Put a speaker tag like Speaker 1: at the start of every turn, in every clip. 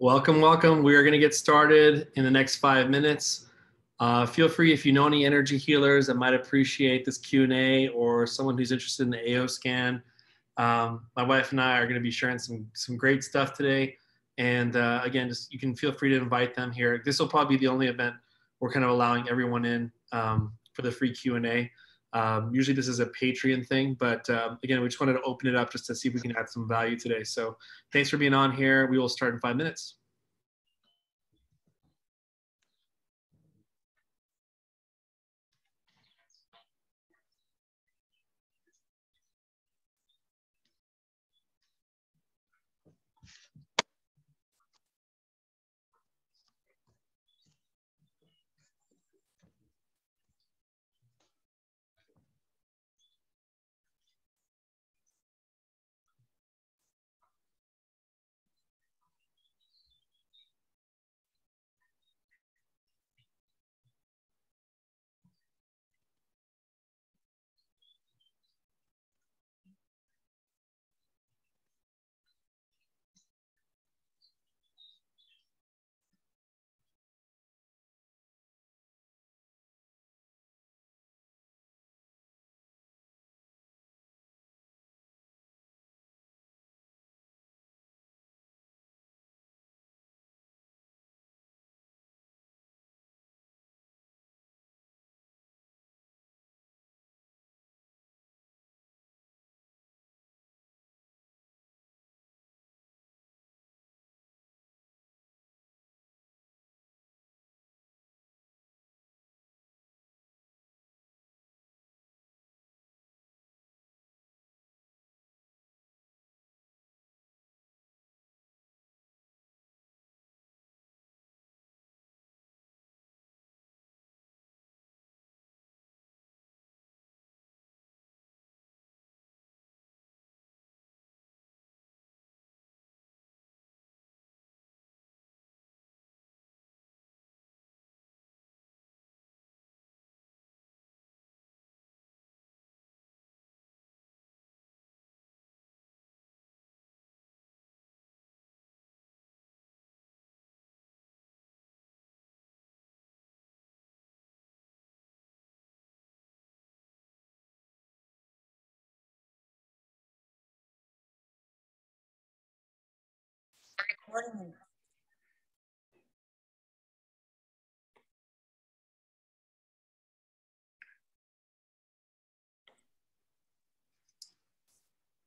Speaker 1: Welcome, welcome. We are going to get started in the next five minutes. Uh, feel free if you know any energy healers that might appreciate this Q&A or someone who's interested in the AO scan. Um, my wife and I are going to be sharing some, some great stuff today. And uh, again, just you can feel free to invite them here. This will probably be the only event we're kind of allowing everyone in um, for the free Q&A. Um, usually this is a Patreon thing, but um, again, we just wanted to open it up just to see if we can add some value today. So thanks for being on here. We will start in five minutes.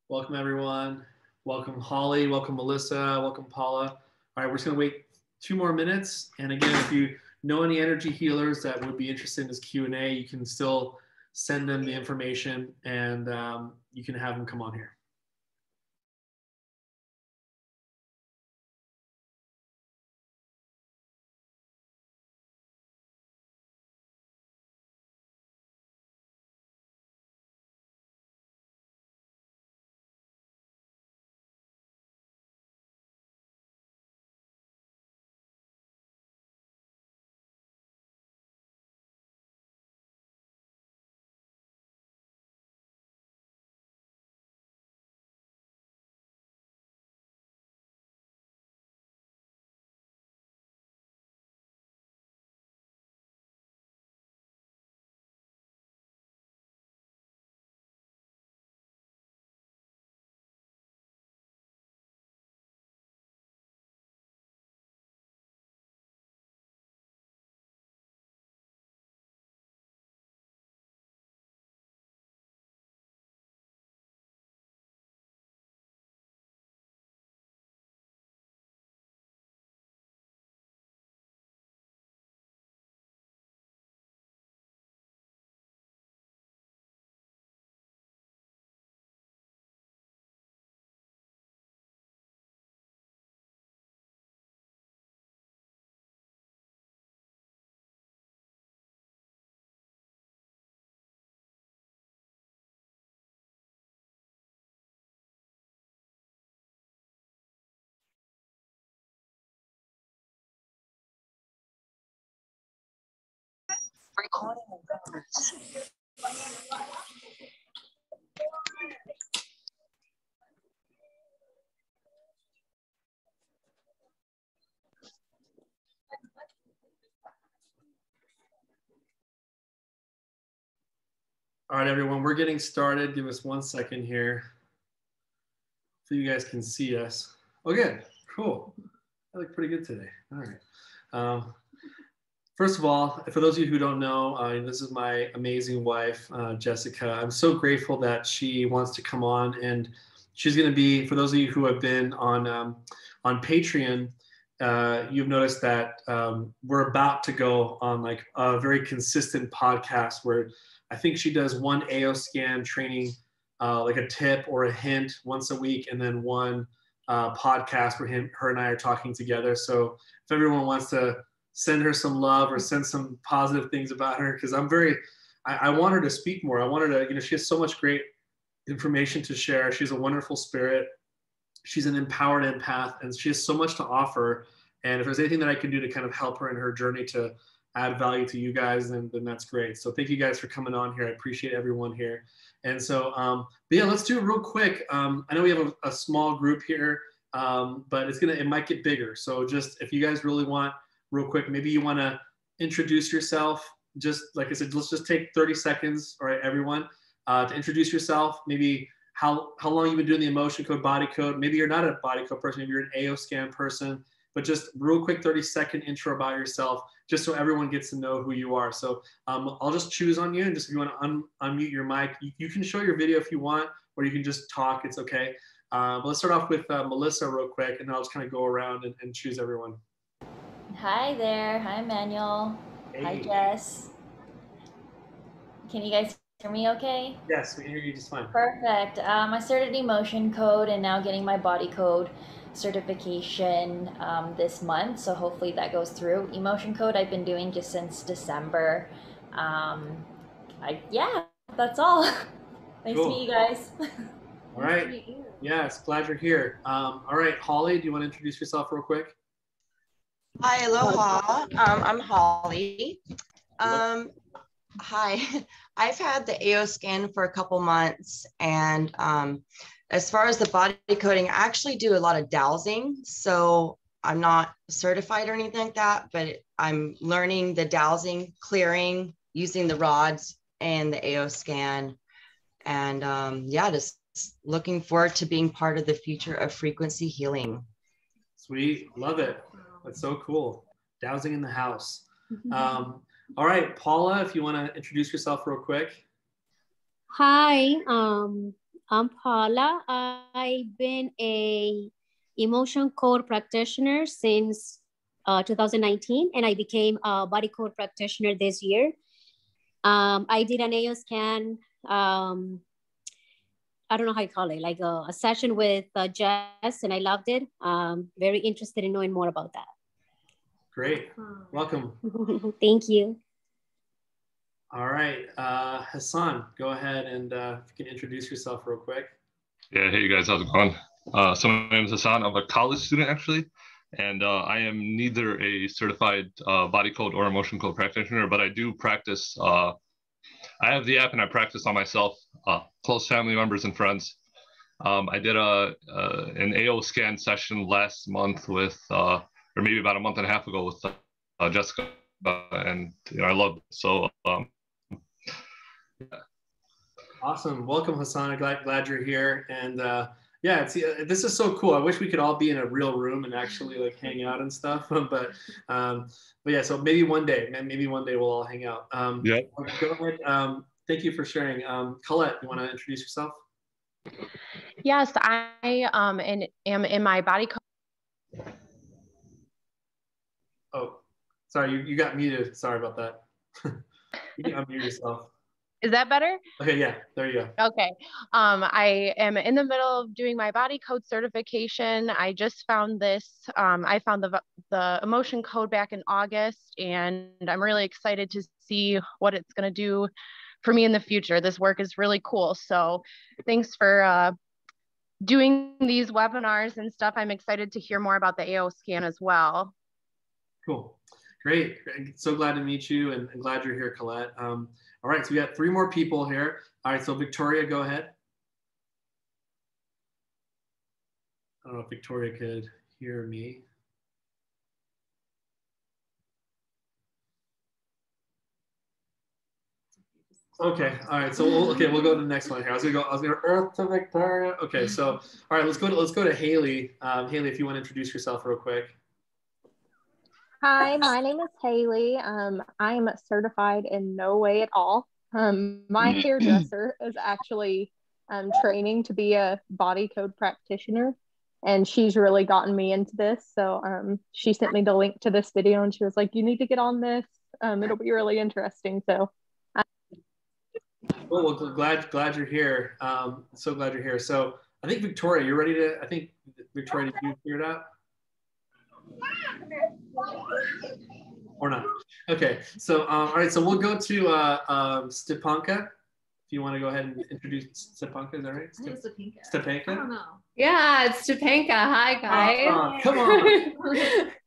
Speaker 1: Welcome everyone. Welcome Holly. Welcome Melissa. Welcome Paula. All right, we're just gonna wait two more minutes. And again, if you know any energy healers that would be interested in this Q&A, you can still send them the information and um, you can have them come on here. recording in progress. All right, everyone, we're getting started. Give us one second here so you guys can see us. Oh, good, cool. I look pretty good today. All right. Um, first of all, for those of you who don't know, uh, this is my amazing wife, uh, Jessica. I'm so grateful that she wants to come on, and she's going to be. For those of you who have been on um, on Patreon, uh, you've noticed that um, we're about to go on like a very consistent podcast where I think she does one AO scan training, uh, like a tip or a hint once a week, and then one uh, podcast where him, her and I are talking together. So if everyone wants to send her some love or send some positive things about her, because I'm very, I, I, want her to speak more. I want her to, you know, she has so much great information to share. She's a wonderful spirit. She's an empowered empath, and she has so much to offer. And if there's anything that I can do to kind of help her in her journey to add value to you guys, then, then that's great. So thank you guys for coming on here. I appreciate everyone here. And so, um, but yeah, let's do it real quick. Um, I know we have a, a small group here, um, but it's gonna, it might get bigger. So just if you guys really want, real quick, maybe you wanna introduce yourself. Just like I said, let's just take 30 seconds, all right, everyone, uh, to introduce yourself. Maybe how how long you've been doing the emotion code, body code. Maybe you're not a body code person. Maybe you're an AO scan person but just real quick 30 second intro about yourself, just so everyone gets to know who you are. So um, I'll just choose on you and just if you want to un- unmute your mic, you, you, can show your video if you want, or you can just talk, it's okay. Uh, but let's start off with uh, Melissa real quick and then I'll just kind of go around and, and, choose everyone.
Speaker 2: Hi there. Hi, Emanuel. Hey. Hi, Jess. Can you guys hear me okay?
Speaker 1: Yes, we hear you just fine.
Speaker 2: Perfect. Um, I started emotion code and now getting my body code certification um, this month, so hopefully that goes through. Emotion code I've been doing just since December. Um, I yeah, that's all. nice cool. to meet you guys.
Speaker 1: All right. Yes, glad you're here. Um, all right, Holly, do you want to introduce yourself real quick?
Speaker 3: Hi, aloha. Um, I'm Holly. Um, hi, I've had the AO scan for a couple months and um, as far as the body coding, I actually do a lot of dowsing. So I'm not certified or anything like that, but I'm learning the dowsing, clearing, using the rods and the AO scan. And um, yeah, just looking forward to being part of the future of frequency healing.
Speaker 1: Sweet. Love it. That's so cool. Dowsing in the house. Mm-hmm. Um, all right, Paula, if you want to introduce yourself real quick.
Speaker 4: Hi, um, I'm Paula. I've been a emotion code practitioner since uh, 2019, and I became a body code practitioner this year. Um, I did an AO scan. Um, I don't know how you call it, like a, a session with uh, Jess, and I loved it. Um, very interested in knowing more about that.
Speaker 1: Great. Welcome.
Speaker 4: Thank you.
Speaker 1: All right, uh, Hassan, go ahead and uh, if you can introduce yourself real quick.
Speaker 5: Yeah, hey you guys, how's it going? Uh, so my name is Hassan. I'm a college student actually, and uh, I am neither a certified uh, body code or emotion code practitioner, but I do practice. I have the app and I practice on myself, uh, close family members and friends. Um, I did a, uh, an AO scan session last month with, uh, or maybe about a month and a half ago with uh, Jessica, and you know I love. So um,
Speaker 1: Awesome. Welcome, Hassan. Glad, glad you're here. And uh, yeah, it's, uh, this is so cool. I wish we could all be in a real room and actually like hang out and stuff. but um, but yeah, so maybe one day, maybe one day we'll all hang out. Um,
Speaker 5: yeah.
Speaker 1: Go ahead. Um, thank you for sharing. Um, Colette, you want to introduce yourself?
Speaker 6: Yes, I um, and am in my body.
Speaker 1: oh, sorry, you, you got muted. Sorry about that. you can unmute yourself.
Speaker 6: Is that better?
Speaker 1: Okay, yeah, there you
Speaker 6: go. Okay. Um, I am in the middle of doing my body code certification. I just found this, um, I found the, the emotion code back in August, and I'm really excited to see what it's going to do for me in the future. This work is really cool. So thanks for uh, doing these webinars and stuff. I'm excited to hear more about the AO scan as well.
Speaker 1: Cool. Great. So glad to meet you and, and glad you're here, Colette. Um, all right, so we got three more people here. All right, so Victoria, go ahead. I don't know if Victoria could hear me. Okay, all right. So we'll, okay, we'll go to the next one here. I was gonna go. I was gonna Earth to Victoria. Okay, so all right, let's go to let's go to Haley. Um, Haley, if you want to introduce yourself real quick.
Speaker 7: Hi, my name is Haley. Um, I am certified in no way at all. Um, my hairdresser is actually um, training to be a body code practitioner, and she's really gotten me into this. So um, she sent me the link to this video, and she was like, "You need to get on this. Um, it'll be really interesting." So
Speaker 1: Well, well, glad glad you're here. Um, so glad you're here. So I think Victoria, you're ready to. I think Victoria, did you figure it out? Or not? Okay. So um, all right. So we'll go to uh, um, Stepanka. If you want to go ahead and introduce Stepanka, is that right?
Speaker 8: I it's Stepanka.
Speaker 1: Stepanka.
Speaker 8: I don't know.
Speaker 9: Yeah, it's Stepanka. Hi, guys.
Speaker 1: Uh, come on.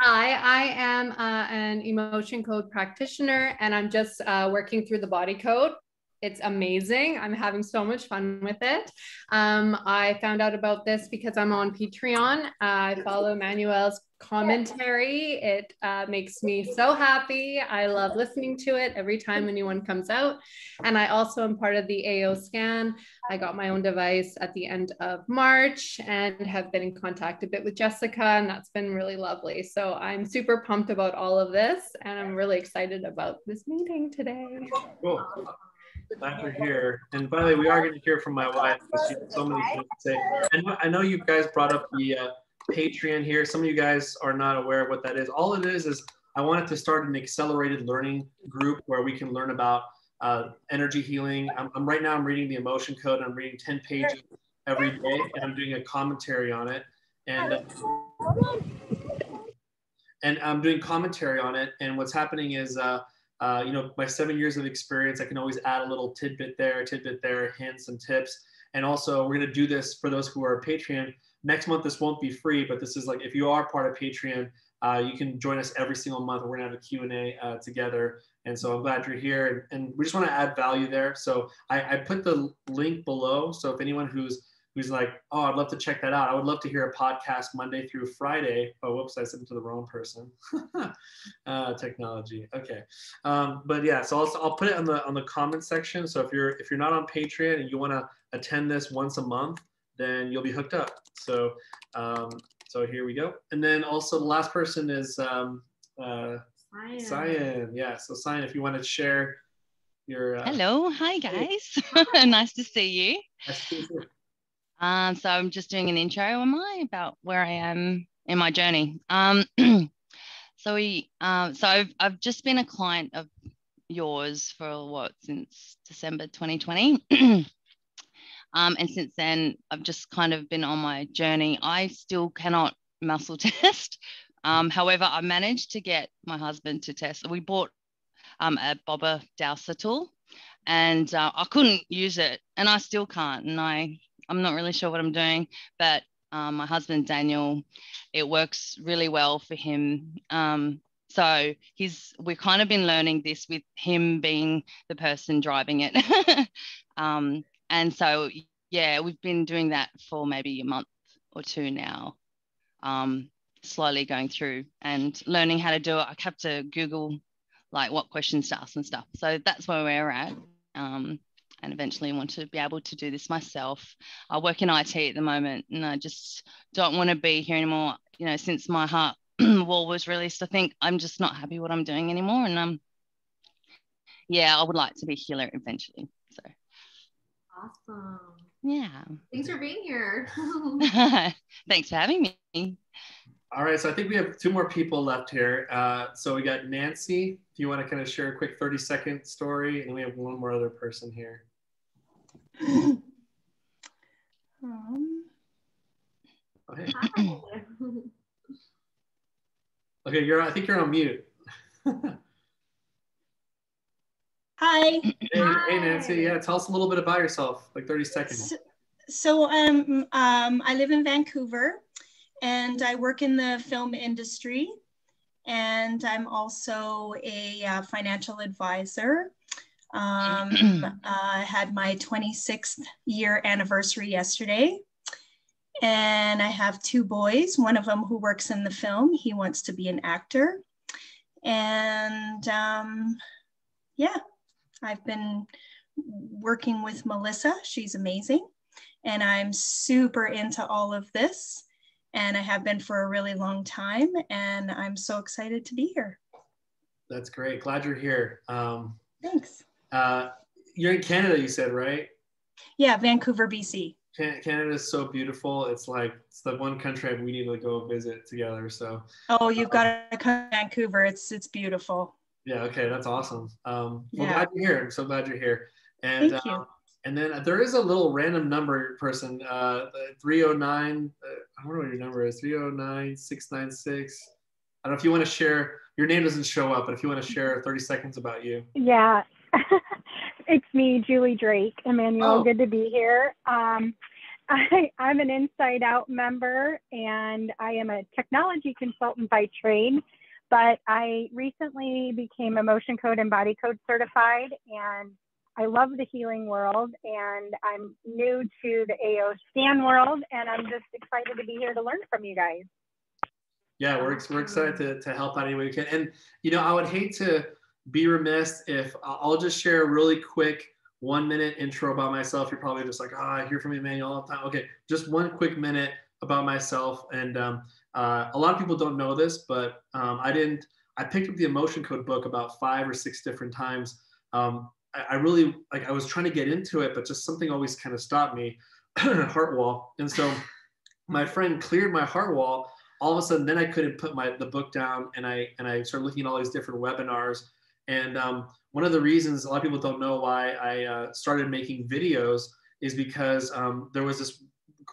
Speaker 9: Hi, I am uh, an emotion code practitioner and I'm just uh, working through the body code. It's amazing. I'm having so much fun with it. Um, I found out about this because I'm on Patreon. Uh, I follow Manuel's commentary. It uh, makes me so happy. I love listening to it every time a new one comes out. And I also am part of the AO scan. I got my own device at the end of March and have been in contact a bit with Jessica, and that's been really lovely. So I'm super pumped about all of this, and I'm really excited about this meeting today.
Speaker 1: Cool. You're here. And by the way, we are going to hear from my wife she has so many things to say. And I know you guys brought up the uh, Patreon here. Some of you guys are not aware of what that is. All it is is I wanted to start an accelerated learning group where we can learn about uh, energy healing. I'm, I'm, right now. I'm reading the emotion code. I'm reading 10 pages every day, and I'm doing a commentary on it. And uh, and I'm doing commentary on it. And what's happening is. Uh, uh, you know, my seven years of experience, I can always add a little tidbit there, tidbit there, hints and tips. And also, we're going to do this for those who are Patreon. Next month, this won't be free, but this is like if you are part of Patreon, uh, you can join us every single month. We're going to have a Q&A uh, together. And so I'm glad you're here. And, and we just want to add value there. So I, I put the link below. So if anyone who's who's like, oh, I'd love to check that out. I would love to hear a podcast Monday through Friday. Oh, whoops, I sent it to the wrong person. uh, technology. Okay, um, but yeah, so I'll, I'll put it on the on the comment section. So if you're if you're not on Patreon and you want to attend this once a month, then you'll be hooked up. So um, so here we go. And then also the last person is um, uh,
Speaker 8: Cyan.
Speaker 1: Cyan. Yeah. So Cyan, if you want to share your. Uh,
Speaker 10: Hello, hi guys. nice to see you.
Speaker 1: Nice to see you.
Speaker 10: Um, so I'm just doing an intro, am I, about where I am in my journey. Um, so we, um, so I've, I've just been a client of yours for what since December 2020. um, and since then, I've just kind of been on my journey. I still cannot muscle test. Um, however, I managed to get my husband to test. We bought um, a Boba Dowser tool and uh, I couldn't use it and I still can't. And I I'm not really sure what I'm doing, but um, my husband Daniel, it works really well for him. Um, so he's we've kind of been learning this with him being the person driving it. um, and so yeah, we've been doing that for maybe a month or two now. Um, slowly going through and learning how to do it. I have to Google like what questions to ask and stuff. So that's where we're at. Um, and eventually want to be able to do this myself. I work in IT at the moment and I just don't want to be here anymore. You know, since my heart wall was released, I think I'm just not happy what I'm doing anymore. And um yeah, I would like to be a healer eventually. So
Speaker 8: Awesome.
Speaker 10: yeah.
Speaker 8: Thanks for being here.
Speaker 10: Thanks for having me.
Speaker 1: All right, so I think we have two more people left here. Uh, so we got Nancy. If you want to kind of share a quick 30 second story, and we have one more other person here.
Speaker 11: Um,
Speaker 1: Okay. Okay, you're. I think you're on mute.
Speaker 11: hi.
Speaker 1: Hey, hey, Nancy. Yeah, tell us a little bit about yourself, like 30 seconds.
Speaker 11: So, so um, um, I live in Vancouver and I work in the film industry. And I'm also a uh, financial advisor. Um, I had my 26th year anniversary yesterday. And I have two boys, one of them who works in the film. He wants to be an actor. And um, yeah, I've been working with Melissa. She's amazing. And I'm super into all of this. And I have been for a really long time. And I'm so excited to be here.
Speaker 1: That's great. Glad you're here. Um,
Speaker 11: Thanks.
Speaker 1: Uh, you're in Canada, you said, right?
Speaker 11: Yeah, Vancouver, BC.
Speaker 1: Canada is so beautiful. It's like it's the one country we need to go visit together. So.
Speaker 11: Oh, you've got to come to Vancouver. It's it's beautiful.
Speaker 1: Yeah. Okay. That's awesome. Um, well,
Speaker 11: Yeah.
Speaker 1: glad you're here. I'm so glad you're here. And
Speaker 11: Thank you.
Speaker 1: um, and then there is a little random number person, uh, 309. Uh, I don't know what your number is. 309 696. I don't know if you want to share. Your name doesn't show up, but if you want to share 30 seconds about you.
Speaker 12: Yeah, it's me, Julie Drake. Emanuel,
Speaker 1: Oh.
Speaker 12: good to be here. Um, I, I'm an Inside Out member and I am a technology consultant by trade, but I recently became emotion code and body code certified and I love the healing world and I'm new to the AO scan world and I'm just excited to be here to learn from you guys.
Speaker 1: Yeah, we're, we're excited to, to help out any way we can. And, you know, I would hate to be remiss if I'll just share a really quick one minute intro about myself. You're probably just like, ah, I hear from Emanuel all the time. Okay, just one quick minute about myself. And um, uh, a lot of people don't know this, but um, I didn't, I picked up the emotion code book about five or six different times. Um, I, I really, like, I was trying to get into it, but just something always kind of stopped me, heart wall. And so my friend cleared my heart wall all of a sudden then i couldn't put my the book down and i and i started looking at all these different webinars and um, one of the reasons a lot of people don't know why i uh, started making videos is because um, there was this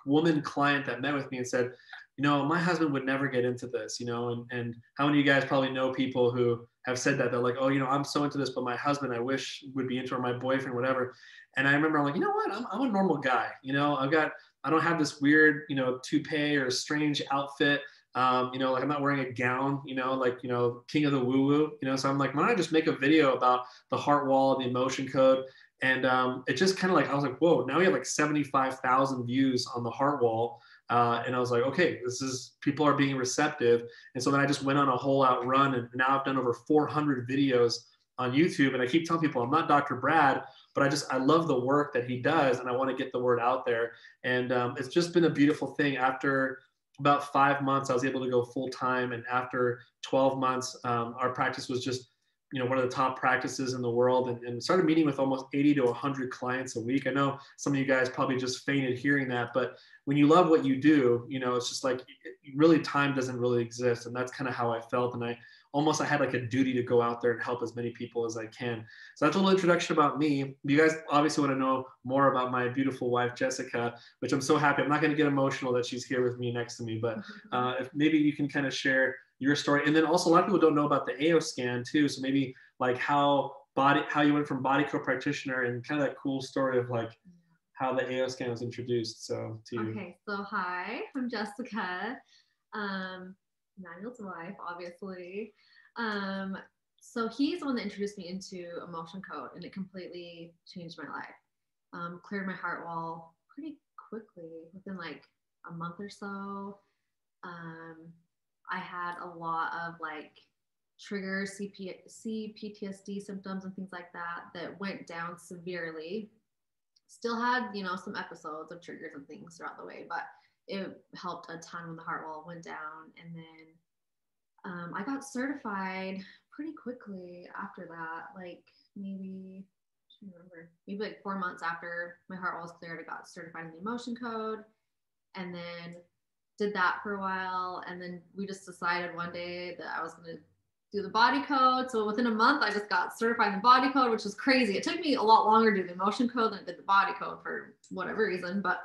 Speaker 1: woman client that met with me and said you know my husband would never get into this you know and, and how many of you guys probably know people who have said that they're like oh you know i'm so into this but my husband i wish would be into or my boyfriend whatever and i remember i'm like you know what? I'm, I'm a normal guy you know i've got i don't have this weird you know toupee or strange outfit um, you know, like I'm not wearing a gown, you know, like, you know, king of the woo woo, you know, so I'm like, why don't I just make a video about the heart wall, the emotion code. And um, it just kind of like, I was like, whoa, now we have like 75,000 views on the heart wall. Uh, and I was like, okay, this is, people are being receptive. And so then I just went on a whole out run and now I've done over 400 videos on YouTube. And I keep telling people I'm not Dr. Brad, but I just, I love the work that he does and I want to get the word out there. And um, it's just been a beautiful thing after, about five months, I was able to go full time. And after 12 months, um, our practice was just, you know, one of the top practices in the world and, and started meeting with almost 80 to 100 clients a week. I know some of you guys probably just fainted hearing that, but when you love what you do, you know, it's just like really time doesn't really exist. And that's kind of how I felt. And I almost, I had like a duty to go out there and help as many people as I can. So that's a little introduction about me. You guys obviously want to know more about my beautiful wife, Jessica, which I'm so happy. I'm not going to get emotional that she's here with me next to me, but uh, if maybe you can kind of share your story. And then also a lot of people don't know about the AO scan too. So maybe like how body, how you went from body co practitioner and kind of that cool story of like how the AO scan was introduced. So to you.
Speaker 8: Okay, so hi, I'm Jessica, um, Manuel's wife, obviously. Um, so he's the one that introduced me into emotion code, and it completely changed my life. Um, cleared my heart wall pretty quickly, within like a month or so. Um, I had a lot of like trigger CP, CPTSD symptoms and things like that that went down severely still had you know some episodes of triggers and things throughout the way but it helped a ton when the heart wall went down and then um, i got certified pretty quickly after that like maybe I remember maybe like four months after my heart wall was cleared i got certified in the emotion code and then did that for a while and then we just decided one day that i was going to do the body code. So within a month, I just got certified in the body code, which was crazy. It took me a lot longer to do the emotion code than it did the body code for whatever reason. But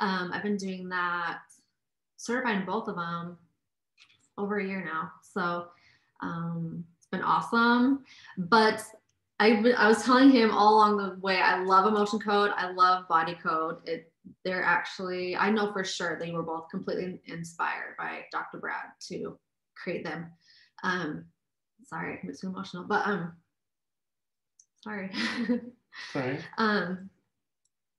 Speaker 8: um, I've been doing that, certified in both of them over a year now. So um, it's been awesome. But I, I was telling him all along the way, I love emotion code. I love body code. It, they're actually, I know for sure they were both completely inspired by Dr. Brad to create them. Um, sorry, I'm too emotional, but um, sorry.
Speaker 1: Sorry.
Speaker 8: um,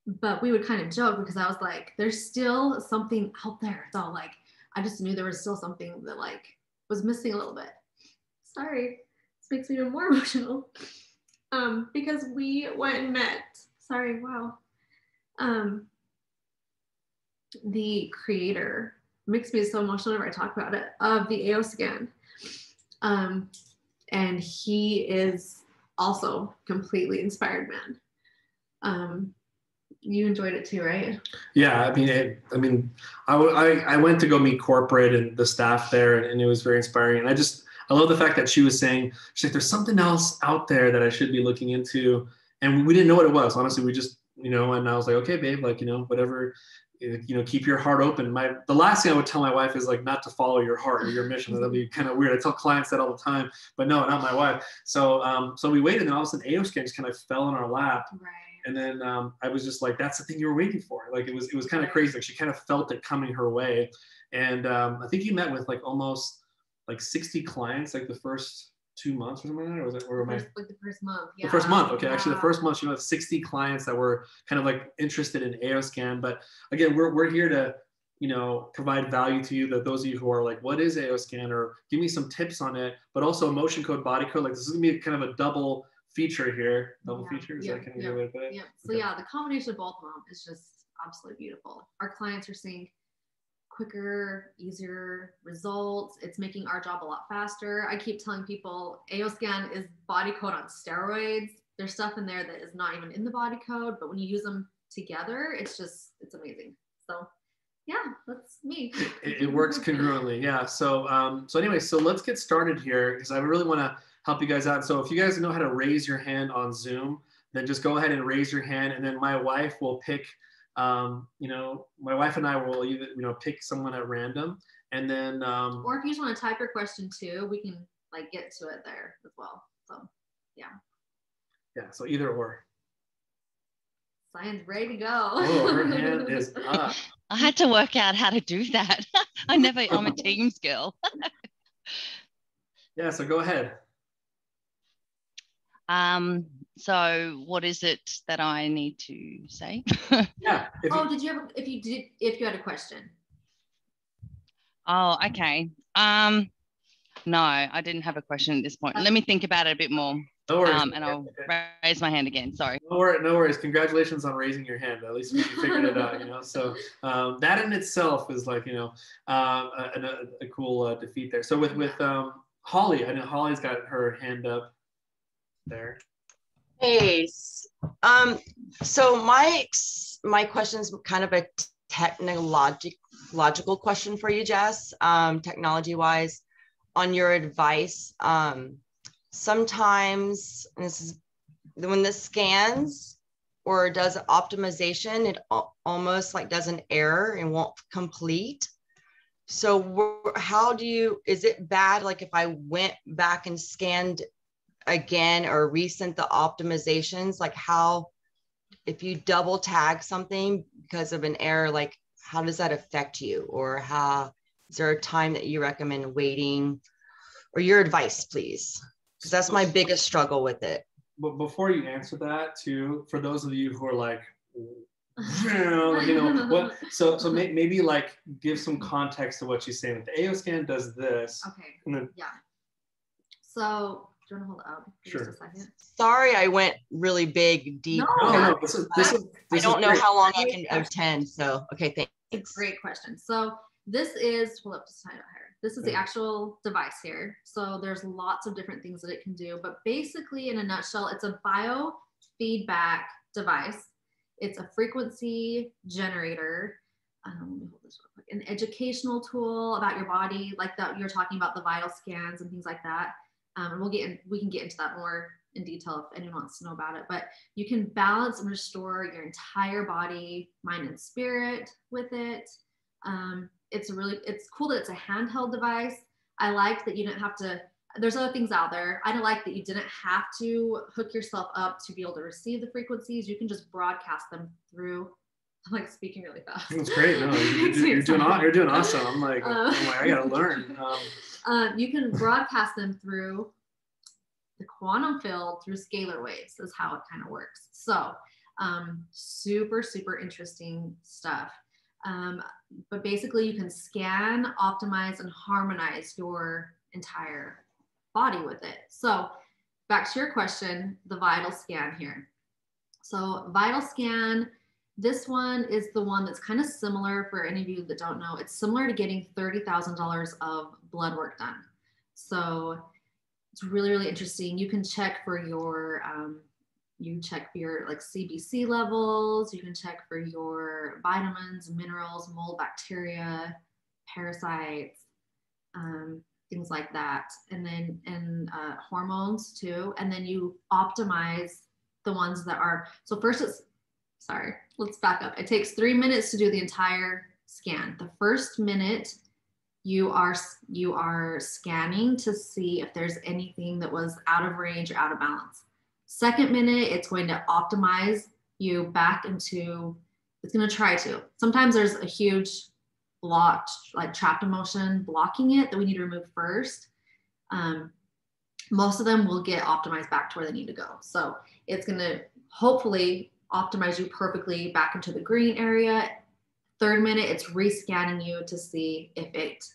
Speaker 8: but we would kind of joke because I was like, there's still something out there though. Like, I just knew there was still something that like was missing a little bit. Sorry, this makes me even more emotional. um, because we went and met. Sorry, wow. Um, the creator makes me so emotional whenever I talk about it of the AO scan. Um, and he is also completely inspired man. Um, you enjoyed it too, right?
Speaker 1: Yeah, I mean, it, I mean, I, I, I went to go meet corporate and the staff there, and, and, it was very inspiring. And I just, I love the fact that she was saying, she's like, there's something else out there that I should be looking into, and we didn't know what it was. Honestly, we just, you know, and I was like, okay, babe, like, you know, whatever, you know, keep your heart open. My, the last thing I would tell my wife is like not to follow your heart or your mission. That'd be kind of weird. I tell clients that all the time, but no, not my wife. So, um, so we waited, and all of a sudden, AO scan just kind of fell in our lap.
Speaker 8: Right
Speaker 1: and then um, I was just like, that's the thing you were waiting for. Like it was, it was kind of crazy. Like she kind of felt it coming her way. And um, I think you met with like almost like 60 clients, like the first two months or something like that, or was it, or
Speaker 8: first, like the first month, yeah.
Speaker 1: The first month, okay. Yeah. Actually, the first month, she met 60 clients that were kind of like interested in AOScan. But again, we're, we're here to, you know, provide value to you that those of you who are like, what is AOScan or give me some tips on it, but also motion code, body code. Like this is gonna be kind of a double feature here, double
Speaker 8: yeah.
Speaker 1: features.
Speaker 8: Yeah.
Speaker 1: I can
Speaker 8: yeah.
Speaker 1: way to put it.
Speaker 8: Yeah. So okay. yeah, the combination of both of them is just absolutely beautiful. Our clients are seeing quicker, easier results. It's making our job a lot faster. I keep telling people AOScan is body code on steroids. There's stuff in there that is not even in the body code, but when you use them together, it's just it's amazing. So yeah, that's me.
Speaker 1: it, it works congruently. Yeah. So um, so anyway, so let's get started here because I really want to help you guys out. So if you guys know how to raise your hand on Zoom, then just go ahead and raise your hand, and then my wife will pick. Um, you know, my wife and I will either you know pick someone at random, and then. Um,
Speaker 8: or if you just want to type your question too, we can like get to it there as well. So, yeah.
Speaker 1: Yeah. So either or.
Speaker 8: Science ready to go.
Speaker 1: Oh, her hand is up.
Speaker 10: I had to work out how to do that. I never. I'm a Teams girl.
Speaker 1: yeah. So go ahead.
Speaker 10: Um, so what is it that I need to say?
Speaker 1: yeah.
Speaker 8: oh, did you ever, if you did, if you had a question?
Speaker 10: Oh, okay. Um, no, I didn't have a question at this point. Let me think about it a bit more.
Speaker 1: No worries.
Speaker 10: Um, and I'll raise my hand again. Sorry.
Speaker 1: No, worries. no worries. Congratulations on raising your hand. At least you figured it out, you know. So um, that in itself is like, you know, uh, a, a, a, cool uh, defeat there. So with with um, Holly, I know Holly's got her hand up there.
Speaker 3: Hey, um, so my my question is kind of a technological logical question for you, Jess. Um, technology wise, on your advice. Um, sometimes this is when this scans or does optimization, it almost like does an error and won't complete. So how do you, is it bad? Like if I went back and scanned again or resent the optimizations like how if you double tag something because of an error like how does that affect you? Or how is there a time that you recommend waiting? Or your advice please. Because that's my biggest struggle with it.
Speaker 1: But before you answer that too for those of you who are like you know what so so may, maybe like give some context to what she's saying the ao scan does this.
Speaker 8: Okay.
Speaker 1: And then
Speaker 8: yeah. So do you want to hold it up
Speaker 1: for sure.
Speaker 8: just a second?
Speaker 3: Sorry, I went really big, deep.
Speaker 1: No, no, this is, this is,
Speaker 3: this I don't know great. how long I can attend. So, okay, thanks.
Speaker 8: Great question. So this is, hold up just time here. This is the actual device here. So there's lots of different things that it can do, but basically in a nutshell, it's a biofeedback device. It's a frequency generator. Um, let me hold this real quick. An educational tool about your body, like that you're talking about the vital scans and things like that. Um, and we'll get in, we can get into that more in detail if anyone wants to know about it. But you can balance and restore your entire body, mind, and spirit with it. Um, it's really it's cool that it's a handheld device. I like that you didn't have to. There's other things out there. I like that you didn't have to hook yourself up to be able to receive the frequencies. You can just broadcast them through I'm like speaking really fast.
Speaker 1: That's great. No, you're, you're, you're doing you're doing awesome. I'm like, uh, I'm like I gotta learn. Um,
Speaker 8: uh, you can broadcast them through the quantum field through scalar waves. Is how it kind of works. So um, super super interesting stuff. Um, but basically, you can scan, optimize, and harmonize your entire body with it. So back to your question, the vital scan here. So vital scan, this one is the one that's kind of similar for any of you that don't know. It's similar to getting $30,000 of blood work done. So it's really, really interesting. You can check for your, um, you check for your like CBC levels. You can check for your vitamins, minerals, mold, bacteria, parasites, um, things like that. And then, and uh, hormones too. And then you optimize the ones that are, so first it's, sorry, let's back up. It takes three minutes to do the entire scan. The first minute you are you are scanning to see if there's anything that was out of range or out of balance. Second minute, it's going to optimize you back into it's going to try to. Sometimes there's a huge blocked like trapped emotion blocking it that we need to remove first. Um, most of them will get optimized back to where they need to go. So it's going to hopefully optimize you perfectly back into the green area. Third minute, it's rescanning you to see if it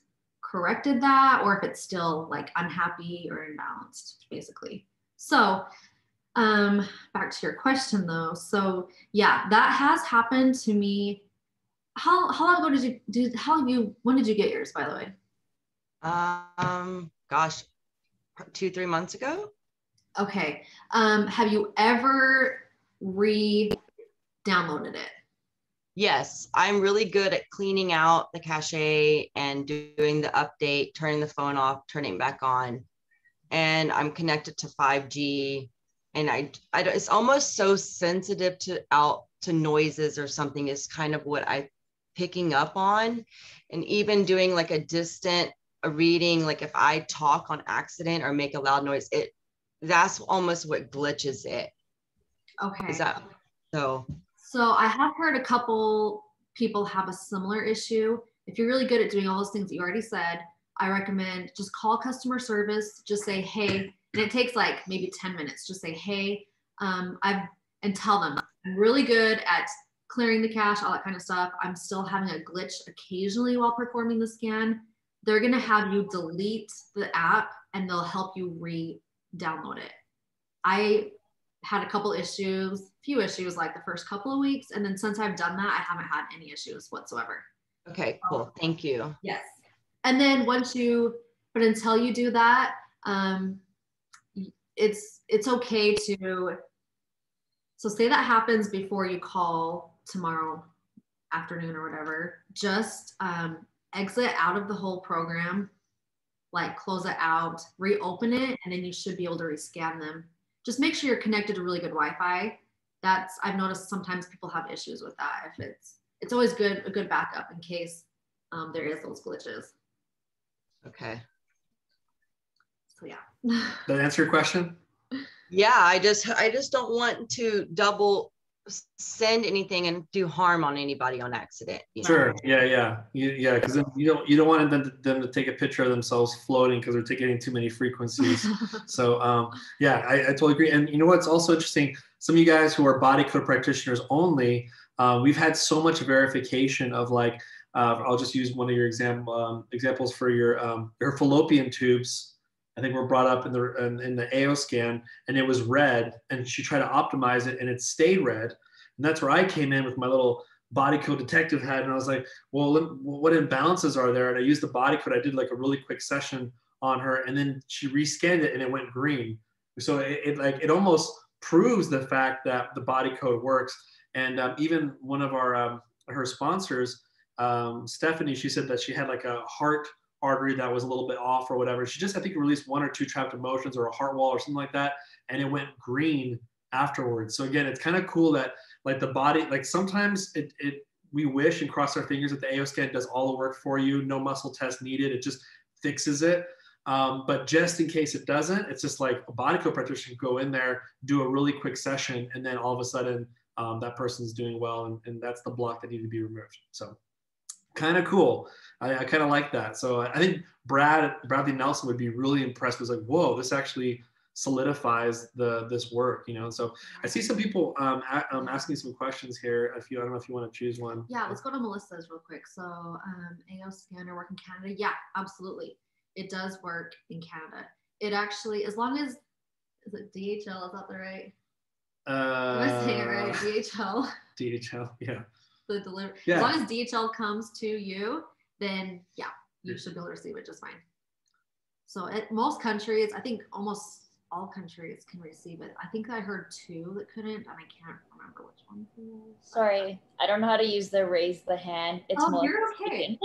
Speaker 8: corrected that or if it's still like unhappy or imbalanced, basically. So um, back to your question though. So yeah, that has happened to me. How how long ago did you do? How have you? When did you get yours, by the way?
Speaker 3: Um, gosh, two three months ago.
Speaker 8: Okay. Um, have you ever re-downloaded it?
Speaker 3: Yes, I'm really good at cleaning out the cache and doing the update, turning the phone off, turning back on. And I'm connected to 5G. And I, I it's almost so sensitive to out to noises or something is kind of what I picking up on. And even doing like a distant a reading, like if I talk on accident or make a loud noise, it that's almost what glitches it.
Speaker 8: Okay.
Speaker 3: Is that so?
Speaker 8: So I have heard a couple people have a similar issue. If you're really good at doing all those things that you already said, I recommend just call customer service. Just say, hey, and it takes like maybe 10 minutes. Just say, hey, um, I've and tell them I'm really good at clearing the cache, all that kind of stuff. I'm still having a glitch occasionally while performing the scan. They're gonna have you delete the app and they'll help you re-download it. I had a couple issues, few issues like the first couple of weeks. And then since I've done that, I haven't had any issues whatsoever.
Speaker 3: Okay, cool. Thank you.
Speaker 8: Yes. And then once you, but until you do that, um, it's it's okay to. So say that happens before you call tomorrow afternoon or whatever. Just um, exit out of the whole program, like close it out, reopen it, and then you should be able to rescan them just make sure you're connected to really good Wi-Fi. That's I've noticed sometimes people have issues with that. If it's it's always good a good backup in case um, there is those glitches.
Speaker 3: Okay.
Speaker 8: So yeah.
Speaker 1: that answer your question?
Speaker 3: Yeah, I just I just don't want to double send anything and do harm on anybody on accident.
Speaker 1: You know? Sure. Yeah, yeah, you, yeah. Because you don't you don't want them to, them to take a picture of themselves floating because they're getting too many frequencies. so um, yeah, I, I, totally agree. And you know what's also interesting? Some of you guys who are body code practitioners only, uh, we've had so much verification of like. Uh, I'll just use one of your example um, examples for your um, your fallopian tubes. I think we were brought up in the in, in, the AO scan, and it was red. And she tried to optimize it, and it stayed red. And that's where I came in with my little body code detective hat, and I was like, well, what imbalances are there? And I used the body code. I did like a really quick session on her, and then she rescanned it, and it went green. So it, it like it almost proves the fact that the body code works. And um, even one of our um, her sponsors, um, Stephanie, she said that she had like a heart artery that was a little bit off or whatever. She just, I think, released one or two trapped emotions or a heart wall or something like that, and it went green afterwards. So again, it's kind of cool that like the body, like sometimes it, it we wish and cross our fingers that the AO scan does all the work for you, no muscle test needed. It just fixes it. Um, but just in case it doesn't, it's just like a body code practitioner can go in there, do a really quick session, and then all of a sudden um, that person's doing well, and, and that's the block that needs to be removed. So kind of cool. I, I kind of like that. So I think Brad Bradley Nelson would be really impressed. Was like, whoa, this actually solidifies the this work. You know. So I see some people um, a, um asking some questions here. If you, I don't know if you want to choose one.
Speaker 8: Yeah, let's go to Melissa's real quick. So um, AO scanner work in Canada. Yeah, absolutely. It does work in Canada. It actually, as long as Is it DHL? Is that the right?
Speaker 1: Uh,
Speaker 8: Am I saying it right? DHL.
Speaker 1: DHL, yeah.
Speaker 8: The delivery.
Speaker 1: Yeah.
Speaker 8: As long as DHL comes to you, then yeah, you should be able to receive it just fine. So at most countries, I think almost all countries can receive it. I think I heard two that couldn't, and I can't remember which one.
Speaker 2: Sorry, I don't know how to use the raise the hand. It's
Speaker 8: Oh,
Speaker 2: Melissa
Speaker 8: you're okay.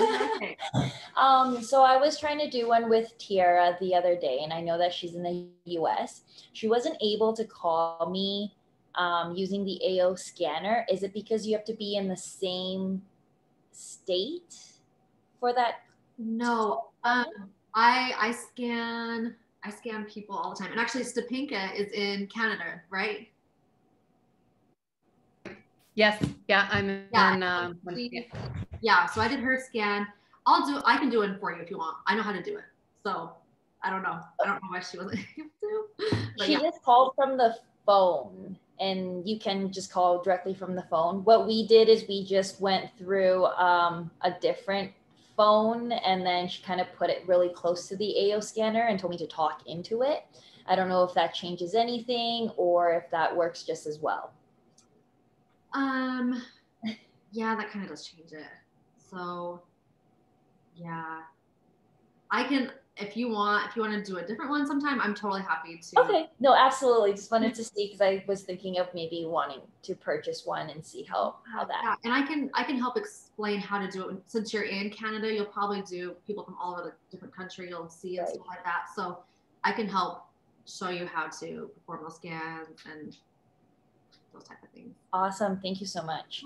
Speaker 8: You're okay.
Speaker 2: Um, so I was trying to do one with Tiara the other day, and I know that she's in the US. She wasn't able to call me um, using the AO scanner. Is it because you have to be in the same state for that?
Speaker 8: No, um, I I scan I scan people all the time, and actually Stepanka is in Canada, right?
Speaker 9: Yes. Yeah. I'm
Speaker 8: Yeah,
Speaker 9: in. Um,
Speaker 8: she- yeah. So I did her scan. I'll do. I can do it for you if you want. I know how to do it. So I don't know. I don't know why she wasn't able to. But
Speaker 2: she
Speaker 8: yeah.
Speaker 2: just called from the phone and you can just call directly from the phone. What we did is we just went through um, a different phone and then she kind of put it really close to the ao scanner and told me to talk into it. I don't know if that changes anything or if that works just as well.
Speaker 8: Um, yeah, that kind of does change it. So, yeah, I can if you want. If you want to do a different one sometime, I'm totally happy to.
Speaker 2: okay no absolutely just wanted to see because i was thinking of maybe wanting to purchase one and see how how that
Speaker 8: Yeah, and I can I can help explain how to do it. Since you're in Canada, you'll probably do people from all over the different country. You'll see and stuff like that. So I can help show you how to perform those scans and those type of things.
Speaker 2: awesome thank you so much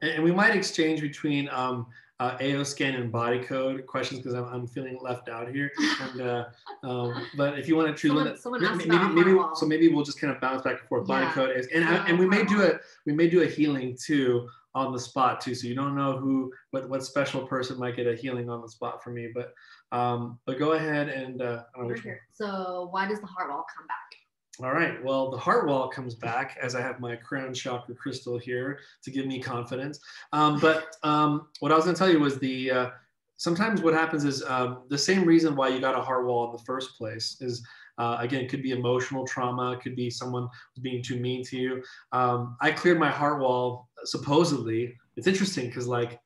Speaker 1: And, and we might exchange between um, uh, AO scan and body code questions because I'm, I'm feeling left out here. And uh, um, but if you want to choose one,
Speaker 8: Someone-
Speaker 1: that,
Speaker 8: someone
Speaker 1: maybe
Speaker 8: about
Speaker 1: maybe,
Speaker 8: heart wall.
Speaker 1: so maybe we'll just kind of bounce back and forth. Body
Speaker 8: Yeah.
Speaker 1: code is, and I, and we may do a we may do a healing too on the spot too. So you don't know who what what special person might get a healing on the spot for me. But um, but go ahead and uh, I don't know
Speaker 8: Right
Speaker 1: which one.
Speaker 8: So why does the heart wall come back?
Speaker 1: All right. Well, the heart wall comes back as I have my crown chakra crystal here to give me confidence. Um, but um, what I was going to tell you was the uh, sometimes what happens is um, the same reason why you got a heart wall in the first place is uh, again it could be emotional trauma, it could be someone being too mean to you. Um, I cleared my heart wall supposedly. It's interesting because like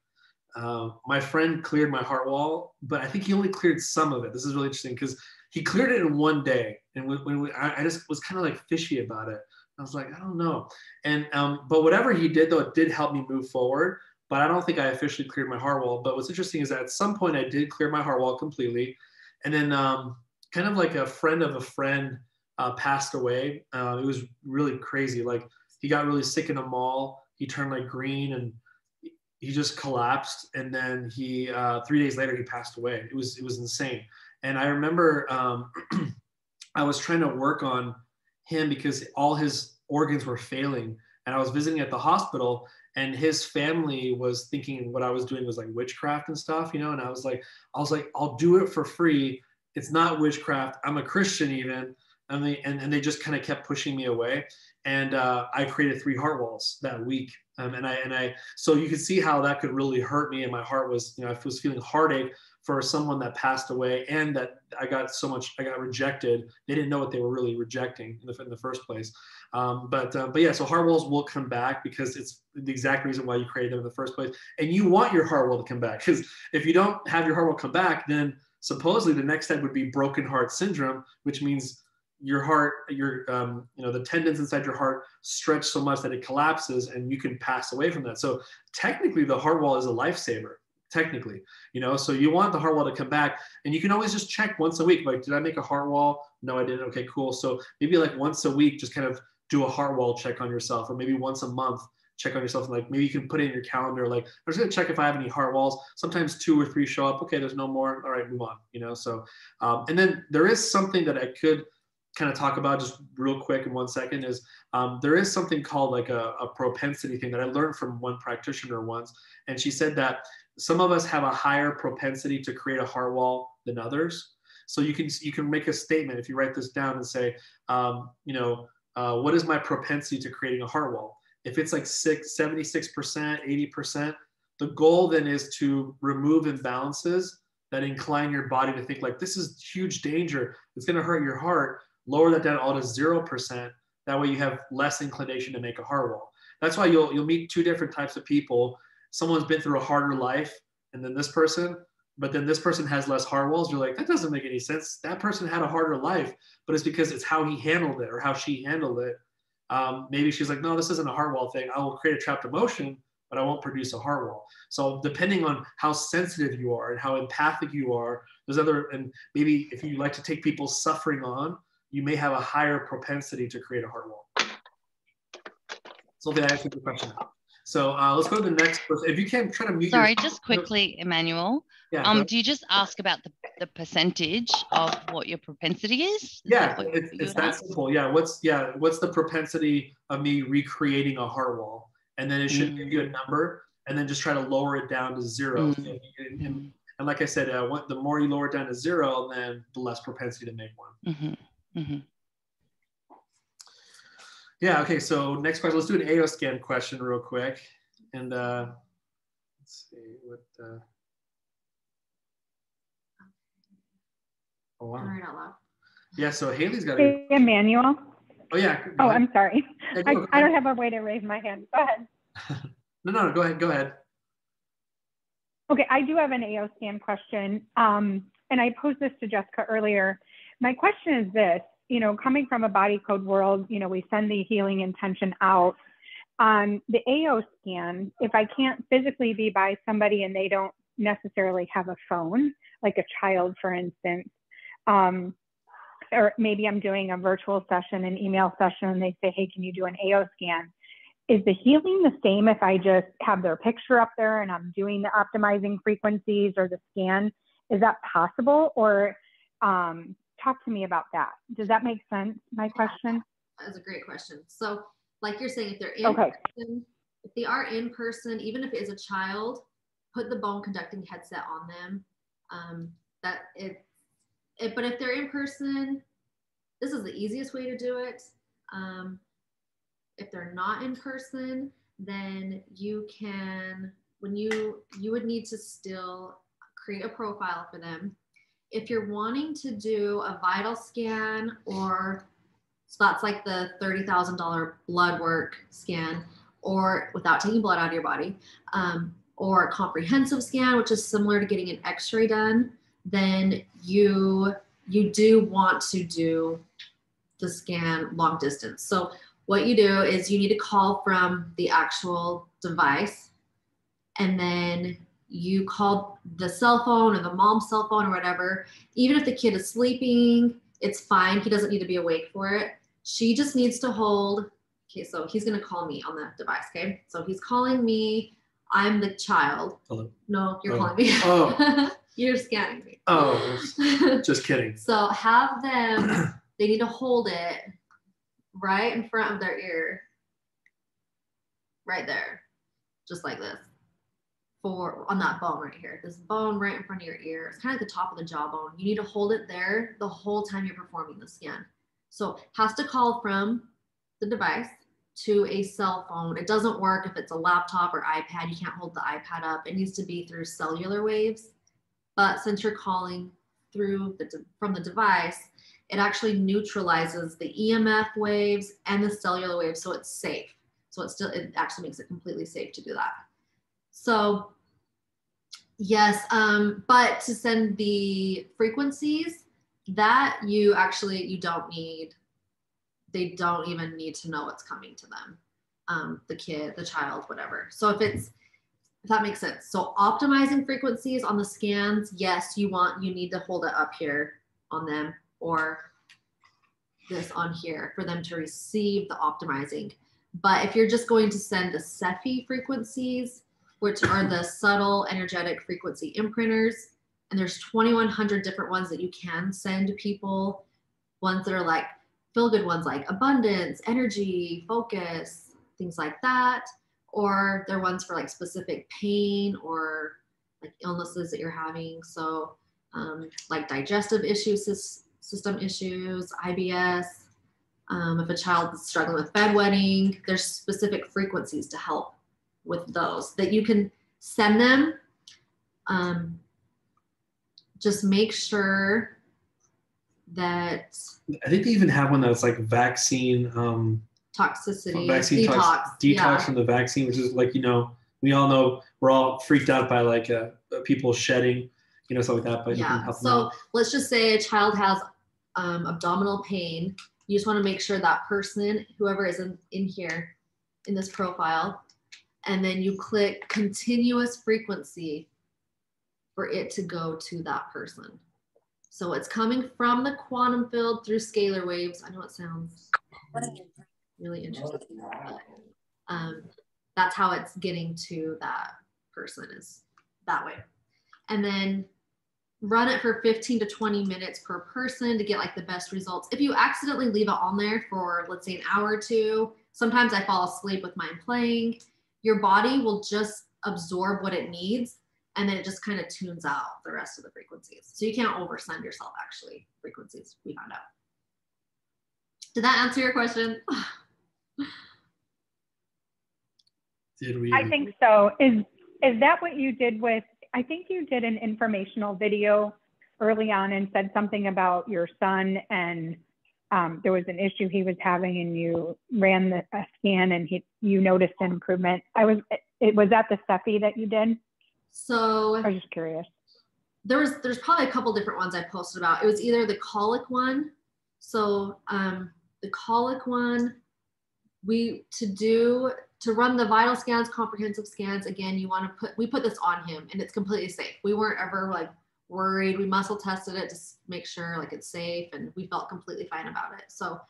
Speaker 1: uh, my friend cleared my heart wall, but I think he only cleared some of it. This is really interesting because he cleared it in one day, and when, when we, I, I just was kind of like fishy about it. I was like, I don't know, and um, but whatever he did though, it did help me move forward. But I don't think I officially cleared my heart wall. But what's interesting is that at some point I did clear my heart wall completely, and then um, kind of like a friend of a friend uh, passed away. Uh, it was really crazy. Like he got really sick in a mall. He turned like green and he just collapsed and then he uh, three days later he passed away. It was it was insane. And i remember um, i was trying to work on him because all his organs were failing and i was visiting at the hospital and his family was thinking what i was doing was like witchcraft and stuff you know? And i was like i was like i'll do it for free. It's not witchcraft. I'm a christian even. And they and, and they just kind of kept pushing me away. And uh, i created three heart walls that week um, and I and I so you could see how that could really hurt me, and my heart was you know I was feeling heartache for someone that passed away, and that I got so much I got rejected. They didn't know what they were really rejecting in the, in the first place. Um, but uh, but yeah, so heart walls will come back because it's the exact reason why you created them in the first place, and you want your heart wall to come back because if you don't have your heart wall come back, then supposedly the next step would be broken heart syndrome, which means your heart, your um, you know the tendons inside your heart stretch so much that it collapses, and you can pass away from that. So technically, the heart wall is a lifesaver. Technically, you know, so you want the heart wall to come back, and you can always just check once a week. Like, did I make a heart wall? No, I didn't. Okay, cool. So maybe like once a week, just kind of do a heart wall check on yourself, or maybe once a month check on yourself like maybe you can put it in your calendar like i'm just to check if i have any heart walls sometimes two or three show up okay there's no more all right move on you know so um, and then there is something that i could kind of talk about just real quick in one second is um, there is something called like a, a propensity thing that I learned from one practitioner once. And she said that some of us have a higher propensity to create a heart wall than others. So you can you can make a statement if you write this down and say, um, you know, uh, what is my propensity to creating a heart wall? If it's like six, 76%, 80%, the goal then is to remove imbalances that incline your body to think like this is huge danger. It's going to hurt your heart lower that down all to 0%. That way you have less inclination to make a heart wall. That's why you'll, you'll meet two different types of people. Someone's been through a harder life and then this person, but then this person has less heart walls. You're like, that doesn't make any sense. That person had a harder life, but it's because it's how he handled it or how she handled it. Um, maybe she's like, no, this isn't a heart wall thing. I will create a trapped emotion, but I won't produce a heart wall. So depending on how sensitive you are and how empathic you are, there's other, and maybe if you like to take people's suffering on, you may have a higher propensity to create a heart wall. So I answered the question. So uh, let's go to the next person. If you can try to mute.
Speaker 10: Sorry,
Speaker 1: your-
Speaker 10: just quickly, Emanuel.
Speaker 1: Yeah,
Speaker 10: um, do you just ask about the, the percentage of what your propensity is? Is
Speaker 1: Yeah,
Speaker 10: that
Speaker 1: it's, it's that
Speaker 10: ask?
Speaker 1: simple. Yeah, what's yeah, what's the propensity of me recreating a heart wall? And then it should give you a number, and then just try to lower it down to zero. So you can- and, and like I said, uh, what, the more you lower it down to zero, then the less propensity to make one.
Speaker 10: Mm-hmm. Mm-hmm.
Speaker 1: Yeah. Okay. So next question. Let's do an AO scan question real quick, and uh, let's see what. Uh, oh wow.
Speaker 8: Right out loud.
Speaker 1: Yeah. So Haley's got a.
Speaker 12: Hey, Emanuel.
Speaker 1: Oh yeah.
Speaker 12: Oh. I'm sorry.
Speaker 1: Yeah,
Speaker 12: I,
Speaker 1: go- go
Speaker 12: I don't have a way to raise my hand. Go ahead.
Speaker 1: No, no, no. Go ahead. Go ahead.
Speaker 12: Okay, I do have an AO scan question. Um, and I posed this to Jessica earlier. My question is this, you know, coming from a body code world, you know, we send the healing intention out. On the AO scan, if I can't physically be by somebody and they don't necessarily have a phone, like a child, for instance, um, or maybe I'm doing a virtual session, an email session, and they say, hey, can you do an AO scan? is the healing the same if I just have their picture up there and I'm doing the optimizing frequencies or the scan? Is that possible? Or um, talk to me about that. Does that make sense? My question.
Speaker 8: That's a great question. So, like you're saying, if they're in
Speaker 12: Okay.
Speaker 8: person, if they are in person, even if it is a child, put the bone conducting headset on them. Um, that it, it, but if they're in person, this is the easiest way to do it. Um, if they're not in person, then you can, when you, you would need to still create a profile for them. If you're wanting to do a vital scan or so that's like the $30,000 blood work scan or without taking blood out of your body, um, or a comprehensive scan, which is similar to getting an x-ray done, then you, you do want to do the scan long distance. So what you do is you need to call from the actual device and then you call the cell phone or the mom's cell phone or whatever. Even if the kid is sleeping, it's fine. He doesn't need to be awake for it. She just needs to hold. Okay, so he's gonna call me on the device. Okay, so he's calling me. I'm the child.
Speaker 1: Hello.
Speaker 8: No, you're
Speaker 1: Oh.
Speaker 8: calling me.
Speaker 1: Oh.
Speaker 8: you're scanning me.
Speaker 1: Oh, just kidding.
Speaker 8: So have them, they need to hold it right in front of their ear. Right there. Just like this. For on that bone right here. This bone right in front of your ear. It's kind of the top of the jawbone. You need to hold it there the whole time you're performing the scan. So has to call from the device to a cell phone. It doesn't work if it's a laptop or iPad. You can't hold the iPad up. It needs to be through cellular waves. But since you're calling through the from the device, it actually neutralizes the EMF waves and the cellular waves, so it's safe. So it still it actually makes it completely safe to do that. So yes, um, but to send the frequencies, that you actually you don't need. They don't even need to know what's coming to them. Um, the kid, the child, whatever. So if it's if that makes sense. So optimizing frequencies on the scans, yes, you want you need to hold it up here on them or this on here for them to receive the optimizing. But if you're just going to send the SEFI frequencies, which are the subtle energetic frequency imprinters, and there's 2,100 different ones that you can send people. Ones that are like feel good ones like abundance, energy, focus, things like that or they're ones for like specific pain or like illnesses that you're having. So, um, like digestive issues, system issues, IBS. Um, if a child is struggling with bedwetting, there's specific frequencies to help with those that you can send them. Um, just make sure that
Speaker 1: I think they even have one that's like vaccine um,
Speaker 8: toxicity,
Speaker 1: vaccine
Speaker 8: detox,
Speaker 1: tox, detox
Speaker 8: yeah.
Speaker 1: from the vaccine, which is like you know we all know we're all freaked out by like uh, people shedding, you know, stuff like that. But
Speaker 8: yeah. So let's just say a child has um, abdominal pain. You just want to make sure that person, whoever is in, in here, in this profile, and then you click continuous frequency for it to go to that person. So it's coming from the quantum field through scalar waves. I know it sounds really interesting. but, um, that's how it's getting to that person is that way. And then run it for 15 to 20 minutes per person to get like the best results. If you accidentally leave it on there for let's say an hour or two, sometimes I fall asleep with mine playing, your body will just absorb what it needs and then it just kind of tunes out the rest of the frequencies. So you can't oversend yourself actually frequencies we found out. Did that answer your question?
Speaker 1: Did we?
Speaker 12: I think so. Is is that what you did with? I think you did an informational video early on and said something about your son and um, there was an issue he was having and you ran the, a scan and he you noticed an improvement. I was it was that the SEFI that you did?
Speaker 8: So
Speaker 12: I was just curious.
Speaker 8: there was there's probably a couple different ones I posted about. It was either the colic one. So um, the colic one, we to do to run the vital scans, comprehensive scans. Again, you want to put we put this on him, and it's completely safe. We weren't ever like worried. We muscle tested it to make sure like it's safe, and we felt completely fine about it. So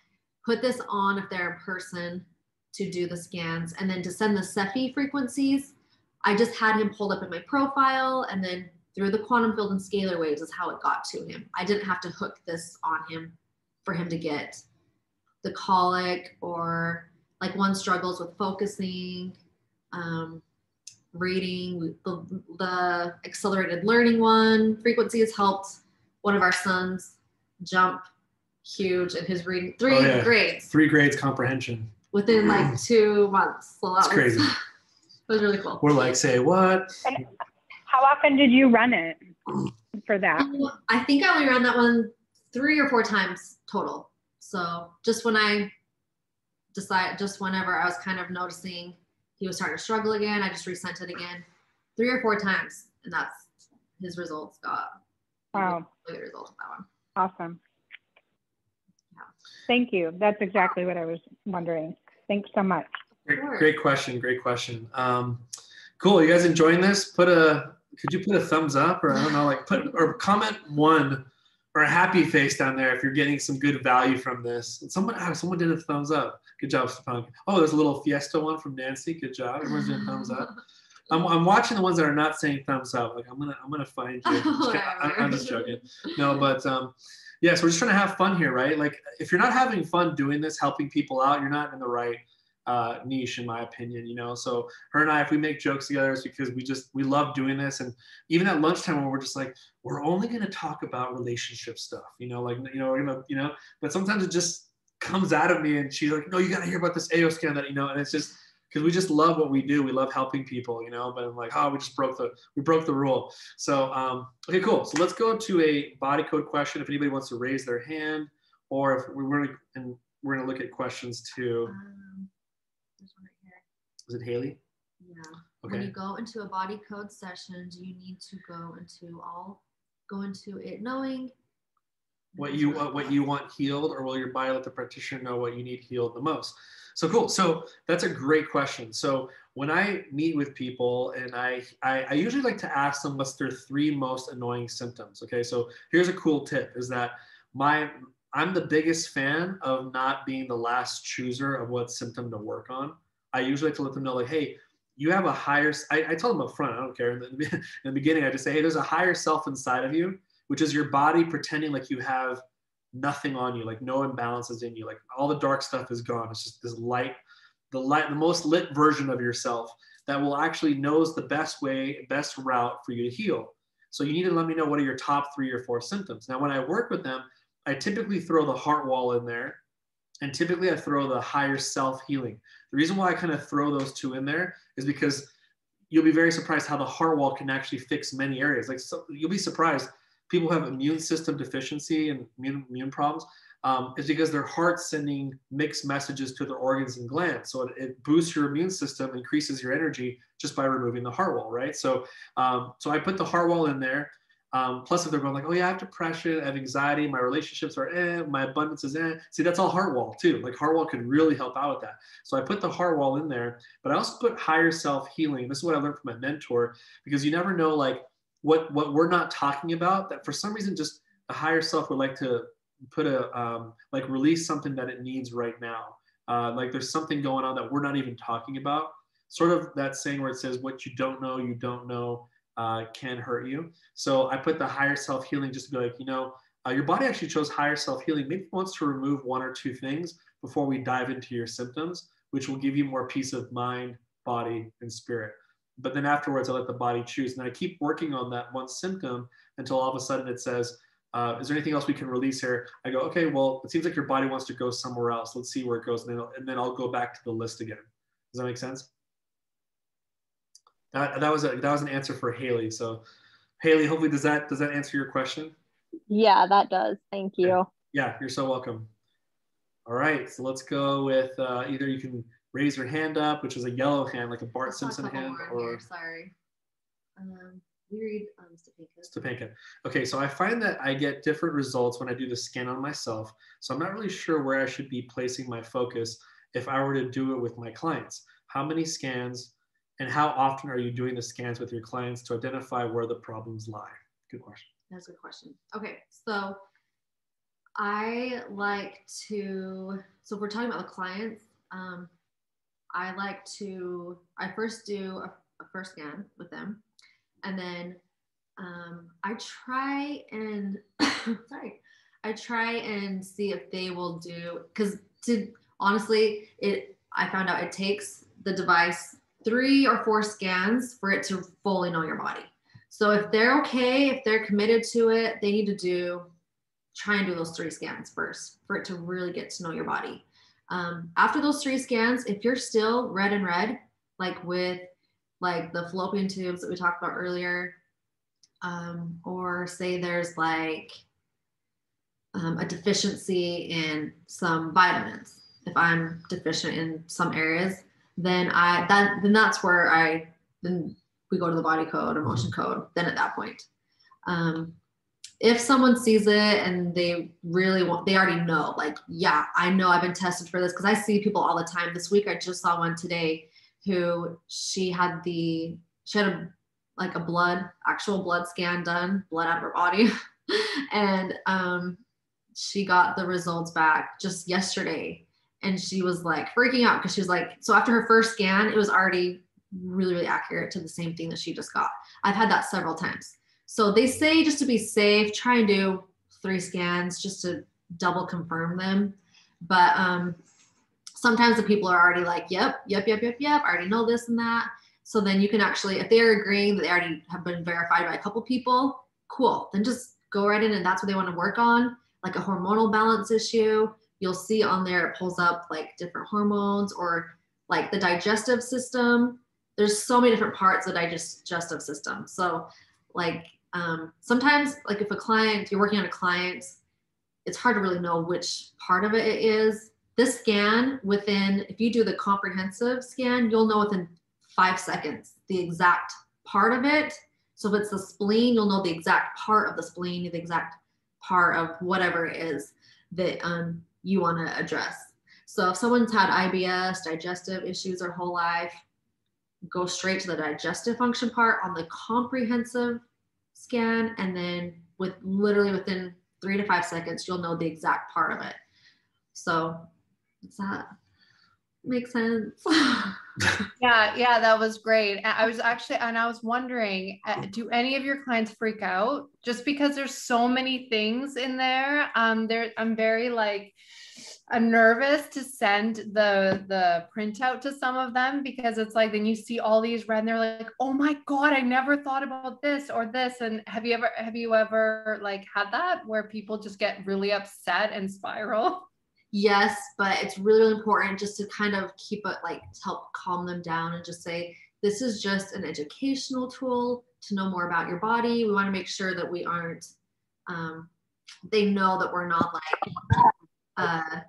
Speaker 8: put this on if they're in person to do the scans, and then to send the SEFI frequencies. I just had him pulled up in my profile, and then through the quantum field and scalar waves is how it got to him. I didn't have to hook this on him for him to get the colic or like one struggles with focusing, um, reading. The, the accelerated learning one frequency has helped one of our sons jump huge in his reading three
Speaker 1: Oh, yeah.
Speaker 8: grades
Speaker 1: Three grades comprehension.
Speaker 8: within like mm-hmm. two months. So that
Speaker 1: It's
Speaker 8: was,
Speaker 1: crazy.
Speaker 8: It was really cool.
Speaker 1: We're like, say what?
Speaker 12: And how often did you run it for that?
Speaker 8: Um, I think I only ran that one three or four times total. So just when I decide, just whenever I was kind of noticing he was starting to struggle again, I just resent it again, three or four times, and that's his results got.
Speaker 12: Wow.
Speaker 8: Really good results with that one.
Speaker 12: Awesome. Thank you. That's exactly what I was wondering. Thanks so much.
Speaker 1: Great, great question. Great question. Um, cool. You guys enjoying this? Put a. Could you put a thumbs up or I don't know, like put or comment one or a happy face down there if you're getting some good value from this. And someone, someone did a thumbs up. Good job, Stefan. Oh, there's a little fiesta one from Nancy. Good job. Everyone's doing thumbs up. I'm, I'm watching the ones that are not saying thumbs up. Like I'm gonna I'm gonna find you. I'm, I'm just joking. No, but um, yeah. So we're just trying to have fun here, right? Like if you're not having fun doing this, helping people out, you're not in the right uh, niche, in my opinion. You know. So her and I, if we make jokes together, it's because we just we love doing this. And even at lunchtime, when we're just like, we're only gonna talk about relationship stuff. You know, like you know, we're gonna you know. But sometimes it just comes out of me, and she's like, no, you gotta hear about this AO scan that you know, and it's just because we just love what we do. We love helping people, you know. But I'm like, oh, we just broke the we broke the rule. So um, okay, cool. So let's go to a body code question. If anybody wants to raise their hand, or if we we're and we're gonna look at questions too.
Speaker 8: Um, there's one right here.
Speaker 1: Is it Haley?
Speaker 8: Yeah.
Speaker 1: Okay.
Speaker 8: When you go into a body code session, do you need to go into all go into it knowing
Speaker 1: What you what, what you want healed, or will your body let the practitioner know what you need healed the most? So cool. So that's a great question. So when I meet with people, and I, I I usually like to ask them what's their three most annoying symptoms. Okay. So here's a cool tip: is that my I'm the biggest fan of not being the last chooser of what symptom to work on. I usually like to let them know, like, hey, you have a higher. I, I tell them up front. I don't care. In the, in the beginning, I just say, hey, there's a higher self inside of you, which is your body pretending like you have nothing on you, like no imbalances in you, like all the dark stuff is gone. It's just this light, the light, the most lit version of yourself that will actually knows the best way, best route for you to heal. So you need to let me know what are your top three or four symptoms. Now, when I work with them, I typically throw the heart wall in there, and typically I throw the higher self healing. The reason why I kind of throw those two in there is because you'll be very surprised how the heart wall can actually fix many areas. Like so, you'll be surprised people have immune system deficiency and immune, immune problems um, is because their heart's sending mixed messages to their organs and glands. So it, it, boosts your immune system, increases your energy just by removing the heart wall, right? So, um, so I put the heart wall in there. Um, plus, if they're going like, oh yeah, I have depression, I have anxiety, my relationships are eh, my abundance is eh. See, that's all heart wall too. Like heart wall could really help out with that. So I put the heart wall in there, but I also put higher self healing. This is what I learned from my mentor because you never know like what what we're not talking about that for some reason just the higher self would like to put a um, like release something that it needs right now. Uh, like there's something going on that we're not even talking about. Sort of that saying where it says, "What you don't know, you don't know." uh, can hurt you. So I put the higher self healing just to be like, you know, uh, your body actually chose higher self healing. Maybe wants to remove one or two things before we dive into your symptoms, which will give you more peace of mind, body, and spirit. But then afterwards, I let the body choose. And I keep working on that one symptom until all of a sudden it says, uh, is there anything else we can release here? I go, okay, well, it seems like your body wants to go somewhere else. Let's see where it goes. And then, and then I'll go back to the list again. Does that make sense? That, that was a that was an answer for Haley. So Haley, hopefully does that does that answer your question?
Speaker 7: Yeah, that does. Thank you.
Speaker 1: Yeah, you're so welcome. All right, so let's go with uh, either you can raise your hand up, which is a yellow hand, like a Bart Simpson hand, or
Speaker 8: here, sorry. Um, we read um,
Speaker 1: Stepanka. Stepanka. Okay, so I find that I get different results when I do the scan on myself. So I'm not really sure where I should be placing my focus if I were to do it with my clients. How many scans and how often are you doing the scans with your clients to identify where the problems lie? Good question.
Speaker 8: That's a good question. Okay, so I like to, so if we're talking about the clients, um, I like to, I first do a, a first scan with them, and then um, I try and, sorry, I try and see if they will do, because to honestly, it, I found out it takes the device three or four scans for it to fully know your body. So if they're okay, if they're committed to it, they need to do try and do those three scans first for it to really get to know your body. Um, after those three scans, if you're still red and red, like with like the fallopian tubes that we talked about earlier, um, or say there's like um, a deficiency in some vitamins. If I'm deficient in some areas, then I that then that's where I then we go to the body code or motion code. Then at that point, um, if someone sees it and they really want, they already know. Like, yeah, I know I've been tested for this because I see people all the time. This week I just saw one today who she had the she had a like a blood actual blood scan done, blood out of her body, and um, she got the results back just yesterday and she was like freaking out because she was like, so after her first scan, it was already really, really accurate to the same thing that she just got. I've had that several times. So they say just to be safe, try and do three scans just to double confirm them. But um, sometimes the people are already like, yep, yep, yep, yep, yep, I already know this and that. So then you can actually, if they're agreeing that they already have been verified by a couple people, cool. Then just go right in and that's what they want to work on, like a hormonal balance issue you'll see on there it pulls up like different hormones or like the digestive system there's so many different parts of the digestive system so like um, sometimes like if a client you're working on a client it's hard to really know which part of it it is. This scan within if you do the comprehensive scan you'll know within five seconds the exact part of it. So if it's the spleen you'll know the exact part of the spleen the exact part of whatever it is that um, you want to address. So if someone's had IBS, digestive issues their whole life, go straight to the digestive function part. On the comprehensive scan. And then with literally within three to five seconds, you'll know the exact part of it. So does that make sense?
Speaker 9: yeah, yeah, that was great. I was actually, and I was wondering, uh, do any of your clients freak out just because there's so many things in there? Um, there, I'm very like, I'm nervous to send the the printout to some of them because it's like then you see all these red and they're like, oh my god, I never thought about this or this. And have you ever have you ever like had that where people just get really upset and spiral?
Speaker 8: yes but it's really really important just to kind of keep it like help calm them down and just say this is just an educational tool to know more about your body we want to make sure that we aren't um, they know that we're not like uh,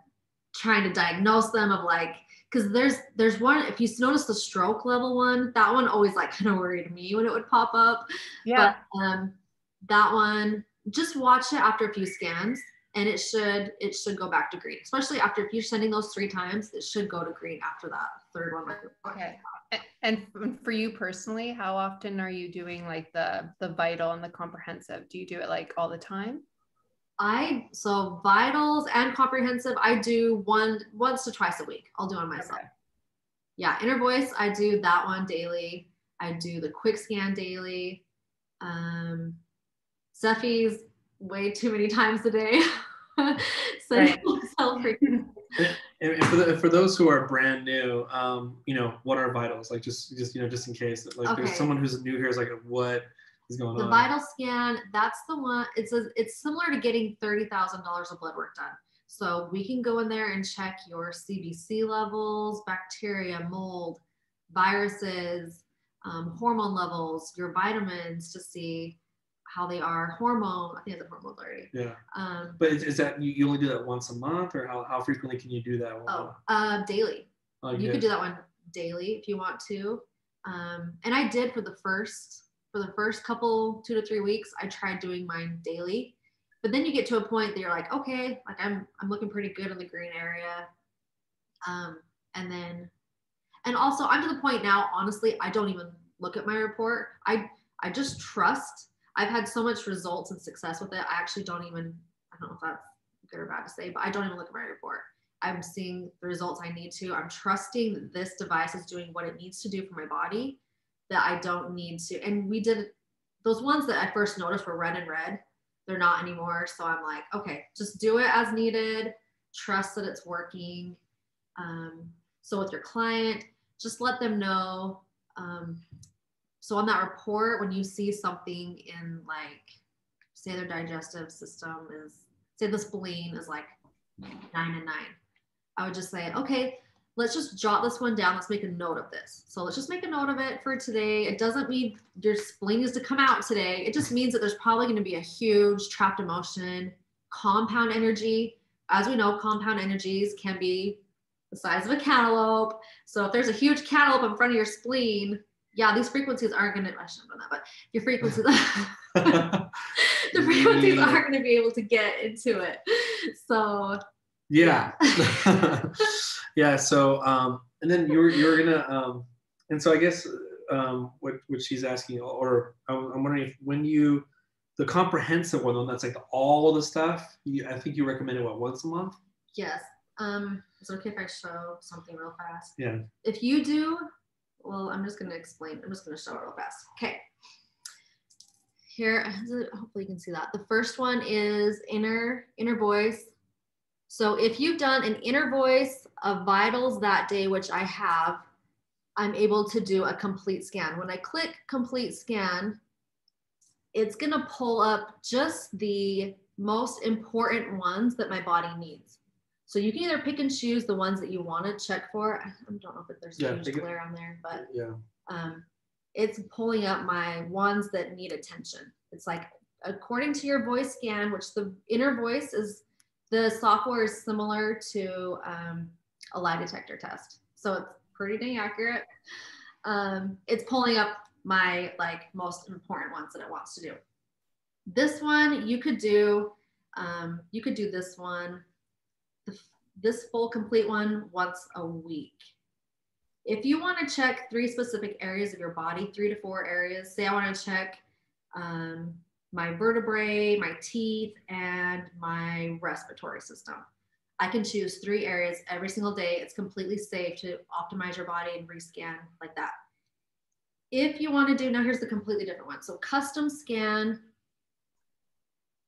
Speaker 8: trying to diagnose them of like because there's there's one if you notice the stroke level one that one always like kind of worried me when it would pop up
Speaker 6: Yeah.
Speaker 8: but um that one just watch it after a few scans and it should it should go back to green especially after if you're sending those three times it should go to green after that third one
Speaker 9: Okay. And for you personally, how often are you doing like the the vital and the comprehensive? Do you do it like all the time?
Speaker 8: I so vitals and comprehensive I do one once to twice a week. I'll do on myself. Yeah, inner voice I do that one daily. I do the quick scan daily. Um SEFIs way too many times a day. so
Speaker 1: Right.
Speaker 8: freaking-
Speaker 1: And, and for, the, for those who are brand new, um, you know, what are vitals? Like just, just you know, just in case, like there's someone who's new here is like, what is going
Speaker 8: the
Speaker 1: on?
Speaker 8: vital scan that's the one it's a, it's similar to getting $30000 of blood work done so we can go in there and check your cbc levels bacteria mold viruses um, hormone levels your vitamins to see how they are hormone i think it's a hormone already
Speaker 1: Yeah.
Speaker 8: um,
Speaker 1: But is, is that you, you only do that once a month, or how, how frequently can you do that?
Speaker 8: Oh, uh, daily.
Speaker 1: Oh,
Speaker 8: you could do that one daily if you want to. Um, and I did for the first for the first couple two to three weeks. I tried doing mine daily, but then you get to a point that you're like, okay, like I'm I'm looking pretty good in the green area. Um, and then, and also I'm to the point now. Honestly, I don't even look at my report. I I just trust. I've had so much results and success with it. I actually don't even. I don't know if that's good or bad to say, but I don't even look at my report. I'm seeing the results I need to. I'm trusting that this device is doing what it needs to do for my body, that I don't need to. And we did those ones that I first noticed were red and red. They're not anymore. So I'm like, okay, just do it as needed. Trust that it's working. Um, so with your client, just let them know. Um, so on that report, when you see something in like, say their digestive system is, say the spleen is like nine and nine. I would just say, okay, let's just jot this one down. Let's make a note of this. So let's just make a note of it for today. It doesn't mean your spleen is to come out today. It just means that there's probably going to be a huge trapped emotion, compound energy. As we know, compound energies can be the size of a cantaloupe. So if there's a huge cantaloupe in front of your spleen, yeah, these frequencies aren't going to, I shouldn't have done that, but your frequencies, the frequencies aren't going to be able to get into it. So
Speaker 1: Yeah. yeah. So, um, and then you're, you're gonna, um, and so I guess, um, what, what she's asking, or I'm, I'm wondering if when you, the comprehensive one, that's like the, all the stuff, you, I think you recommended what, once a month?
Speaker 8: Yes. Um, is it okay if I show something real fast?
Speaker 1: Yeah.
Speaker 8: If you do, well, I'm just gonna explain. I'm just gonna show it real fast. Okay. Here, hopefully you can see that. The first one is inner inner voice. So if you've done an inner voice of vitals that day, which I have, I'm able to do a complete scan. When I click complete scan, it's gonna pull up just the most important ones that my body needs. So you can either pick and choose the ones that you want to check for. I don't know if there's
Speaker 1: Yeah,
Speaker 8: huge
Speaker 1: pick it-
Speaker 8: glare on there, but
Speaker 1: Yeah.
Speaker 8: um, it's pulling up my ones that need attention. It's like according to your voice scan, which the inner voice is the software is similar to um, a lie detector test. So it's pretty dang accurate. Um, it's pulling up my like most important ones that it wants to do. This one you could do, um, you could do this one, this full complete one once a week. If you want to check three specific areas of your body, three to four areas, say I want to check um, my vertebrae, my teeth, and my respiratory system. I can choose three areas every single day. It's completely safe to optimize your body and rescan like that. If you want to do, now here's the completely different one. So custom scan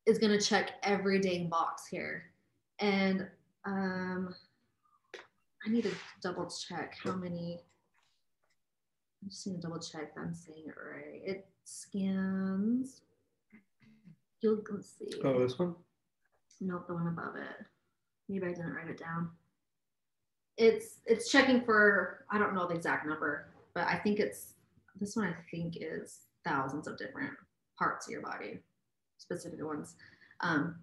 Speaker 8: is going to check every dang box here. And um, I need to double check how many. I'm just going to double check I'm saying it right. It scans. You'll see.
Speaker 1: Oh, this one?
Speaker 8: Nope, the one above it. Maybe I didn't write it down. It's it's checking for I don't know the exact number, but I think it's this one. I think is thousands of different parts of your body, specific ones. Um,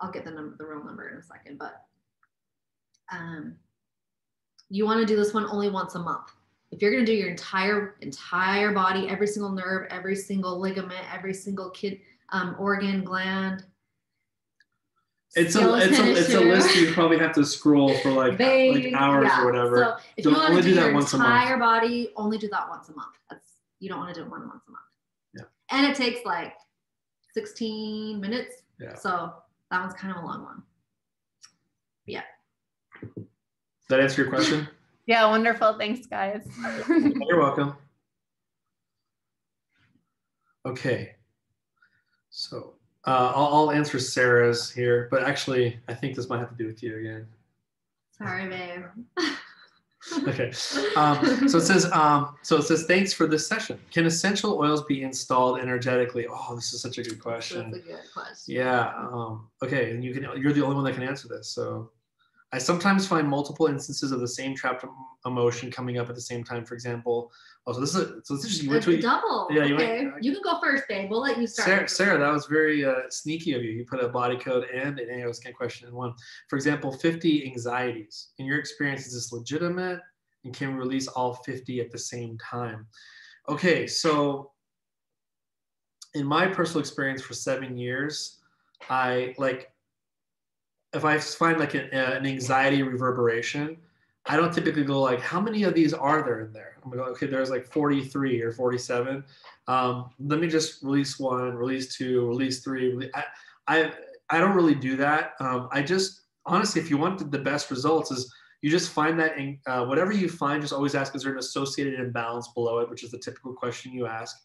Speaker 8: I'll get the number, the real number in a second, but um, you want to do this one only once a month. If you're going to do your entire entire body, every single nerve, every single ligament, every single kid um, organ, gland.
Speaker 1: It's a it's a it's a list you probably have to scroll for like
Speaker 8: They-
Speaker 1: like hours
Speaker 8: yeah.
Speaker 1: or whatever.
Speaker 8: So if
Speaker 1: Don't
Speaker 8: you want
Speaker 1: only
Speaker 8: to do,
Speaker 1: do that
Speaker 8: your
Speaker 1: once a month.
Speaker 8: entire body, only do that once a month. That's you don't want to do it more than once a month.
Speaker 1: Yeah.
Speaker 8: And it takes like 16 minutes.
Speaker 1: Yeah.
Speaker 8: So that one's kind of a long one. Yeah.
Speaker 1: Does that answer your question?
Speaker 9: Yeah, wonderful. Thanks, guys.
Speaker 1: You're welcome. Okay. So uh, I'll, I'll answer Sarah's here, but actually, I think this might have to do with you again.
Speaker 8: Sorry, babe.
Speaker 1: Okay. Um, so it says, um, so it says, thanks for this session. Can essential oils be installed energetically? Oh, this is such a good question.
Speaker 8: That's a good question.
Speaker 1: Yeah. Um, okay. And you can, you're the only one that can answer this. So I sometimes find multiple instances of the same trapped emotion coming up at the same time. For example, oh, so this is, so this is, you went to,
Speaker 8: double.
Speaker 1: Yeah, you
Speaker 8: okay.
Speaker 1: went-
Speaker 8: you can go first, babe. We'll let you start.
Speaker 1: Sarah, Sarah, that was very uh, sneaky of you. You put a body code and an AO scan question in one. For example, 50 anxieties. In your experience, is this legitimate? And can we release all 50 at the same time? Okay, so in my personal experience for seven years, I like if I find like an, uh, an anxiety reverberation, I don't typically go like, how many of these are there in there? I'm gonna go, okay, there's like 43 or 47. Um, let me just release one, release two, release three. I, I, I don't really do that. Um, I just honestly, if you want the best results, is you just find that in, uh, whatever you find, just always ask, is there an associated imbalance below it, which is the typical question you ask,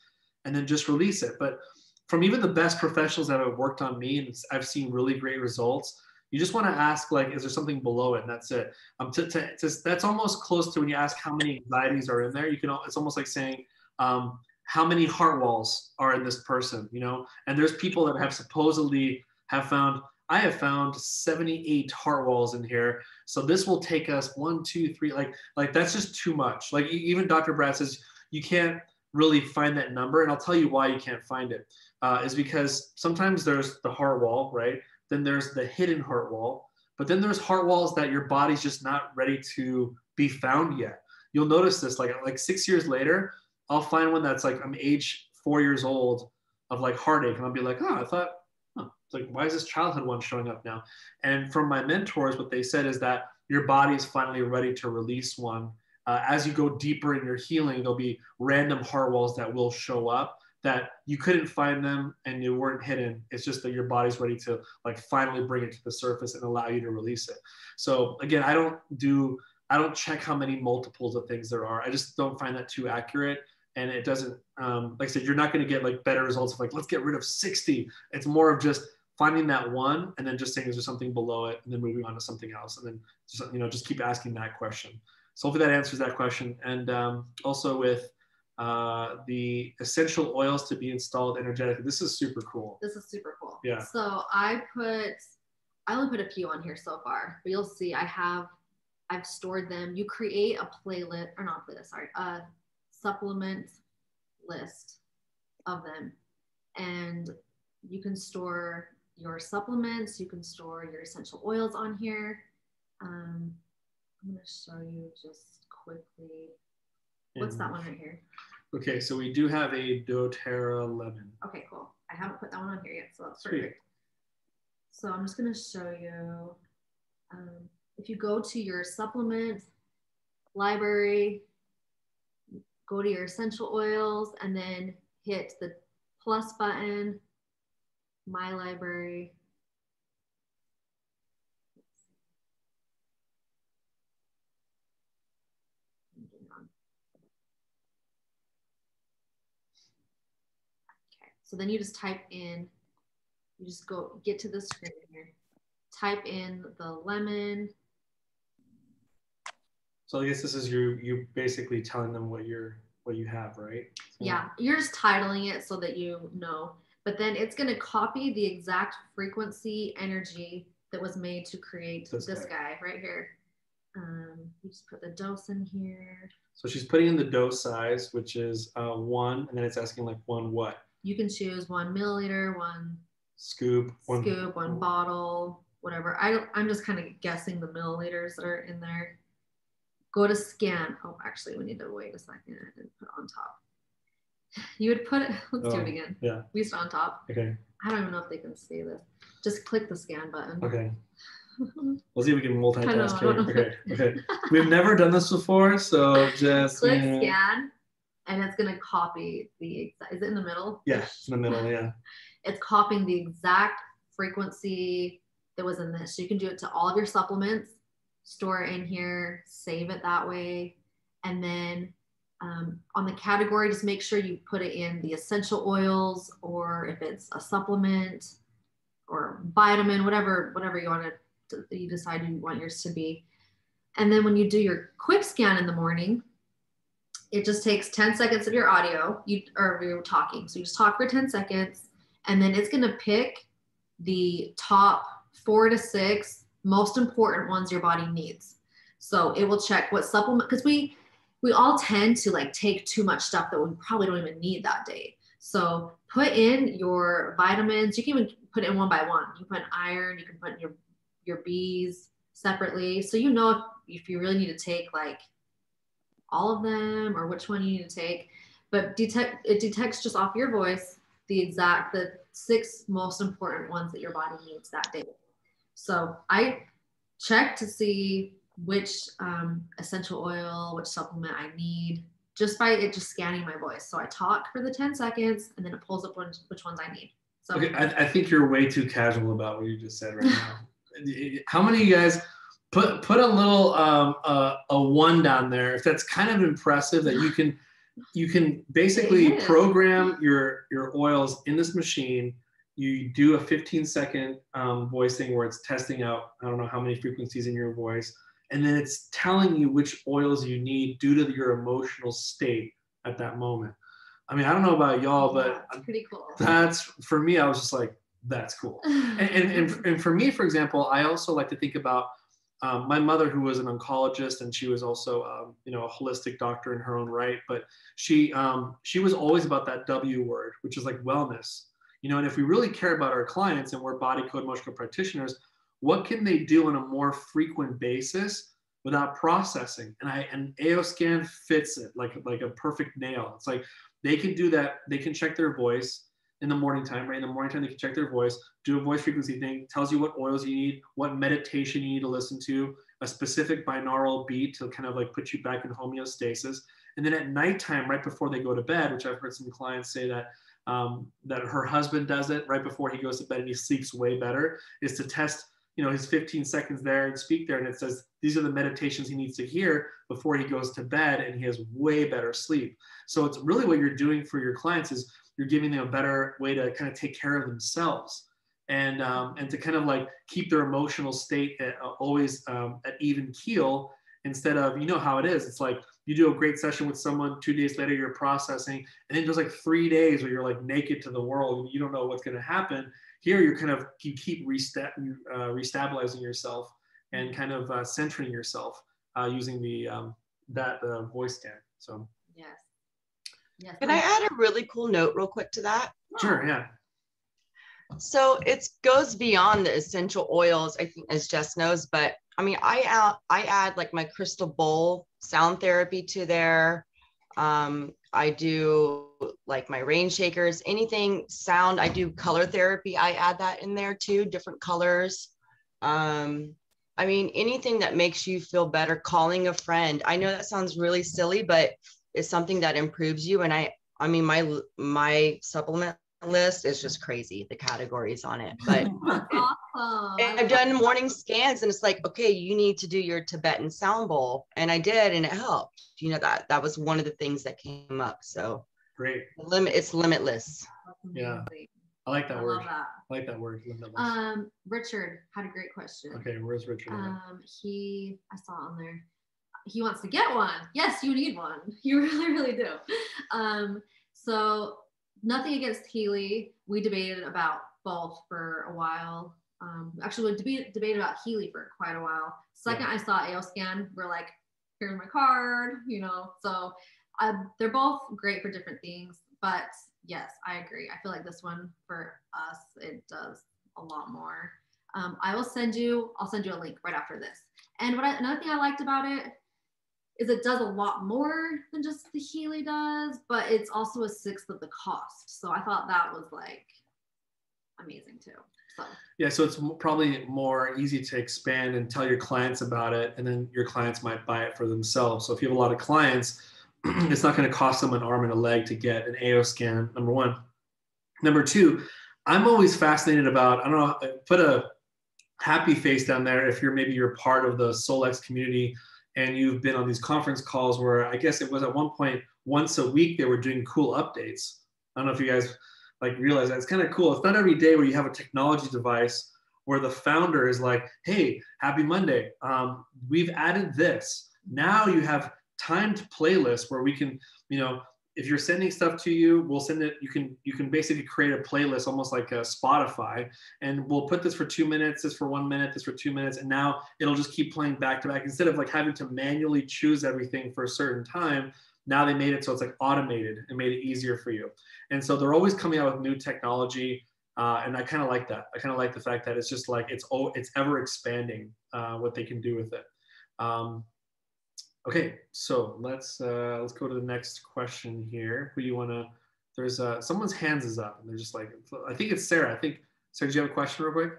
Speaker 1: and then just release it. But from even the best professionals that have worked on me, and I've seen really great results. You just want to ask, like, is there something below it? And that's it. Um, to, to, to, that's almost close to when you ask how many anxieties are in there. You can, it's almost like saying, um, how many heart walls are in this person, you know? And there's people that have supposedly have found, I have found 78 heart walls in here. So this will take us one, two, three, like, like that's just too much. Like even Dr. Brad says, you can't really find that number. And I'll tell you why you can't find it. Uh, is because sometimes there's the heart wall, right? Then there's the hidden heart wall, but then there's heart walls that your body's just not ready to be found yet. You'll notice this like like six years later, I'll find one that's like I'm age four years old of like heartache, and I'll be like, oh, I thought, like why is this childhood one showing up now? And from my mentors, what they said is that your body is finally ready to release one. Uh, as you go deeper in your healing, there'll be random heart walls that will show up that you couldn't find them and you weren't hidden. It's just that your body's ready to like finally bring it to the surface and allow you to release it. So again, I don't do I don't check how many multiples of things there are. I just don't find that too accurate. And it doesn't, um, like I said, you're not going to get like better results of like, let's get rid of 60. It's more of just finding that one and then just saying, is there something below it? And then moving on to something else. And then, just, you know, just keep asking that question. So hopefully that answers that question. And um, also with uh, the essential oils to be installed energetically. This is super cool.
Speaker 8: This is super cool.
Speaker 1: Yeah.
Speaker 8: So I put, I only put a few on here so far, but you'll see I have, I've stored them. You create a playlist, or not playlist, sorry, a supplement list of them. And you can store your supplements, you can store your essential oils on here. Um, I'm going to show you just quickly. What's that one right here?
Speaker 1: Okay, so we do have a doTERRA lemon.
Speaker 8: Okay, cool. I haven't put that one on here yet, so that's
Speaker 1: Sweet.
Speaker 8: perfect. So I'm just gonna show you. Um, if you go to your supplement library, go to your essential oils, and then hit the plus button, my library. Okay, so then you just type in, you just go get to the screen here, type in the lemon.
Speaker 1: So I guess this is you you basically telling them what you're what you have, right? So-
Speaker 8: Yeah, you're just titling it so that you know. But then it's going to copy the exact frequency energy that was made to create
Speaker 1: This
Speaker 8: this,
Speaker 1: guy.
Speaker 8: guy. right here. Um, you just put the dose in here.
Speaker 1: So she's putting in the dose size, which is uh, one, and then it's asking like one what?
Speaker 8: You can choose one milliliter, one
Speaker 1: scoop, one
Speaker 8: scoop, one bottle, whatever. I I'm just kind of guessing the milliliters that are in there. Go to scan. Oh, actually, we need to wait a second and put it on top. You would put it, let's do
Speaker 1: Oh,
Speaker 8: it again.
Speaker 1: Yeah.
Speaker 8: We used on top.
Speaker 1: Okay.
Speaker 8: I don't even know if they can see this. Just click the scan button.
Speaker 1: Okay. We'll see if we can multitask
Speaker 8: know,
Speaker 1: here. Okay. Okay. We've never done this before, so just
Speaker 8: Click
Speaker 1: yeah.
Speaker 8: scan, and it's gonna copy the exact. Is it in the middle?
Speaker 1: Yeah, it's in the middle. Yeah.
Speaker 8: It's copying the exact frequency that was in this. So you can do it to all of your supplements, store it in here, save it that way, and then um, on the category, just make sure you put it in the essential oils, or if it's a supplement or vitamin, whatever whatever you want to you decide you want yours to be. And then when you do your quick scan in the morning, it just takes 10 seconds of your audio, you or you're talking. So you just talk for 10 seconds, and then it's gonna pick the top four to six most important ones your body needs. So it will check what supplement because we we all tend to like take too much stuff that we probably don't even need that day. So put in your vitamins. You can even put in one by one. You put in iron. You can put in your your B's separately, so you know if, if you really need to take like all of them or which one you need to take. But detect it detects just off your voice the exact the six most important ones that your body needs that day. So I check to see which um, essential oil, which supplement I need just by it just scanning my voice. So I talk for the 10 seconds and then it pulls up which, which ones I need. So
Speaker 1: Okay, I, I think you're way too casual about what you just said right now. How many of you guys put put a little um, uh, a one down there? If that's kind of impressive, that you can you can basically program your your oils in this machine. You do a 15 second um, voicing where it's testing out I don't know how many frequencies in your voice, and then it's telling you which oils you need due to your emotional state at that moment. I mean, I don't know about y'all, but
Speaker 8: it's pretty cool.
Speaker 1: that's for me. I was just like, that's cool. And and, and, and for me, for example, I also like to think about um, my mother, who was an oncologist, and she was also, um, you know, a holistic doctor in her own right. But she um, she was always about that W word, which is like wellness. You know, and if we really care about our clients and we're body code emotional practitioners, what can they do on a more frequent basis without processing? And I and AOScan fits it like like a perfect nail. It's like they can do that. They can check their voice in the morning time, right? In the morning time, they can check their voice, do a voice frequency thing, tells you what oils you need, what meditation you need to listen to, a specific binaural beat to kind of like put you back in homeostasis. And then at nighttime, right before they go to bed, which I've heard some clients say that um, that her husband does it right before he goes to bed and he sleeps way better, is to test, you know, his 15 seconds there and speak there, and it says these are the meditations he needs to hear before he goes to bed, and he has way better sleep. So it's really what you're doing for your clients is you're giving them a better way to kind of take care of themselves and um, and to kind of like keep their emotional state at, uh, always um, at even keel instead of you know how it is it's like you do a great session with someone two days later you're processing and then there's like three days where you're like naked to the world you don't know what's going to happen here you're kind of you keep resta- uh, restabilizing yourself and kind of uh, centering yourself uh, using the um, that uh, voice scan so.
Speaker 8: Yes yes
Speaker 3: Can I add a really cool note real quick to that?
Speaker 1: sure yeah
Speaker 3: So it goes beyond the essential oils, I think, as Jess knows. But I mean, I add, I add like my crystal bowl sound therapy to there. Um, I do like my rain shakers, anything sound. I do color therapy. I add that in there too, different colors. Um, I mean, anything that makes you feel better. Calling a friend. I know that sounds really silly, but it's something that improves you. And I, I mean, my my supplement list is just crazy the categories on it but
Speaker 8: awesome.
Speaker 3: and i've done morning scans and it's like okay you need to do your tibetan sound bowl and i did and it helped you know that that was one of the things that came up so
Speaker 1: great
Speaker 3: limit it's limitless
Speaker 1: yeah i like that
Speaker 8: I
Speaker 1: word
Speaker 8: that.
Speaker 1: i like that word limitless.
Speaker 8: Um, Richard had a great question.
Speaker 1: okay where's richard at?
Speaker 8: Um, he, I saw on there, he wants to get one. Yes, you need one. You really, really do. Um, so nothing against Healy. We debated about both for a while. Um, actually, we debate, debated about Healy for quite a while. Second, I saw AOScan, we're like, here's my card, you know. So uh, they're both great for different things, but yes, I agree. I feel like this one for us, it does a lot more. Um, I will send you, I'll send you a link right after this. And what I, another thing I liked about it is it does a lot more than just the Healy does, but it's also a sixth of the cost. So I thought that was like amazing too. So
Speaker 1: Yeah, so it's probably more easy to expand and tell your clients about it, and then your clients might buy it for themselves. So if you have a lot of clients, it's not going to cost them an arm and a leg to get an AO scan. Number one. Number two, I'm always fascinated about. I don't know. Put a happy face down there if you're maybe you're part of the Solex community and you've been on these conference calls where I guess it was at one point once a week they were doing cool updates. I don't know if you guys like realize that it's kind of cool. It's not every day where you have a technology device where the founder is like, "Hey, happy Monday. Um, we've added this. Now you have timed playlists where we can, you know, if you're sending stuff to you, we'll send it. You can you can basically create a playlist almost like a Spotify, and we'll put this for two minutes, this for one minute, this for two minutes, and now it'll just keep playing back to back instead of like having to manually choose everything for a certain time. Now they made it so it's like automated and made it easier for you. And so they're always coming out with new technology. Uh, and I kind of like that. I kind of like the fact that it's just like it's oh, it's ever expanding uh, what they can do with it. Um, okay, so let's uh, let's go to the next question here. Who do you want to? There's uh, someone's hands is up, and they're just like I think it's Sarah. I think Sarah. Do you have a question real quick?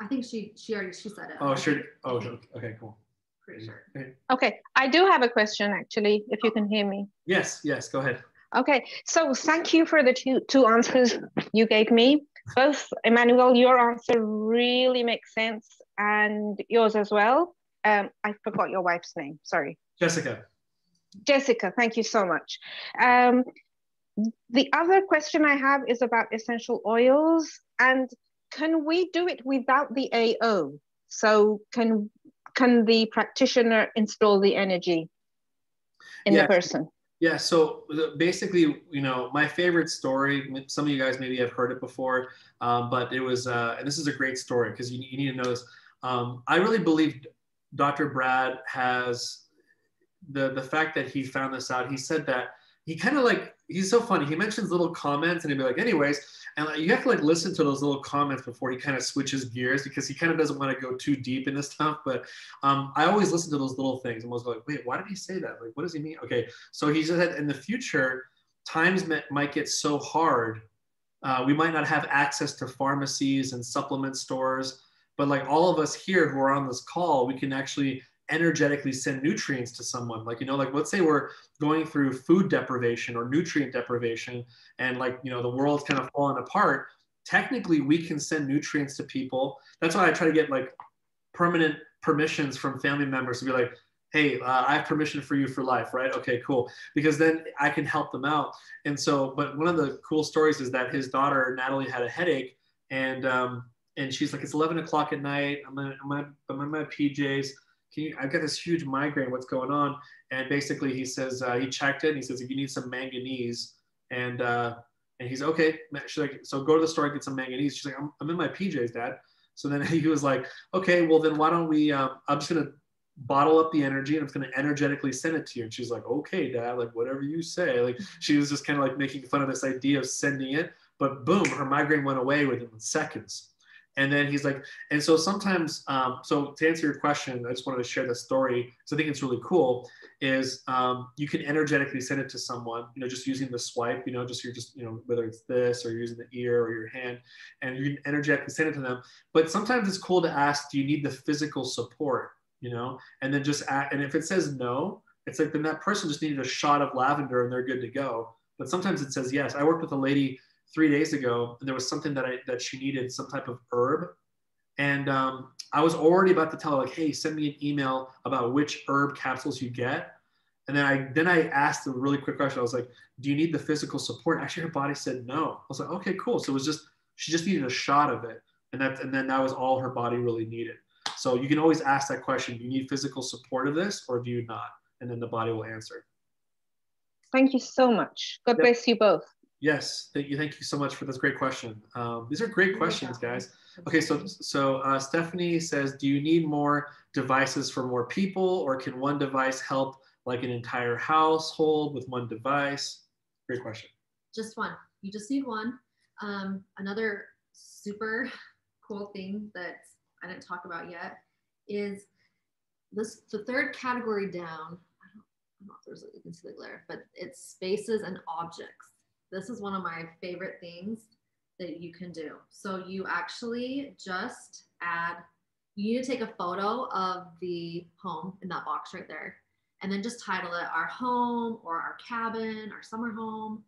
Speaker 8: I think she she already she said it.
Speaker 1: Oh sure. Oh okay. okay cool.
Speaker 8: Pretty sure.
Speaker 1: Okay.
Speaker 7: Okay, I do have a question actually, if you can hear me.
Speaker 1: Yes. Yes. Go ahead.
Speaker 7: Okay, so thank you for the two, two answers you gave me. Both, Emanuel, your answer really makes sense, and yours as well. Um, I forgot your wife's name, sorry.
Speaker 1: Jessica.
Speaker 7: Jessica, thank you so much. Um, the other question I have is about essential oils, and can we do it without the AO? So can can the practitioner install the energy in
Speaker 1: Yeah.
Speaker 7: the person?
Speaker 1: Yeah, so basically, you know, my favorite story, some of you guys maybe have heard it before, um, but it was, uh, and this is a great story because you, you need to know this. Um, I really believe Dr. Brad has the, the fact that he found this out. He said that he kind of like, he's so funny. He mentions little comments and he'd be like, anyways, and like, you have to like listen to those little comments before he kind of switches gears because he kind of doesn't want to go too deep in this stuff. But um, I always listen to those little things and was like, wait, why did he say that? Like, what does he mean? Okay, so he said in the future, times might get so hard, uh, we might not have access to pharmacies and supplement stores. But like all of us here who are on this call, we can actually energetically send nutrients to someone. Like, you know, like let's say we're going through food deprivation or nutrient deprivation, and like, you know, the world's kind of falling apart. Technically, we can send nutrients to people. That's why I try to get like permanent permissions from family members to be like, hey, uh, I have permission for you for life, right? Okay, cool. Because then I can help them out. And so, but one of the cool stories is that his daughter Natalie had a headache, and um, and she's like, it's 11 o'clock at night. I'm in, I'm in, I'm in my PJs. Can you, I've got this huge migraine. What's going on? And basically, he says uh, he checked it. And he says if you need some manganese, and uh, and he's okay. She's like, so go to the store and get some manganese. She's like, I'm, I'm in my PJs, Dad. So then he was like, okay, well then why don't we? Um, I'm just gonna bottle up the energy and I'm gonna energetically send it to you. And she's like, okay, Dad, like whatever you say. Like she was just kind of like making fun of this idea of sending it. But boom, her migraine went away within seconds. And then he's like, and so sometimes, um, so to answer your question, I just wanted to share this story because I think it's really cool. Is um, you can energetically send it to someone, you know, just using the swipe, you know, just you're just, you know, whether it's this or using the ear or your hand, and you can energetically send it to them. But sometimes it's cool to ask, do you need the physical support, you know, and then just and if it says no, it's like then that person just needed a shot of lavender and they're good to go. But sometimes it says yes. I worked with a lady three days ago, and there was something that I that she needed, some type of herb, and um, I was already about to tell her like, hey, send me an email about which herb capsules you get. And then I then I asked a really quick question. I was like, do you need the physical support? Actually, her body said no. I was like, okay, cool. So it was just she just needed a shot of it, and that and then that was all her body really needed. So you can always ask that question: Do you need physical support of this, or do you not? And then the body will answer.
Speaker 7: Thank you so much. God
Speaker 1: Yep.
Speaker 7: bless you both.
Speaker 1: Yes, thank you. Thank you so much for this great question. Um, these are great questions, guys. Okay, so so uh, Stephanie says, do you need more devices for more people, or can one device help like an entire household with one device? Great question.
Speaker 8: Just one. You just need one. Um, another super cool thing that I didn't talk about yet is this the third category down. I don't, I don't know if there's you can see the glare, but it's spaces and objects. This is one of my favorite things that you can do. So you actually just add, you need to take a photo of the home in that box right there, and then just title it our home or our cabin, our summer home,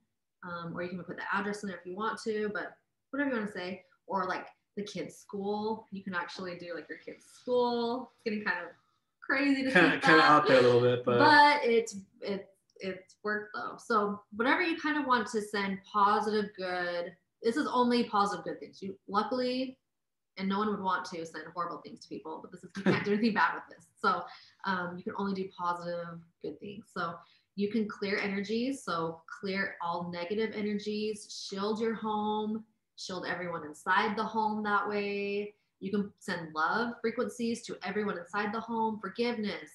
Speaker 8: um, or you can put the address in there if you want to, but whatever you want to say, or like the kids' school. You can actually do like your kids' school. It's getting kind of crazy to
Speaker 1: kind of kind of out there a little bit, but
Speaker 8: but it's it's it's work though. So whatever you kind of want to send positive, good. This is only positive, good things. You luckily, and no one would want to send horrible things to people, but this is you can't do anything bad with this. So um, you can only do positive, good things. So you can clear energies. So clear all negative energies. Shield your home. Shield everyone inside the home that way. You can send love frequencies to everyone inside the home, forgiveness,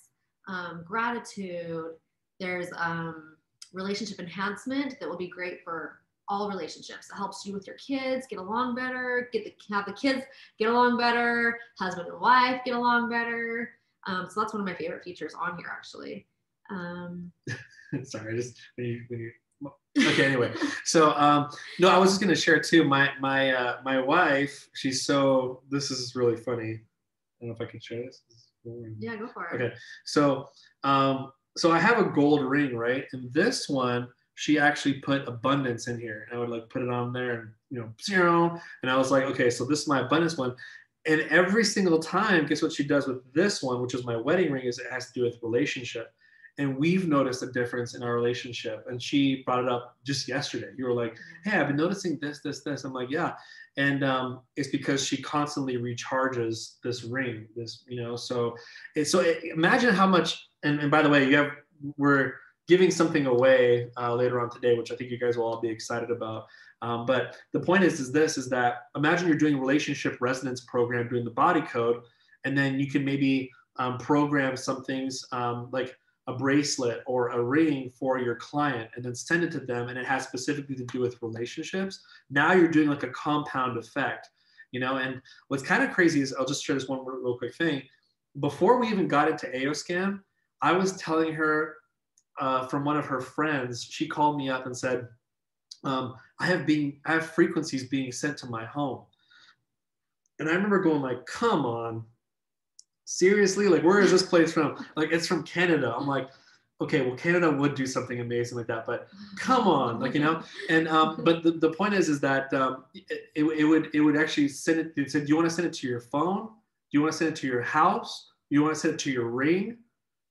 Speaker 8: um, gratitude. There's um, relationship enhancement that will be great for all relationships. It helps you with your kids get along better, get the have the kids get along better, husband and wife get along better. Um, so that's one of my favorite features on here, actually. Um,
Speaker 1: Sorry, I just when you, when you okay anyway so um no i was just going to share too my my uh my wife she's so this is really funny i don't know if i can share this
Speaker 8: yeah, go for it.
Speaker 1: okay so um so i have a gold ring right? And this one she actually put abundance in here. And i would like put it on there and you know zero. And i was like okay so this is my abundance one. And every single time guess what she does with this one which is my wedding ring is it has to do with relationship and we've noticed a difference in our relationship and she brought it up just yesterday. You were like hey i've been noticing this this this. I'm like yeah. And um, it's because she constantly recharges this ring this you know so so it, imagine how much and, and by the way you have we're giving something away uh, later on today which i think you guys will all be excited about. Um, but the point is is this is that imagine you're doing a relationship resonance program doing the body code and then you can maybe um, program some things um, like a bracelet or a ring for your client and then send it to them and it has specifically to do with relationships now you're doing like a compound effect you know? And what's kind of crazy is i'll just share this one real quick thing. Before we even got into aoscan i was telling her uh, from one of her friends she called me up and said um, i have being i have frequencies being sent to my home. And i remember going like come on seriously? Like where is this place from? Like it's from canada. I'm like okay well canada would do something amazing like that but come on like you know? And um, but the, the point is is that um, it, it, would it would actually send it it said do you want to send it to your phone? Do you want to send it to your house? Do you want to send it to your ring?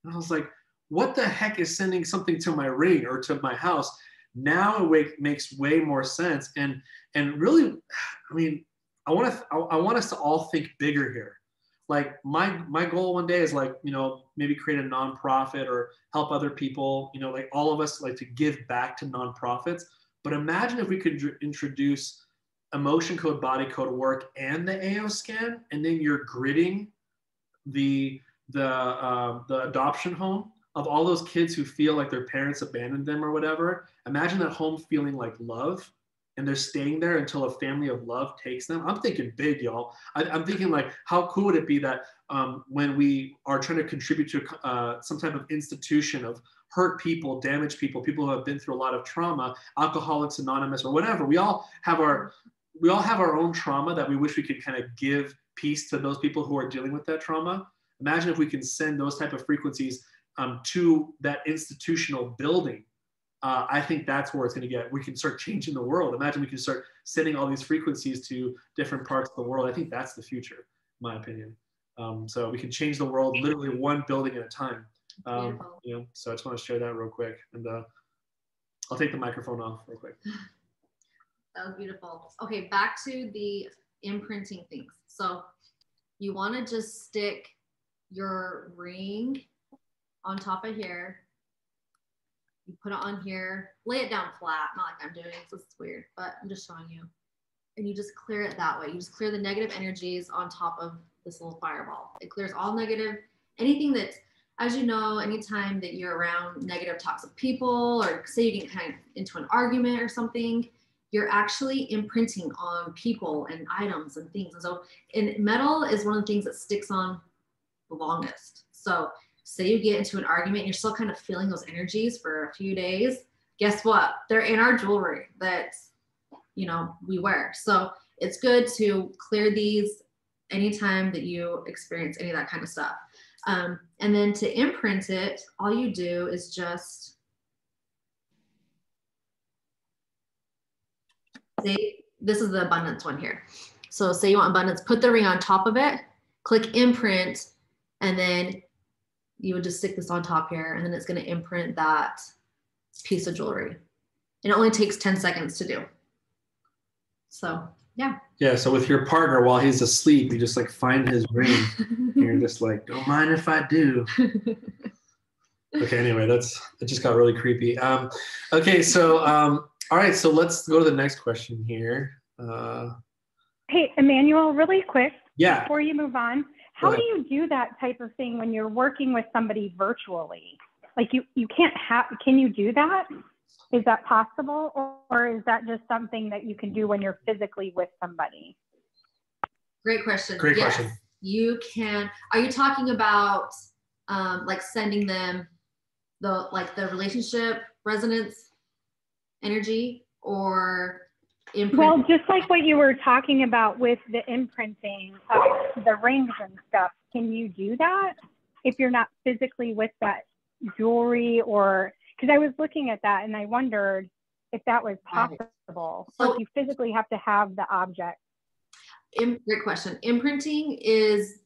Speaker 1: And i was like what the heck is sending something to my ring or to my house? Now it makes way more sense and and really i mean i want to I, I want us to all think bigger here like my my goal one day is like you know maybe create a nonprofit or help other people you know like all of us like to give back to nonprofits. But imagine if we could dr- introduce emotion code body code work and the ao scan and then you're gridding the the uh, the adoption home of all those kids who feel like their parents abandoned them or whatever. Imagine that home feeling like love and they're staying there until a family of love takes them. I'm thinking big, y'all. I, am thinking like, how cool would it be that um, when we are trying to contribute to uh, some type of institution of hurt people, damaged people, people who have been through a lot of trauma, Alcoholics Anonymous or whatever, we all have our we all have our own trauma that we wish we could kind of give peace to those people who are dealing with that trauma. Imagine if we can send those type of frequencies um, to that institutional building uh, I think that's where it's going to get. We can start changing the world. Imagine we can start sending all these frequencies to different parts of the world. I think that's the future, in my opinion. Um, so we can change the world literally one building at a time. Um, you know, so I just want to share that real quick, and uh, I'll take the microphone off real quick.
Speaker 8: That was beautiful. Okay, back to the imprinting things. So you want to just stick your ring on top of here you put it on here, lay it down flat, not like I'm doing, so it's weird, but I'm just showing you. And you just clear it that way. You just clear the negative energies on top of this little fireball. It clears all negative, anything that's as you know, anytime that you're around negative toxic people, or say you get kind of into an argument or something, you're actually imprinting on people and items and things. And so, in metal is one of the things that sticks on the longest. So, say you get into an argument you're still kind of feeling those energies for a few days. Guess what? They're in our jewelry that you know we wear. So it's good to clear these anytime that you experience any of that kind of stuff. Um, and then to imprint it, all you do is just say, this is the abundance one here. So say you want abundance, put the ring on top of it, click imprint, and then you would just stick this on top here, and then it's gonna imprint that piece of jewelry. And it only takes 10 seconds to do. So yeah.
Speaker 1: Yeah. So with your partner, while he's asleep, you just like find his ring. and you're just like, don't mind if I do. okay. Anyway, that's it. Just got really creepy. Um, okay. So um, all right. So let's go to the next question here. Uh,
Speaker 12: Hey, Emanuel, really quick.
Speaker 1: Yeah.
Speaker 12: Before you move on, how do you do that type of thing when you're working with somebody virtually? Like you, you can't have. Can you do that? Is that possible, or, or is that just something that you can do when you're physically with somebody?
Speaker 8: Great question.
Speaker 1: Great
Speaker 8: Yes,
Speaker 1: question.
Speaker 8: You can. Are you talking about um, like sending them the like the relationship resonance energy or imprint?
Speaker 12: Well, just like what you were talking about with the imprinting of the rings and stuff, can you do that if you're not physically with that jewelry or because I was looking at that and I wondered if that was possible. So if you physically have to have the object.
Speaker 8: Great question. Imprinting is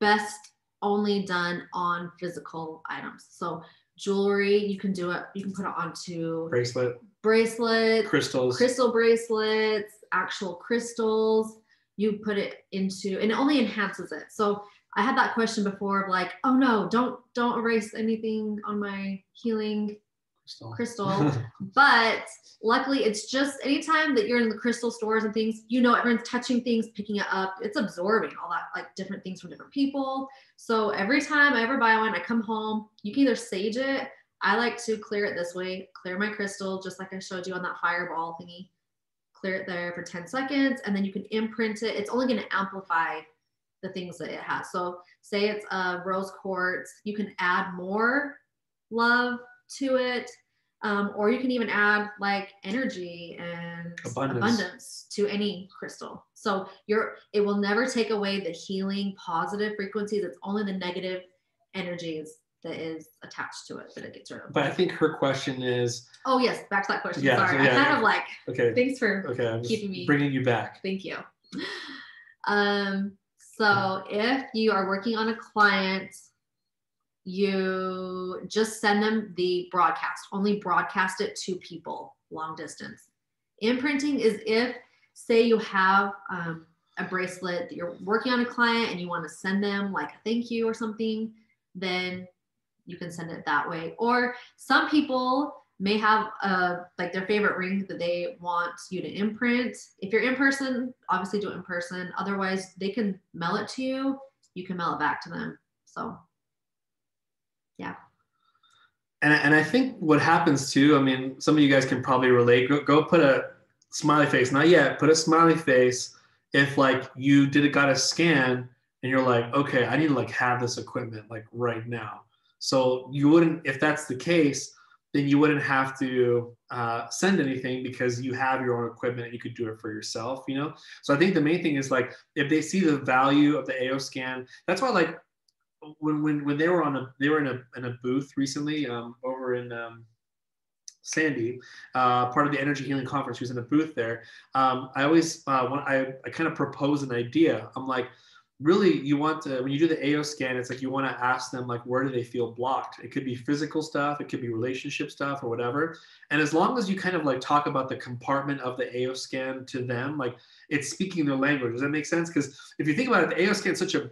Speaker 8: best only done on physical items. So jewelry, you can do it. You can put it onto
Speaker 1: bracelet,
Speaker 8: bracelets,
Speaker 1: crystals.
Speaker 8: crystal bracelets, actual crystals. You put it into, and it only enhances it. So I had that question before of like, oh no, don't don't erase anything on my healing crystal. but luckily, it's just anytime that you're in the crystal stores and things, you know, everyone's touching things, picking it up. It's absorbing all that, like different things from different people. So every time I ever buy one, I come home, you can either sage it. I like to clear it this way, clear my crystal, just like I showed you on that fireball thingy. Clear it there for 10 seconds, and then you can imprint it. It's only going to amplify the things that it has. So, say it's a rose quartz, you can add more love to it um, or you can even add like energy and
Speaker 1: Abundance.
Speaker 8: abundance. to any crystal so you're it will never take away the healing positive frequencies it's only the negative energies that is attached to it that it gets rid of
Speaker 1: But I think her question is,
Speaker 8: oh yes back to that question
Speaker 1: Yeah,
Speaker 8: sorry
Speaker 1: so yeah,
Speaker 8: i kind of like
Speaker 1: okay.
Speaker 8: thanks for
Speaker 1: okay, I'm
Speaker 8: keeping me
Speaker 1: bringing you back.
Speaker 8: Thank you. Um, so if you are working on a client, you just send them the broadcast, only broadcast it to people long distance. Imprinting is if, say, you have um, a bracelet that you're working on a client and you want to send them like a thank you or something, then you can send it that way. Or some people may have uh, like their favorite ring that they want you to imprint. If you're in person, obviously do it in person. Otherwise, they can mail it to you. You can mail it back to them. So, yeah.
Speaker 1: And, and I think what happens too, I mean, some of you guys can probably relate. Go, go put a smiley face, not yet, put a smiley face if like you did it, got a scan and you're like, okay, I need to like have this equipment like right now. So you wouldn't, if that's the case, then you wouldn't have to uh, send anything because you have your own equipment and you could do it for yourself, you know? So I think the main thing is like, if they see the value of the AO scan, that's why like when, when, when they were on a, they were in a, in a booth recently um, over in um, Sandy, uh, part of the energy healing conference, was in a booth there. Um, I always, uh, when I, I kind of propose an idea. I'm like, really you want to when you do the AO scan, it's like you want to ask them like where do they feel blocked? It could be physical stuff, it could be relationship stuff or whatever. And as long as you kind of like talk about the compartment of the AO scan to them, like it's speaking their language. Does that make sense? Because if you think about it, the AO scan is such a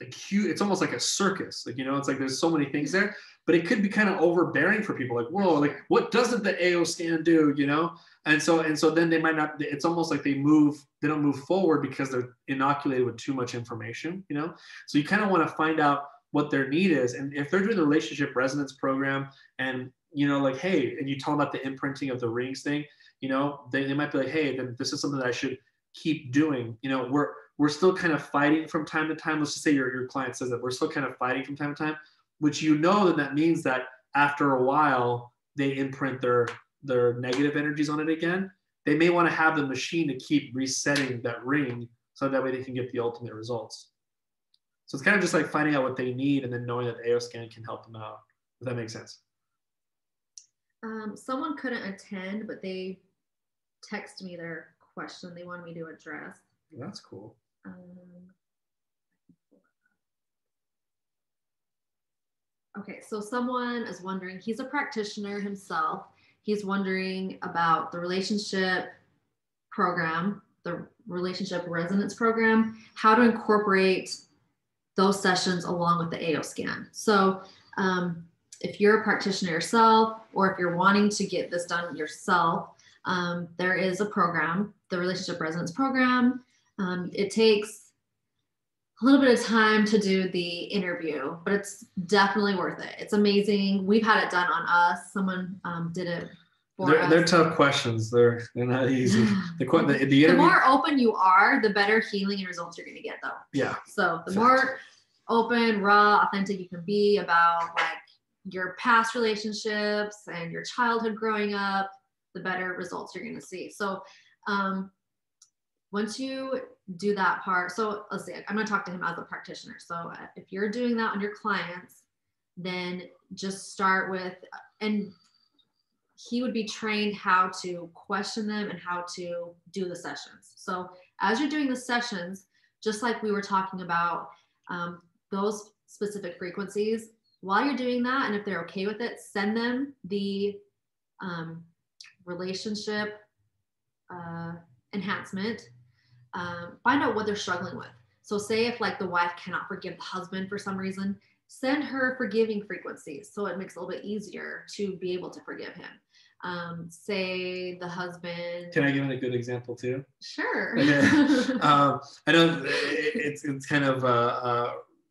Speaker 1: like huge, it's almost like a circus. Like, you know, it's like there's so many things there, but it could be kind of overbearing for people. Like, whoa, like what doesn't the AO scan do? You know? And so and so then they might not, it's almost like they move, they don't move forward because they're inoculated with too much information, you know? So you kind of want to find out what their need is. And if they're doing the relationship resonance program and you know, like, hey, and you tell them about the imprinting of the rings thing, you know, they, they might be like, hey, then this is something that I should keep doing. You know, we're we're still kind of fighting from time to time. Let's just say your, your client says that we're still kind of fighting from time to time, which you know then that means that after a while they imprint their their negative energies on it again. They may want to have the machine to keep resetting that ring so that way they can get the ultimate results. So it's kind of just like finding out what they need and then knowing that AOScan can help them out. If that makes sense.
Speaker 8: Um, someone couldn't attend, but they text me their question they wanted me to address.
Speaker 1: That's cool.
Speaker 8: Um, okay, so someone is wondering, he's a practitioner himself. He's wondering about the relationship program, the relationship resonance program, how to incorporate those sessions along with the AO scan. So um, if you're a practitioner yourself, or if you're wanting to get this done yourself, um, there is a program, the Relationship Resonance Program. Um, it takes a little bit of time to do the interview, but it's definitely worth it. It's amazing. We've had it done on us. Someone um, did it for
Speaker 1: They're,
Speaker 8: us.
Speaker 1: they're tough questions. They're they're not easy. The the, the
Speaker 8: the more open you are, the better healing and results you're going to get, though.
Speaker 1: Yeah.
Speaker 8: So the
Speaker 1: Fact.
Speaker 8: more open, raw, authentic you can be about like your past relationships and your childhood growing up, the better results you're going to see. So um, once you do that part, so let's see, I'm going to talk to him as a practitioner. So uh, if you're doing that on your clients, then just start with and he would be trained how to question them and how to do the sessions. So as you're doing the sessions, just like we were talking about um, those specific frequencies, while you're doing that, and if they're okay with it, send them the um, relationship uh, enhancement. Um, find out what they're struggling with. So, say if like the wife cannot forgive the husband for some reason, send her forgiving frequencies so it makes it a little bit easier to be able to forgive him. Um, say the husband.
Speaker 1: Can I give it a good example too?
Speaker 8: Sure.
Speaker 1: Okay. um, I know it's it's kind of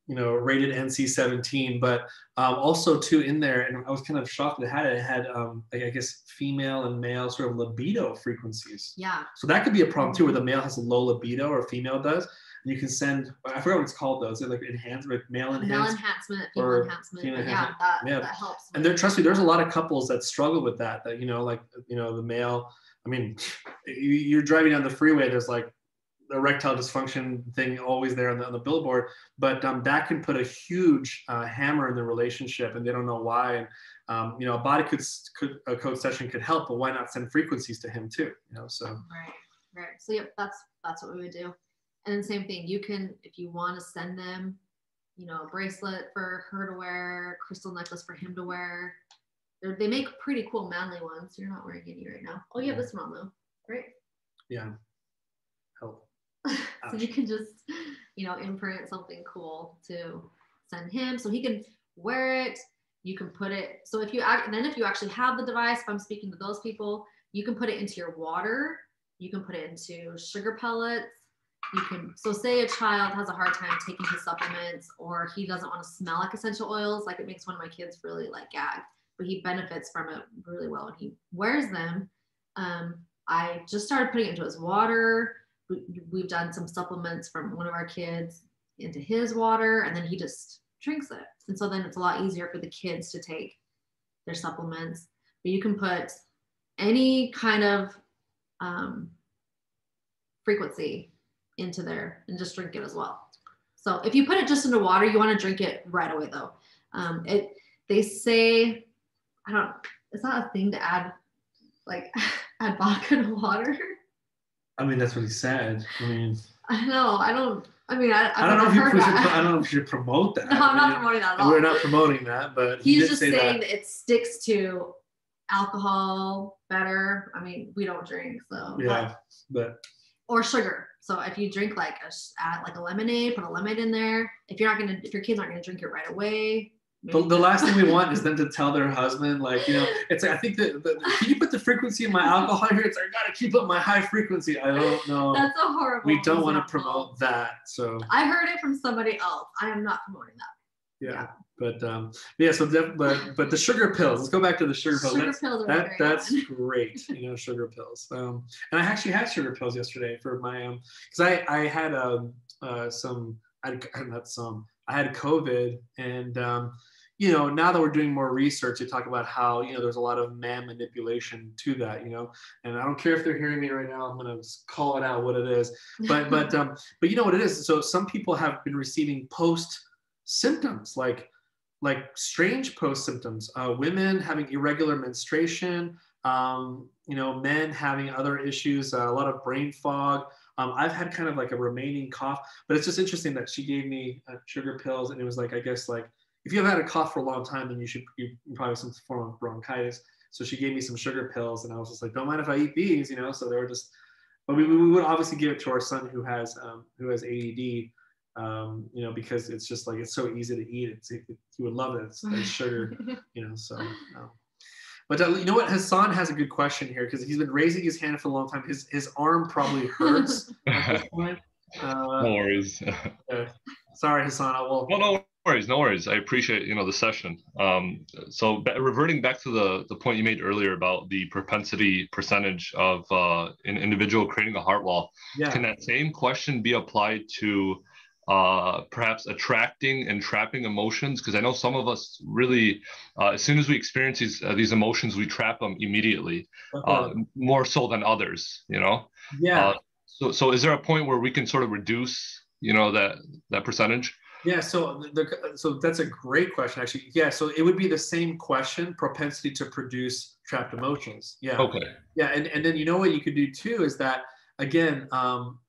Speaker 1: you know rated NC-17, but um, also too in there, and I was kind of shocked that it had it, it had um, like, I guess female and male sort of libido frequencies.
Speaker 8: yeah.
Speaker 1: So that could be a problem too, where the male has a low libido or female does. And you can send I forgot what it's called though. Is it like enhanced like male
Speaker 8: Male enhancement, female enhancement.
Speaker 1: female
Speaker 8: yeah,
Speaker 1: enhancement.
Speaker 8: that,
Speaker 1: Yeah.
Speaker 8: that helps.
Speaker 1: and there trust me there's a lot of couples that struggle with that that you know like you know the male i mean you- you're driving down the freeway there's like erectile dysfunction thing always there on the, on the billboard but um, that can put a huge uh, hammer in the relationship and they don't know why and um, you know a body could, could a code session could help but why not send frequencies to him too you know so
Speaker 8: Right, right. So yep, that's that's what we would do. And then same thing, you can if you want to send them, you know, a bracelet for her to wear, crystal necklace for him to wear. They're, they make pretty cool manly ones. You're not wearing any right now. Oh, you have this one though, right?
Speaker 1: yeah
Speaker 8: so you can just, you know, imprint something cool to send him so he can wear it. You can put it. So if you act, and then if you actually have the device, if I'm speaking to those people, you can put it into your water. You can put it into sugar pellets. You can, so say a child has a hard time taking his supplements or he doesn't want to smell like essential oils, like it makes one of my kids really like gag, but he benefits from it really well when he wears them. Um, I just started putting it into his water. We, we've done some supplements from one of our kids into his water, and then he just drinks it. And so then it's a lot easier for the kids to take their supplements. But you can put any kind of um, frequency into there and just drink it as well. So if you put it just into water, you want to drink it right away though. Um, it they say I don't. It's not a thing to add like add vodka to water.
Speaker 1: I mean that's what he said i mean
Speaker 8: I know. I don't. I mean, I,
Speaker 1: I don't know if you should. I don't know if you should promote that.
Speaker 8: No, I'm
Speaker 1: I
Speaker 8: not
Speaker 1: mean,
Speaker 8: promoting that at all.
Speaker 1: We're not promoting that, but
Speaker 8: He's
Speaker 1: did
Speaker 8: just
Speaker 1: say
Speaker 8: saying
Speaker 1: that.
Speaker 8: it sticks to alcohol better. I mean, we don't drink, so
Speaker 1: Yeah, but
Speaker 8: or sugar. So if you drink like a like a lemonade, put a lemonade in there. If you're not gonna, if your kids aren't gonna drink it right away,
Speaker 1: the, the last thing we want is them to tell their husband, like, you know, it's like, I think that, the, can you put the frequency of my alcohol here? It's like, I gotta keep up my high frequency. I don't know.
Speaker 8: that's a horrible.
Speaker 1: we don't want to promote that. So,
Speaker 8: I heard it from somebody else. I am not promoting that.
Speaker 1: yeah. yeah. But um, yeah, so but but the sugar pills. Let's go back to the sugar pills.
Speaker 8: Sugar
Speaker 1: that's,
Speaker 8: pills are
Speaker 1: that, that's great. You know, sugar pills. Um, and I actually had sugar pills yesterday for my um, because I I had um uh, some I had not some I had COVID and um, you know now that we're doing more research, they talk about how you know there's a lot of man manipulation to that. You know, and I don't care if they're hearing me right now. I'm gonna call it out what it is. But but um, but you know what it is. So some people have been receiving post symptoms like like strange post symptoms. Uh, women having irregular menstruation, um, you know, men having other issues, uh, a lot of brain fog. Um, I've had kind of like a remaining cough, but it's just interesting that she gave me uh, sugar pills, and it was like I guess like if you have had a cough for a long time, then you should you probably have some form of bronchitis. So she gave me some sugar pills, and I was just like, don't mind if I eat these, you know. So they were just, but we, we would obviously give it to our son who has um, who has ADD um, you know, because it's just like it's so easy to eat. It's, it, he would love it. It's, it's sugar, you know. So, um, but uh, you know what? Hassan has a good question here because he's been raising his hand for a long time. His his arm probably hurts at this point. Uh,
Speaker 5: no worries.
Speaker 1: uh, sorry, Hassan. I will.
Speaker 5: No, no worries. No worries. I appreciate you know the session. Um, so reverting back to the the point you made earlier about the propensity percentage of uh, an individual creating a heart wall. Yeah. Can that same question be applied to uh, perhaps attracting and trapping emotions because I know some of us really, uh, as soon as we experience these uh, these emotions, we trap them immediately, uh, more so than others. You know.
Speaker 1: Yeah.
Speaker 5: Uh, so so is there a point where we can sort of reduce you know that that percentage?
Speaker 1: Yeah, so the, so that's a great question actually. Yeah, so it would be the same question, propensity to produce trapped emotions. Yeah.
Speaker 5: Okay.
Speaker 1: Yeah, and, and then you know what you could do too is that again, um,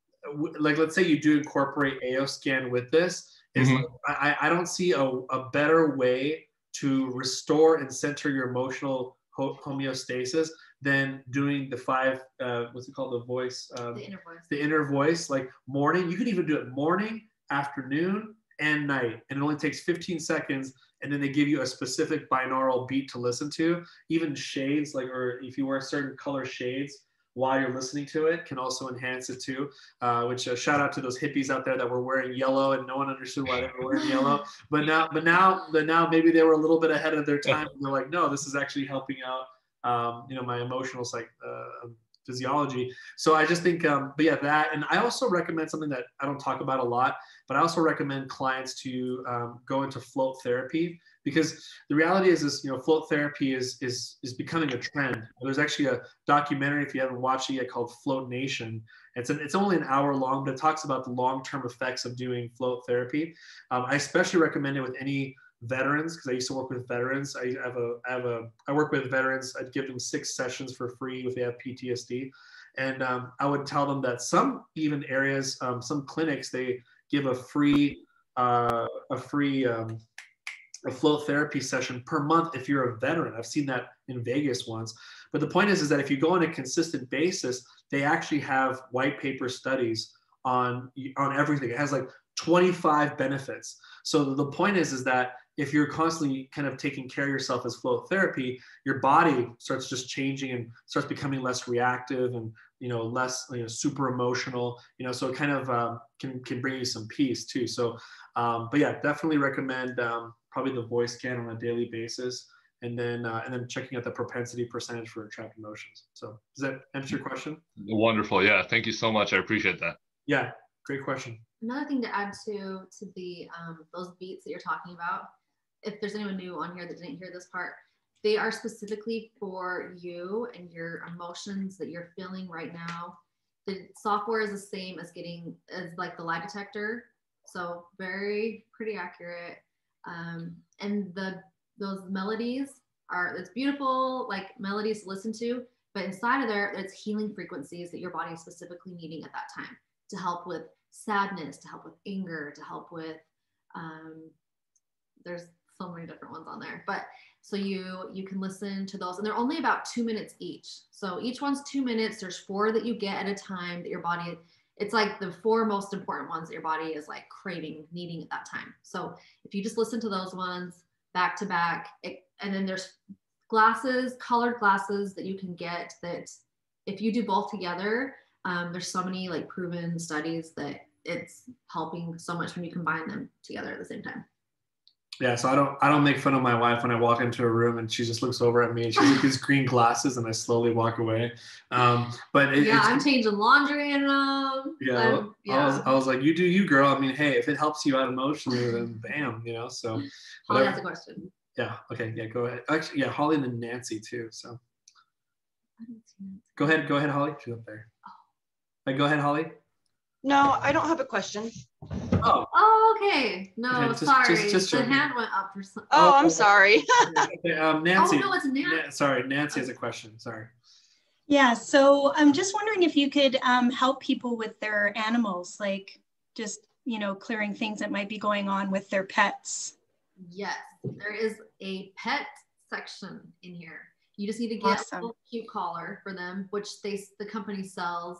Speaker 1: like let's say you do incorporate AOScan with this, is mm-hmm. I, I don't see a, a better way to restore and center your emotional homeostasis than doing the five uh, what's it called? The voice
Speaker 8: um, the inner voice.
Speaker 1: the inner voice like morning you can even do it morning afternoon and night and it only takes 15 seconds and then they give you a specific binaural beat to listen to. Even shades like or if you wear certain color shades while you're listening to it can also enhance it too. Uh, which uh, shout out to those hippies out there that were wearing yellow and no one understood why they were wearing yellow. But now, but now, but now maybe they were a little bit ahead of their time. And they're like, no, this is actually helping out. Um, you know, my emotional psych uh, um, physiology. So I just think, um, but yeah, that. And I also recommend something that I don't talk about a lot, but I also recommend clients to um, go into float therapy because the reality is, is you know, float therapy is is is becoming a trend. There's actually a documentary if you haven't watched it yet called Float Nation. It's an, it's only an hour long, but it talks about the long term effects of doing float therapy. Um, I especially recommend it with any veterans because I used to work with veterans. I have a I have a I work with veterans. I'd give them six sessions for free if they have PTSD, and um, I would tell them that some even areas, um, some clinics, they give a free uh, a free um, a float therapy session per month if you're a veteran. I've seen that in Vegas once. But the point is, is that if you go on a consistent basis, they actually have white paper studies on on everything. It has like 25 benefits. So the point is, is that if you're constantly kind of taking care of yourself as float therapy, your body starts just changing and starts becoming less reactive and you know less you know super emotional. You know, so it kind of um, can can bring you some peace too. So, um, but yeah, definitely recommend um, probably the voice scan on a daily basis, and then uh, and then checking out the propensity percentage for trapped emotions. So does that answer your question?
Speaker 5: Wonderful. Yeah. Thank you so much. I appreciate that.
Speaker 1: Yeah. Great question.
Speaker 8: Another thing to add to to the um, those beats that you're talking about, if there's anyone new on here that didn't hear this part, they are specifically for you and your emotions that you're feeling right now. The software is the same as getting as like the lie detector, so very pretty accurate um, and the those melodies are it's beautiful like melodies to listen to but inside of there it's healing frequencies that your body is specifically needing at that time to help with sadness to help with anger to help with um, there's so many different ones on there but so you you can listen to those and they're only about two minutes each so each one's two minutes there's four that you get at a time that your body it's like the four most important ones that your body is like craving, needing at that time. So if you just listen to those ones back to back, it, and then there's glasses, colored glasses that you can get that if you do both together, um, there's so many like proven studies that it's helping so much when you combine them together at the same time.
Speaker 1: Yeah, so I don't I don't make fun of my wife when I walk into a room and she just looks over at me and she's like these green glasses and I slowly walk away. Um, but it,
Speaker 8: yeah, I'm changing laundry in them.
Speaker 1: yeah,
Speaker 8: I'm-
Speaker 1: I was
Speaker 8: yeah.
Speaker 1: I was like, you do you, girl. I mean, hey, if it helps you out emotionally, then bam, you know. So
Speaker 8: Holly has a question.
Speaker 1: Yeah. Okay. Yeah. Go ahead. Actually, yeah. Holly and then Nancy too. So go ahead. Go ahead, Holly. She's up there. Oh. Like, go ahead, Holly.
Speaker 3: No, I don't have a question.
Speaker 1: Oh.
Speaker 8: Oh, okay. No,
Speaker 1: Okay, just-
Speaker 8: sorry.
Speaker 1: just- just
Speaker 8: the hand went up for some.
Speaker 3: Oh, I'm sorry.
Speaker 1: Okay, um, Nancy.
Speaker 8: Oh no, it's Nancy.
Speaker 1: Na- sorry, Nancy has a question. Sorry.
Speaker 11: Yeah, so I'm just wondering if you could um, help people with their animals, like just, you know, clearing things that might be going on with their pets.
Speaker 8: Yes, there is a pet section in here. You just need to get
Speaker 11: Awesome.
Speaker 8: a cute collar for them, which they the company sells.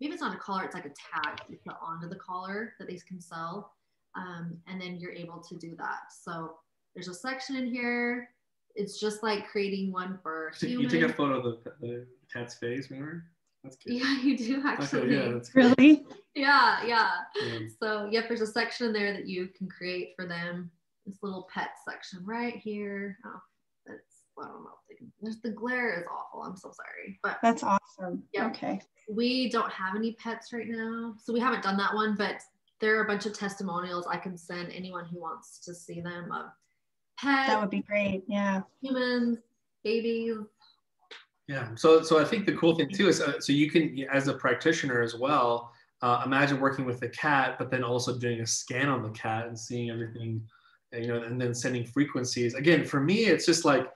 Speaker 8: Maybe it's not a collar; it's like a tag you put onto the collar that they can sell, um, and then you're able to do that. So there's a section in here. It's just like creating one for
Speaker 1: You
Speaker 8: human.
Speaker 1: took a photo of the, the cat's face, remember? That's good.
Speaker 8: Yeah, you do actually.
Speaker 1: Okay, yeah, that's good.
Speaker 11: Really?
Speaker 8: Yeah, yeah.
Speaker 1: Yeah.
Speaker 8: So, yep, there's a section in there that you can create for them. This little pet section right here. Oh, that's, I don't know. if they can- There's the glare is awful. I'm so sorry. But
Speaker 11: That's awesome.
Speaker 8: Yeah.
Speaker 11: Okay.
Speaker 8: we don't have any pets right now. So, we haven't done that one, but there are a bunch of testimonials I can send anyone who wants to see them of pets,
Speaker 11: That would be great. Yeah.
Speaker 8: humans, babies.
Speaker 1: Yeah. So, so I think the cool thing too is, uh, so you can, as a practitioner as well, uh, imagine working with a cat, but then also doing a scan on the cat and seeing everything, you know, and then sending frequencies. Again, for me, it's just like,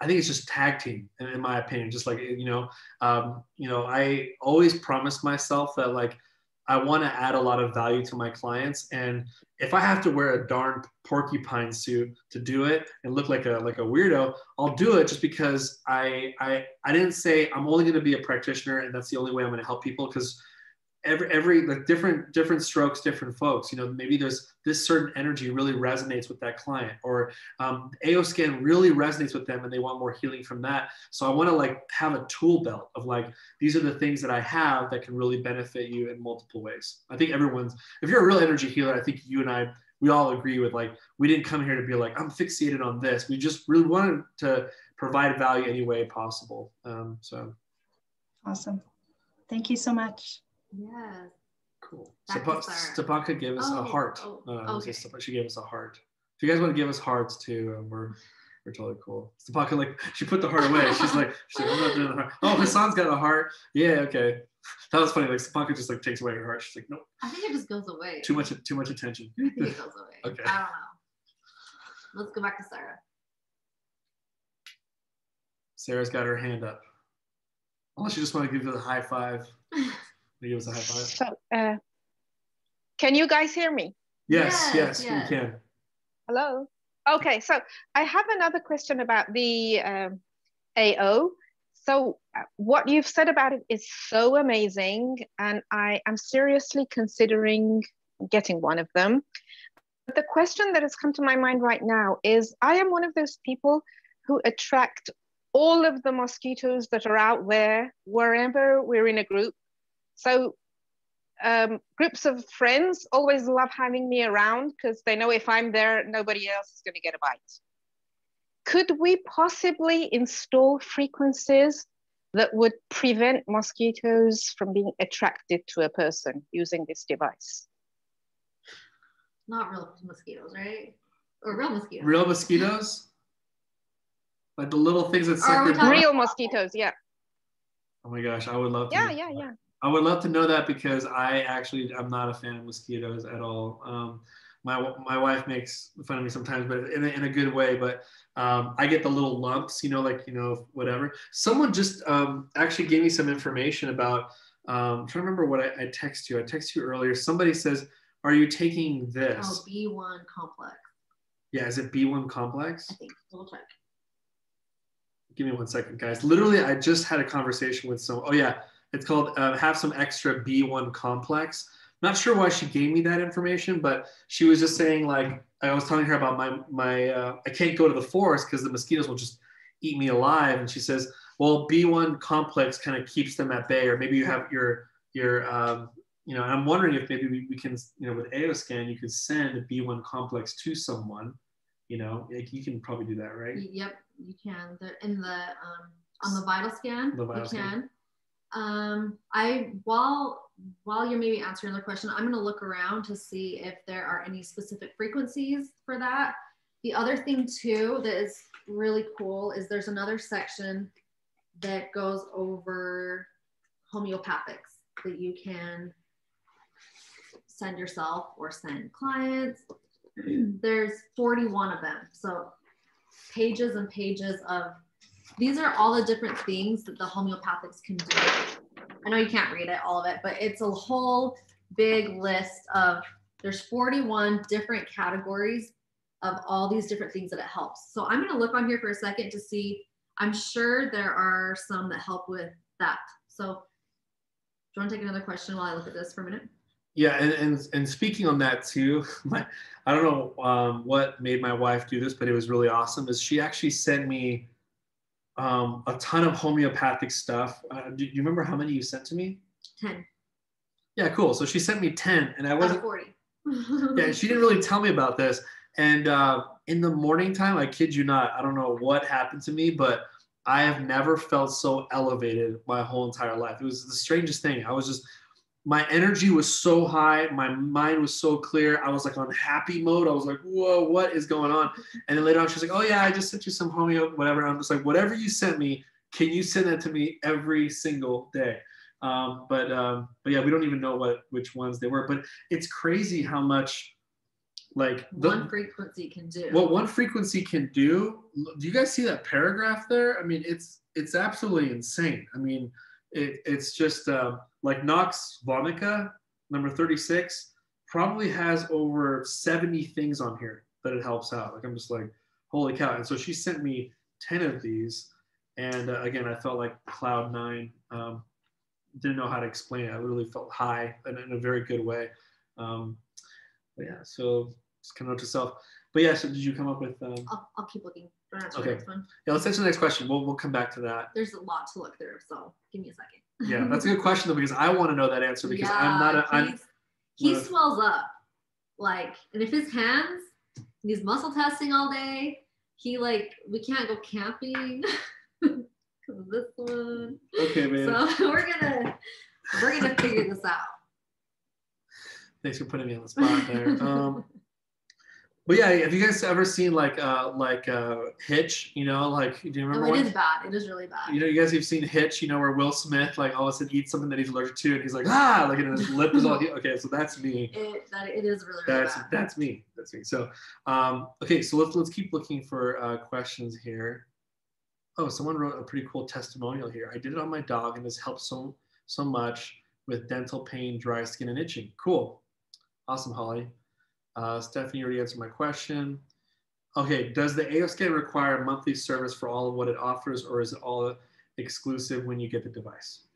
Speaker 1: I think it's just tag team, in, my opinion. Just like you know, um, you know, I always promised myself that like I want to add a lot of value to my clients, and if I have to wear a darn porcupine suit to do it and look like a like a weirdo, I'll do it just because I I I didn't say I'm only going to be a practitioner and that's the only way I'm going to help people because every every like different different strokes different folks you know maybe there's this certain energy really resonates with that client or um, AO scan really resonates with them and they want more healing from that so I want to like have a tool belt of like these are the things that I have that can really benefit you in multiple ways I think everyone's if you're a real energy healer I think you and I we all agree with like we didn't come here to be like I'm fixated on this we just really wanted to provide value any way possible um, so
Speaker 11: Awesome. Thank you so much.
Speaker 8: Yes.
Speaker 1: Cool.
Speaker 8: To
Speaker 1: Stepanka gave us a
Speaker 8: Oh,
Speaker 1: heart.
Speaker 8: oh,
Speaker 1: Uh,
Speaker 8: okay.
Speaker 1: she gave us a heart. If you guys want to give us hearts too, um, we're we're totally cool. Stepanka like she put the heart away. She's like, she's like I'm not doing the heart. Oh, Hassan's got a heart. Yeah, okay. That was funny. Like Stepanka just like takes away her heart. She's like, nope,
Speaker 8: I think it just goes away.
Speaker 1: too much too much attention.
Speaker 8: I think it goes away.
Speaker 1: Okay.
Speaker 8: I don't know. Let's go back to Sarah.
Speaker 1: Sarah's got her hand up. Unless you just want to give us a high five. Give us a high five.
Speaker 13: So, uh, can you guys hear me?
Speaker 1: Yes,
Speaker 8: Yes,
Speaker 1: yes,
Speaker 8: yes.
Speaker 1: we can.
Speaker 13: Hello. Okay, so I have another question about the um, AO. So uh, what you've said about it is so amazing, and I am seriously considering getting one of them. But the question that has come to my mind right now is, I am one of those people who attract all of the mosquitoes that are out there wherever we're in a group. So um, groups of friends always love having me around because they know if I'm there, nobody else is going to get a bite. Could we possibly install frequencies that would prevent mosquitoes from being attracted to a person using this device?
Speaker 8: Not real mosquitoes, right? Or real mosquitoes.
Speaker 1: Real mosquitoes? Like the little things that
Speaker 8: Are
Speaker 1: suck
Speaker 8: we talking-
Speaker 1: blood?
Speaker 13: Real mosquitoes, yeah.
Speaker 1: Oh my gosh, I would love to.
Speaker 13: Yeah,
Speaker 1: know.
Speaker 13: yeah, yeah.
Speaker 1: I would love to know that because I actually I'm not a fan of mosquitoes at all. Um, my my wife makes fun of me sometimes, but in a, in a good way. But um, I get the little lumps, you know, like you know whatever. Someone just um, actually gave me some information about. Um, I'm trying to remember what I, I text you. I text you earlier. Somebody says, "Are you taking this?"
Speaker 8: Oh, B1 complex.
Speaker 1: Yeah, is it B1 complex?
Speaker 8: I think. Double check.
Speaker 1: Give me one second, guys. Literally, I just had a conversation with some. Oh yeah, it's called uh, "Have Some Extra B1 Complex." Not sure why she gave me that information, but she was just saying like I was telling her about my my. Uh, I can't go to the forest because the mosquitoes will just eat me alive, and she says, "Well, B1 complex kind of keeps them at bay, or maybe you have your your um, you know." And I'm wondering if maybe we, we can you know with AOScan you could send a B1 complex to someone You know, like you can probably do that, right?
Speaker 8: Yep, you can. The, in the um, on the vital scan,
Speaker 1: The vital
Speaker 8: you
Speaker 1: scan.
Speaker 8: can. Um, I while while you're maybe answering the question, I'm going to look around to see if there are any specific frequencies for that. The other thing too that is really cool is there's another section that goes over homeopathics that you can send yourself or send clients. There's 41 of them. So pages and pages of these are all the different things that the homeopathics can do. I know you can't read it, all of it, but it's a whole big list of there's 41 different categories of all these different things that it helps. So I'm going to look on here for a second to see. I'm sure there are some that help with that. So do you want to take another question while I look at this for a minute?
Speaker 1: Yeah, and, and and speaking on that too, my I don't know um, what made my wife do this, but it was really awesome. Is she actually sent me um, a ton of homeopathic stuff? Uh, do you remember how many you sent to me?
Speaker 8: 10
Speaker 1: Yeah, cool. So she sent me ten, and I wasn't.
Speaker 8: 40.
Speaker 1: Yeah, she didn't really tell me about this. And uh, in the morning time, I kid you not, I don't know what happened to me, but I have never felt so elevated my whole entire life. It was the strangest thing. I was just, my energy was so high, my mind was so clear. I was like on happy mode. I was like, whoa, what is going on? And then later on, she's like, oh yeah, I just sent you some homeo, whatever. I'm just like, whatever you sent me, can you send that to me every single day? Um, but um, but yeah, we don't even know what which ones they were. But it's crazy how much like the,
Speaker 8: One frequency can do.
Speaker 1: what one frequency can do do you guys see that paragraph there i mean it's it's absolutely insane i mean it, it's just uh, like nux vomica number 36 probably has over 70 things on here that it helps out. Like i'm just like holy cow. And so she sent me 10 of these. And uh, again i felt like cloud nine. Um, didn't know how to explain it. I literally felt high in, in a very good way. Um, but yeah so just kind of to self. But yeah so did you come up with um,
Speaker 8: I'll, I'll keep looking. Don't
Speaker 1: Okay.
Speaker 8: one.
Speaker 1: yeah, let's answer the next question. We'll, we'll come back to that.
Speaker 8: There's a lot to look through, so give me a second.
Speaker 1: Yeah, that's a good question though because I want to know that answer because I'm not a. I'm,
Speaker 8: he
Speaker 1: a-
Speaker 8: swells up. Like, and if his hands, he's muscle testing all day. He like, we can't go camping because of this one.
Speaker 1: Okay, man.
Speaker 8: So we're gonna we're gonna figure this out.
Speaker 1: Thanks for putting me on the spot there. Um, but yeah, have you guys ever seen like uh like uh Hitch? You know, like do you remember?
Speaker 8: it
Speaker 1: one?
Speaker 8: bad. It is really bad.
Speaker 1: You know, you guys have seen Hitch. You know, where Will Smith like all of a sudden eats something that he's allergic to, and he's like ah, like and his lip is all. Okay, so that's me.
Speaker 8: It that it is really really
Speaker 1: That's
Speaker 8: bad.
Speaker 1: that's me. That's me. So, um, okay, so let's let's keep looking for uh, questions here. Oh, someone wrote a pretty cool testimonial here. I did it on my dog, and this helped so so much with dental pain, dry skin, and itching. Cool, awesome, Holly. Uh, Stephanie already answered my question. Okay, does the AO scan require a monthly service for all of what it offers, or is it all exclusive when you get the device?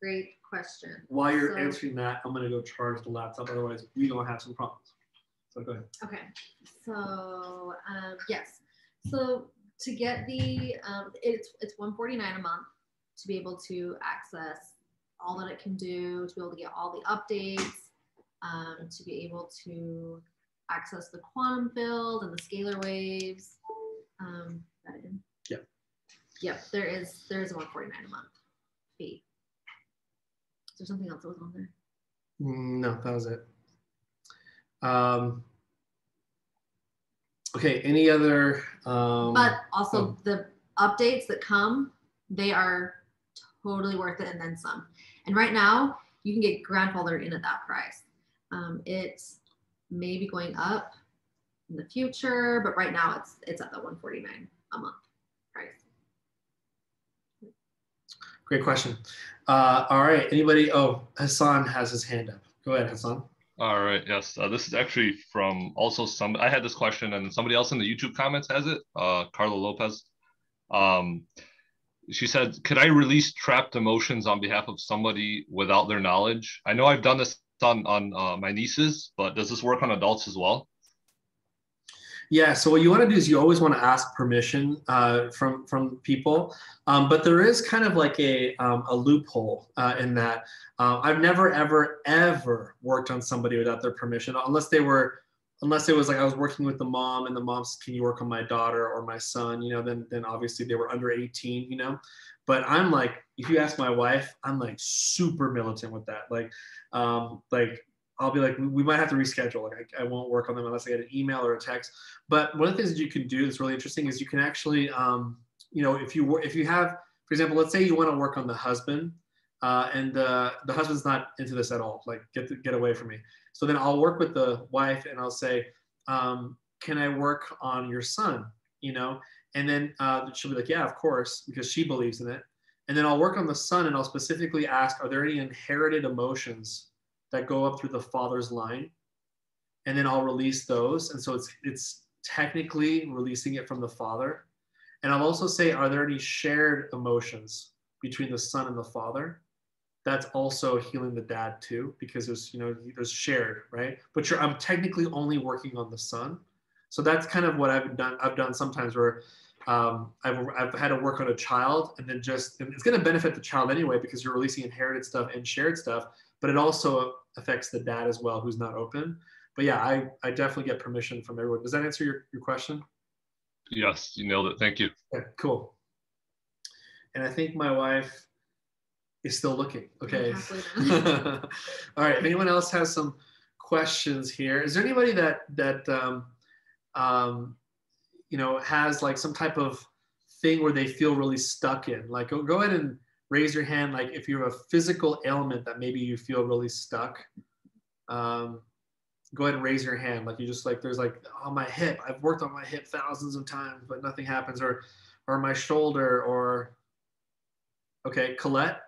Speaker 8: Great question.
Speaker 1: While you're
Speaker 8: So-
Speaker 1: answering that, I'm gonna go charge the laptop. Otherwise, we're gonna have some problems. So go ahead.
Speaker 8: Okay, so um, yes, so to get the um, it's it's one forty nine a month to be able to access all that it can do, to be able to get all the updates, um, to be able to access the quantum field and the scalar waves. Um?
Speaker 1: Yeah.
Speaker 8: Yep, there is there is a one forty nine a month fee. Is there something else that was on there?
Speaker 1: Mm, No, that was it. Um, okay, any other? Um,
Speaker 8: but also
Speaker 1: oh.
Speaker 8: the updates that come they are totally worth it and then some and right now you can get grandfathered in at that price um, it's maybe going up in the future but right now it's it's at the 149 a month price
Speaker 1: great question. Uh, all right, anybody? Oh, Hassan has his hand up. Go ahead, Hassan.
Speaker 5: All right. Yes. Uh, this is actually from also some. I had this question, and somebody else in the YouTube comments has it. Uh, Carla Lopez. Um, she said, "Could I release trapped emotions on behalf of somebody without their knowledge? I know I've done this on on uh, my nieces, but does this work on adults as well?"
Speaker 1: Yeah. So what you want to do is you always want to ask permission uh, from from people, um, but there is kind of like a um, a loophole uh, in that. Uh, I've never ever ever worked on somebody without their permission, unless they were unless it was like I was working with the mom and the mom's, can you work on my daughter or my son? You know, then then obviously they were under 18, you know. But I'm like, if you ask my wife, I'm like super militant with that. Like, um, like I'll be like, we might have to reschedule. Like, I, I, won't work on them unless I get an email or a text. But one of the things that you can do that's really interesting is you can actually, um, you know, if you if you have, for example, let's say you want to work on the husband, uh, and uh, the husband's not into this at all. Like, get the, get away from me. So then I'll work with the wife and I'll say, um, can I work on your son? You know, and then uh, she'll be like, yeah, of course, because she believes in it. And then I'll work on the son and I'll specifically ask, are there any inherited emotions that go up through the father's line? And then I'll release those. And so it's it's technically releasing it from the father. And I'll also say, are there any shared emotions between the son and the father? That's also healing the dad too, because there's you know there's shared right. But I'm technically only working on the son. So that's kind of what I've done. I've done sometimes where um, I've, I've had to work on a child and then just and it's going to benefit the child anyway because you're releasing inherited stuff and shared stuff but it also affects the dad as well who's not open. But yeah i i definitely get permission from everyone. Does that answer your, your question?
Speaker 5: Yes you nailed it. Thank you.
Speaker 1: Okay cool. And i think my wife is still looking. Okay. All right. If anyone else has some questions here is there anybody that that um, um, you know has like some type of thing where they feel really stuck in. Like go, go ahead and raise your hand like if you have a physical ailment that maybe you feel really stuck um, go ahead and raise your hand. Like you just like there's like on oh, my hip. I've worked on my hip thousands of times but nothing happens. Or or my shoulder or okay colette?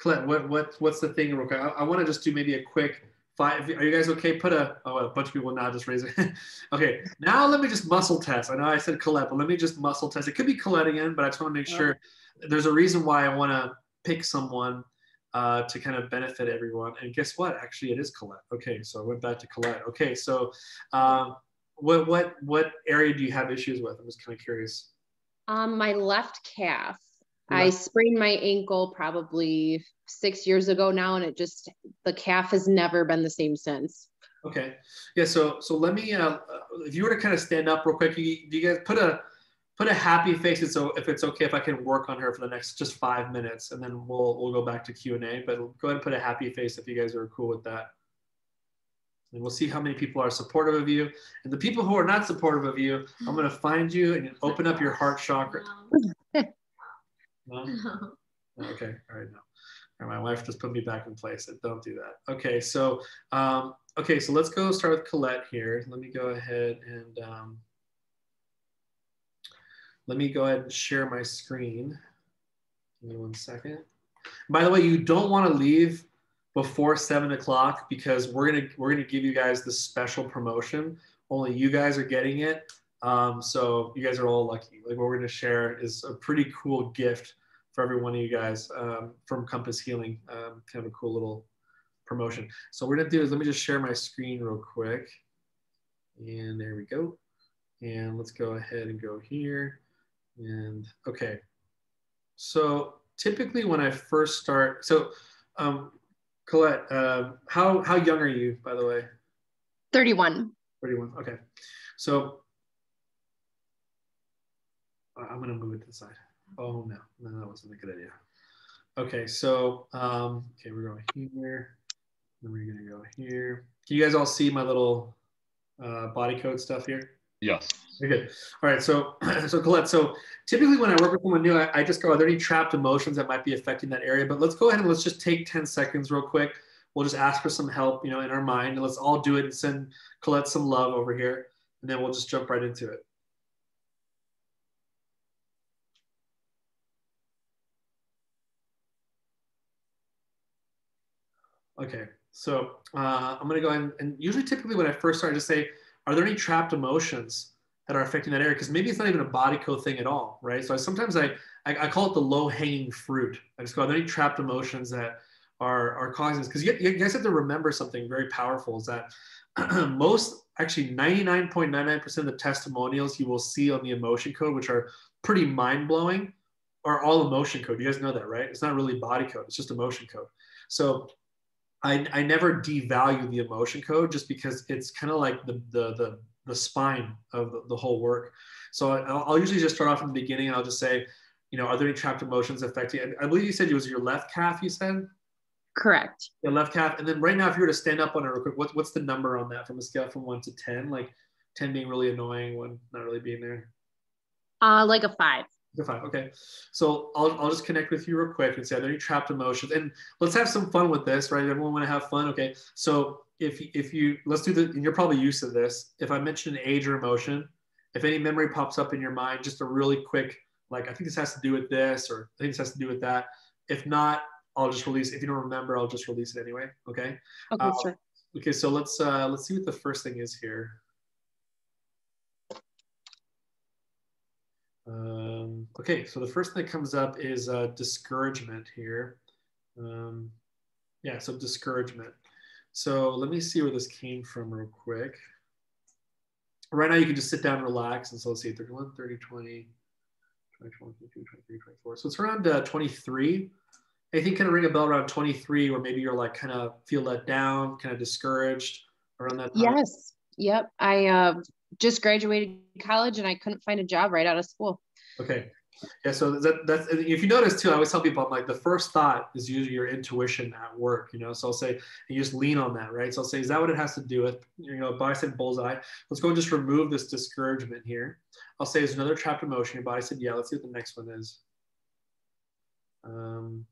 Speaker 1: Colette what what what's the thing real quick? I, I want to just do maybe a quick five are you guys okay put a oh a bunch of people now just raise it okay now let me just muscle test i know i said colette but let me just muscle test it could be colette again but i just want to make sure there's a reason why I want to pick someone uh, to kind of benefit everyone. And guess what? Actually, it is Colette. Okay, so I went back to Colette. Okay, so um, what what what area do you have issues with? I'm just kind of curious.
Speaker 14: Um, my left calf. Left. I sprained my ankle probably six years ago now, and it just the calf has never been the same since.
Speaker 1: Okay, yeah. So so let me. Uh, if you were to kind of stand up real quick, you, you guys put a put a happy face. So if it's okay if I can work on her for the next just five minutes, and then we'll we'll go back to Q and A. But go ahead and put a happy face if you guys are cool with that. And we'll see how many people are supportive of you. And the people who are not supportive of you, I'm going to find you and open up your heart chakra. No? no? Okay. All right. No. my wife just put me back in place. So don't do that. Okay. So, um, okay. So let's go start with Colette here. Let me go ahead and. Um, let me go ahead and share my screen. Give me one second. By the way, you don't want to leave before seven o'clock because we're gonna we're gonna give you guys this special promotion. Only you guys are getting it. Um, so you guys are all lucky. Like what we're gonna share is a pretty cool gift for every one of you guys um, from Compass Healing. Um, kind of a cool little promotion. So what we're gonna do is let me just share my screen real quick. And there we go. And let's go ahead and go here. And okay, so typically when I first start, so um, Colette, uh, how how young are you, by the way?
Speaker 14: Thirty-one.
Speaker 1: Thirty-one. Okay, so I'm gonna move it to the side. Oh no, no, that wasn't a good idea. Okay, so um, okay, we're going here. Then we're gonna go here. Can you guys all see my little uh, body code stuff here?
Speaker 5: Yes.
Speaker 1: Good. All right. So, so Colette, so typically when I work with someone new, I, I, just go, are there any trapped emotions that might be affecting that area? But let's go ahead and let's just take 10 seconds real quick. We'll just ask for some help, you know, in our mind and let's all do it and send Colette some love over here. And then we'll just jump right into it. Okay. So uh, I'm to go ahead and, and usually typically when I first start, just say, are there any trapped emotions that are affecting that area? Because maybe it's not even a body code thing at all, right? So I, sometimes I, I, I call it the low hanging fruit. I just go, are there any trapped emotions that are, are causing this? Because you, you guys have to remember something very powerful is that most, actually 99.99% of the testimonials you will see on the emotion code, which are pretty mind blowing, are all emotion code. You guys know that, right? It's not really body code, it's just emotion code. So I, I never devalue the emotion code just because it's kind of like the, the, the, the spine of the, the whole work. So I'll, I'll, usually just start off in the beginning and I'll just say, you know, are there any trapped emotions affecting? I believe you said it was your left calf, you said?
Speaker 14: Correct.
Speaker 1: Your left calf. And then right now, if you were to stand up on it real quick, what, what's the number on that from a scale from one to 10? Like 10 being really annoying, one not really being there?
Speaker 14: Uh, like a five.
Speaker 1: A five. Okay. So I'll, I'll just connect with you real quick and say, are there any trapped emotions? And let's have some fun with this, right? Everyone want to have fun. Okay. So if, if you, let's do the, and you're probably used to this. If I mention an age or emotion, if any memory pops up in your mind, just a really quick, like, I think this has to do with this, or I think this has to do with that. If not, I'll just release. If you don't remember, I'll just release it anyway. Okay.
Speaker 14: Okay, uh, sure.
Speaker 1: Okay, so let's uh, let's see what the first thing is here. Um, okay, so the first thing that comes up is uh, discouragement here. Um, yeah, so discouragement. So let me see where this came from real quick. Right now you can just sit down and relax. And so let's see, 31, 30, 20, 21, 22, 23, 24. So it's around uh, 23. Anything kind of ring a bell around 23 where maybe you're like kind of feel let down, kind of discouraged around that
Speaker 14: time? Yes. Yep. I uh, just graduated college and I couldn't find a job right out of school.
Speaker 1: Okay. Yeah. So that, that's, if you notice too, I always tell people, I'm like, the first thought is usually your intuition at work, you know? So I'll say, you just lean on that, right? So I'll say, is that what it has to do with, you know, body said bullseye? Let's go and just remove this discouragement here. I'll say, is another trapped emotion. Your body said, yeah, let's see what the next one is. Um,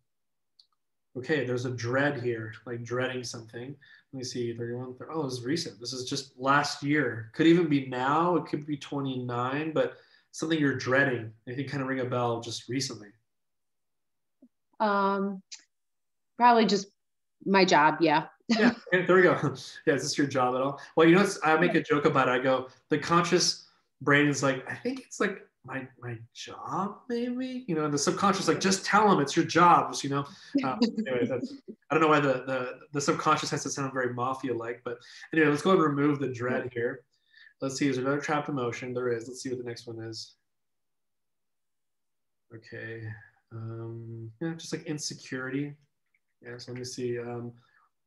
Speaker 1: okay, there's a dread here, like dreading something. Let me see, 31, 30, oh, is recent. This is just last year. Could even be now, it could be 29, but something you're dreading. Anything kind of ring a bell just recently?
Speaker 14: Um, probably just my job, yeah.
Speaker 1: yeah, there we go. Yeah, is this your job at all? Well, you know, I make a joke about it. I go, the conscious brain is like, I think it's like my my job maybe? You know and the subconscious like just tell them it's your job you know? Uh, anyway that's i don't know why the, the the subconscious has to sound very mafia like but anyway let's go and remove the dread here. Let's see is there another trapped emotion. There is. Let's see what the next one is. Okay um yeah just like insecurity. Yeah so let me see um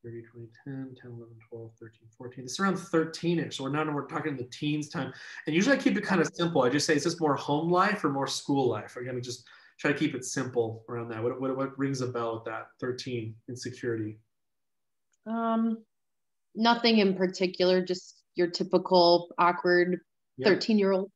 Speaker 1: 30, 20, 10, 10, 11, 12, 13, 14. It's around 13-ish. So we're now we're talking the teens time. And usually I keep it kind of simple. I just say, is this more home life or more school life? I'm gonna just try to keep it simple around that. What, what, what rings a bell with that? 13, insecurity.
Speaker 14: Um, nothing in particular, just your typical awkward 13 year old.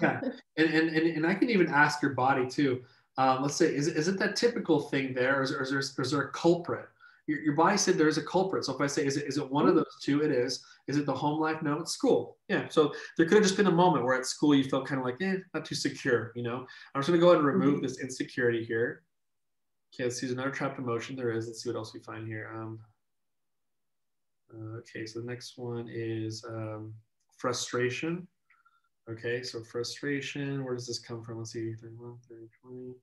Speaker 1: yeah. And, and, and, and I can even ask your body too. Um, let's say, is, is it that typical thing there? Or is, or is, there, is there a culprit? Your, your body said there's a culprit. So if I say, is it, is it one of those two? It is. Is it the home life? No, it's school. Yeah. So there could have just been a moment where at school you felt kind of like, eh, not too secure, you know? I'm just gonna go ahead and remove mm-hmm. this insecurity here. Okay, let's see, there's another trapped emotion. There is. Let's see what else we find here. Um, uh, okay, so the next one is um, frustration. Okay, so frustration, where does this come from? Let's see, 31, 30, 20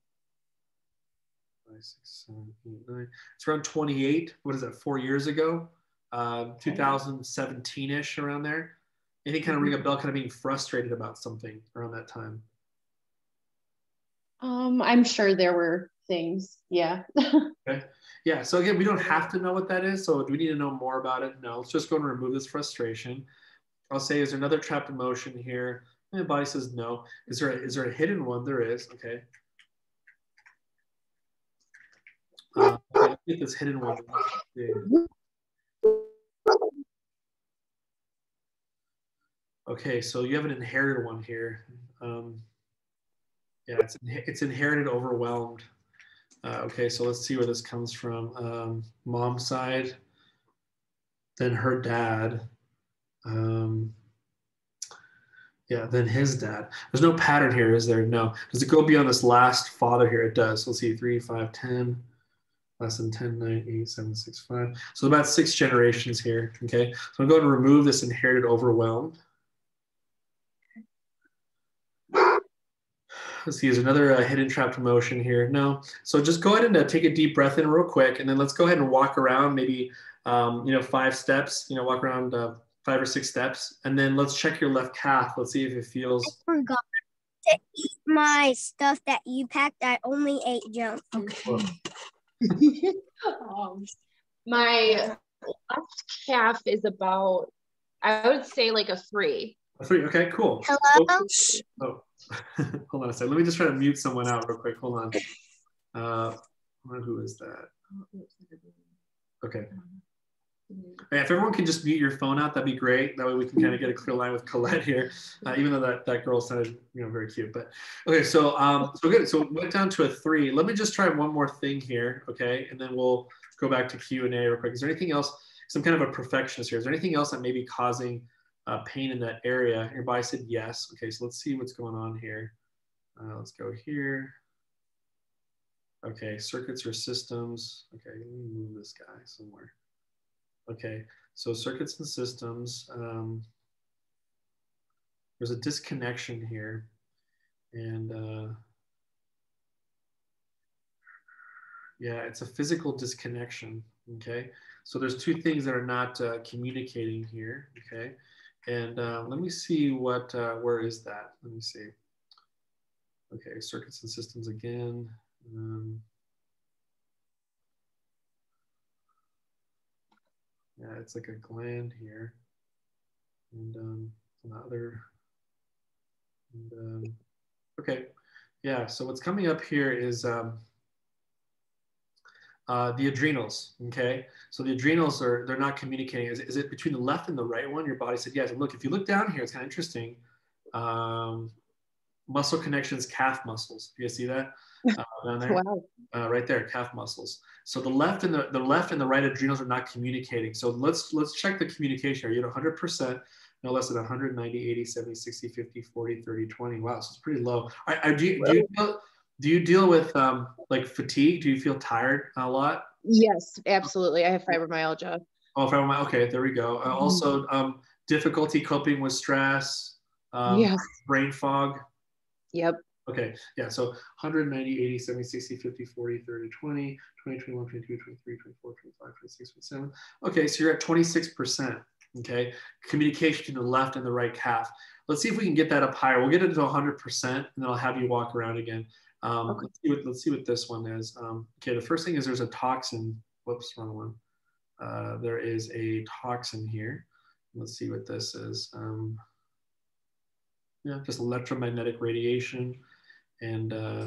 Speaker 1: five, six, seven, eight, nine. It's around 28. What is that? Four years ago, um, 2017-ish, around there. Any kind of ring a bell, kind of being frustrated about something around that time?
Speaker 14: Um, I'm sure there were things. Yeah.
Speaker 1: okay. Yeah. So again, we don't have to know what that is. So do we need to know more about it? No. Let's just go and remove this frustration. I'll say, is there another trapped emotion here? My body says no. Is there a, is there a hidden one? There is. Okay. Uh, get this hidden one. Okay, so you have an inherited one here. Um, yeah, it's, it's inherited overwhelmed. Uh, okay, so let's see where this comes from. Um, mom's side, then her dad. Um, yeah, then his dad. There's no pattern here, is there? No. Does it go beyond this last father here? It does. Let's see, three, five, ten less than 10, 9, 8, 7, 6, 5. So about six generations here, okay? So I'm going to remove this inherited overwhelm. Let's see, there's another uh, hidden trapped emotion here. No. So just go ahead and uh, take a deep breath in real quick, and then let's go ahead and walk around maybe, um, you know, five steps, you know, walk around uh, five or six steps, and then let's check your left calf. Let's see if it feels.
Speaker 15: I forgot to eat my stuff that you packed. I only ate junk.
Speaker 14: Okay. um, My left calf is about, I would say like a three.
Speaker 1: A three. Okay, cool.
Speaker 15: Hello?
Speaker 1: Oh, hold on a second. Let me just try to mute someone out real quick. Hold on. Uh, who is that? Okay. If everyone can just mute your phone out, that'd be great. That way we can kind of get a clear line with Colette here, uh, even though that, that girl sounded, you know, very cute. But okay, so um, so good. So went down to a three. Let me just try one more thing here, okay, and then we'll go back to Q and A real quick. Is there anything else? Some kind of a perfectionist here. Is there anything else that may be causing uh, pain in that area? Your body said yes. Okay, so let's see what's going on here. Uh, let's go here. Okay, circuits or systems. Okay, let me move this guy somewhere. Okay, so circuits and systems. Um, there's a disconnection here. And uh, yeah, it's a physical disconnection. Okay, so there's two things that are not uh, communicating here. Okay, and uh, let me see what, uh, where is that? Let me see. Okay, circuits and systems again. Um, it's like a gland here. And um, another. And, um, okay, yeah, so what's coming up here is um, uh, the adrenals, okay? So the adrenals are, they're not communicating. Is, is it between the left and the right one? Your body said yes. And look, if you look down here, it's kind of interesting. Um, muscle connections, calf muscles. Do you see that? Uh, down there,
Speaker 14: Wow.
Speaker 1: uh, right there, calf muscles. So the left and the, the left and the right adrenals are not communicating. So let's let's check the communication. Are you at 100%? No less than 190, 80, 70, 60, 50, 40, 30, 20. Wow, so it's pretty low. I, I, do, you, do, you deal, do you deal with um, like fatigue? Do you feel tired a lot?
Speaker 14: Yes, absolutely. I have fibromyalgia.
Speaker 1: Oh, fibromyalgia. Okay, there we go. Uh, also, um, difficulty coping with stress. Um,
Speaker 14: Yes.
Speaker 1: Brain fog.
Speaker 14: Yep.
Speaker 1: Okay, yeah, so 190, 80, 70, 60, 50, 40, 30, 20, 20, 21, 22, 23, 24, 25, 26, 27. Okay, so you're at 26%, okay? Communication to the left and the right calf. Let's see if we can get that up higher. We'll get it to 100% and then I'll have you walk around again. Um, let's, see what, let's see what this one is. Um, okay, the first thing is there's a toxin. Whoops, wrong one. Uh, there is a toxin here. Let's see what this is. Um, yeah, just electromagnetic radiation and uh,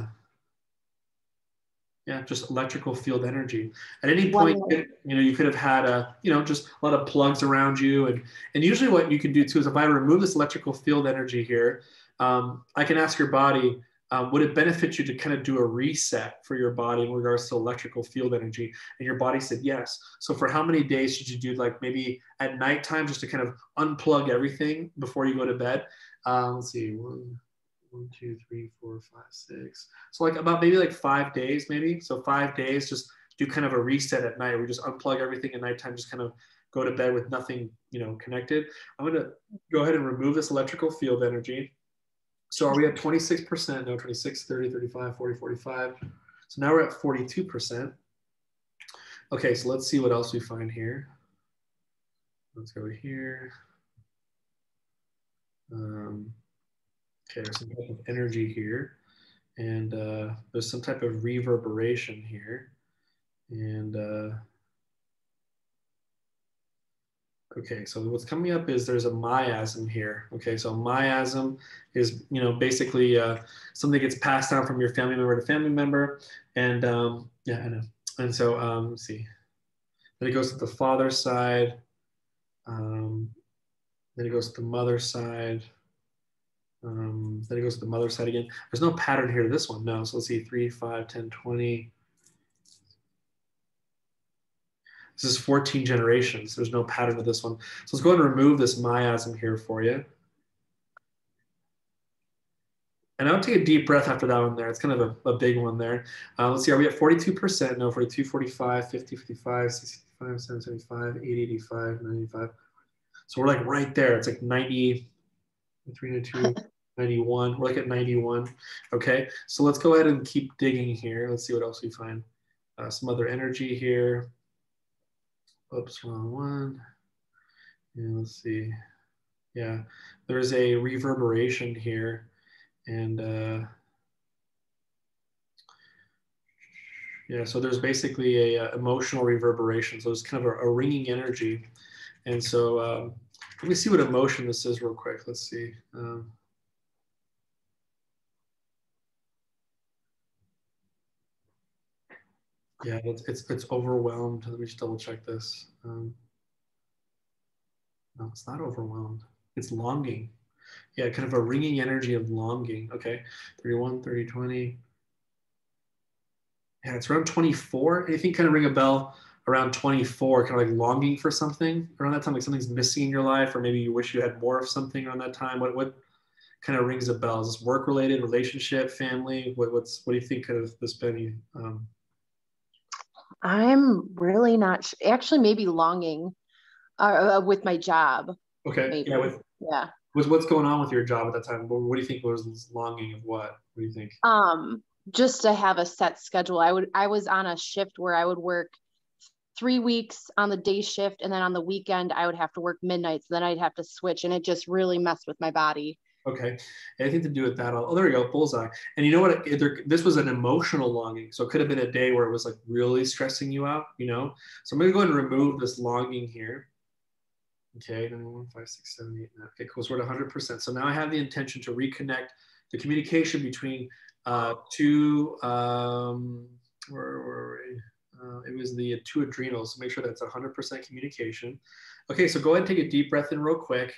Speaker 1: yeah, just electrical field energy. At any point,
Speaker 14: Wow.
Speaker 1: you know, you could have had a, you know, just a lot of plugs around you, and and usually what you can do too is if I remove this electrical field energy here, um, I can ask your body, um, would it benefit you to kind of do a reset for your body in regards to electrical field energy? And your body said yes. So for how many days should you do like maybe at nighttime just to kind of unplug everything before you go to bed? Um, let's see, one, one, two, three, four, five, six. So like about maybe like five days, maybe. So five days, just do kind of a reset at night. We just unplug everything at nighttime, just kind of go to bed with nothing, you know, connected. I'm gonna go ahead and remove this electrical field energy. So are we at 26%? No, 26, 30, 35, 40, 45. So now we're at 42%. Okay, so let's see what else we find here. Let's go here. Um, okay, there's some type of energy here. And uh, there's some type of reverberation here. And uh, okay, so what's coming up is there's a miasm here. Okay, so miasm is, you know, basically uh, something that gets passed down from your family member to family member. And um, yeah, I know. And so, um, let's see. Then it goes to the father's side. Um, then it goes to the mother side. Um, then it goes to the mother side again. There's no pattern here to this one. No. So let's see, 3, 5, 10, 20. This is 14 generations. There's no pattern to this one. So let's go ahead and remove this miasm here for you. And I'll take a deep breath after that one there. It's kind of a, a big one there. Uh, let's see, are we at 42%? No, 42, 45, 50, 55, 65, 75, 80, 85, 95. So we're like right there. It's like 90, 392, 91. We're like at 91. Okay, so let's go ahead and keep digging here. Let's see what else we find. Uh, some other energy here. Oops, wrong one. And let's see. Yeah, there's a reverberation here. And uh, Yeah, so there's basically a, a emotional reverberation. So it's kind of a, a ringing energy. And so um, let me see what emotion this is real quick. Let's see. Um, yeah, it's, it's, it's overwhelmed. Let me just double check this. Um, no, it's not overwhelmed. It's longing. Yeah, kind of a ringing energy of longing. Okay, 31, 30, 20. Yeah, it's around 24. Anything kind of ring a bell around 24, kind of like longing for something around that time, like something's missing in your life, or maybe you wish you had more of something around that time. What what kind of rings a bell? Is this work related, relationship, family? What what's what do you think could have this been? Um,
Speaker 14: I'm really not sh- actually maybe longing uh, uh, with my job.
Speaker 1: okay,
Speaker 14: Maybe.
Speaker 1: yeah. With
Speaker 14: Yeah.
Speaker 1: with what's going on with your job at that time? What, what do you think was longing of what? What do you think?
Speaker 14: Um, just to have a set schedule. I would I was on a shift where I would work three weeks on the day shift and then on the weekend I would have to work midnights. Then I'd have to switch and it just really messed with my body.
Speaker 1: Okay, anything to do with that? Oh, there we go, bullseye. And you know what? This was an emotional longing, so it could have been a day where it was like really stressing you out. You know, so I'm gonna go ahead and remove this longing here. Okay, then one, five, six, seven, eight, nine. Okay, cool. So we're at 100%. So now I have the intention to reconnect the communication between uh, two. Um, where were we? Uh, it was the two adrenals. So make sure that's 100% communication. Okay, so go ahead and take a deep breath in real quick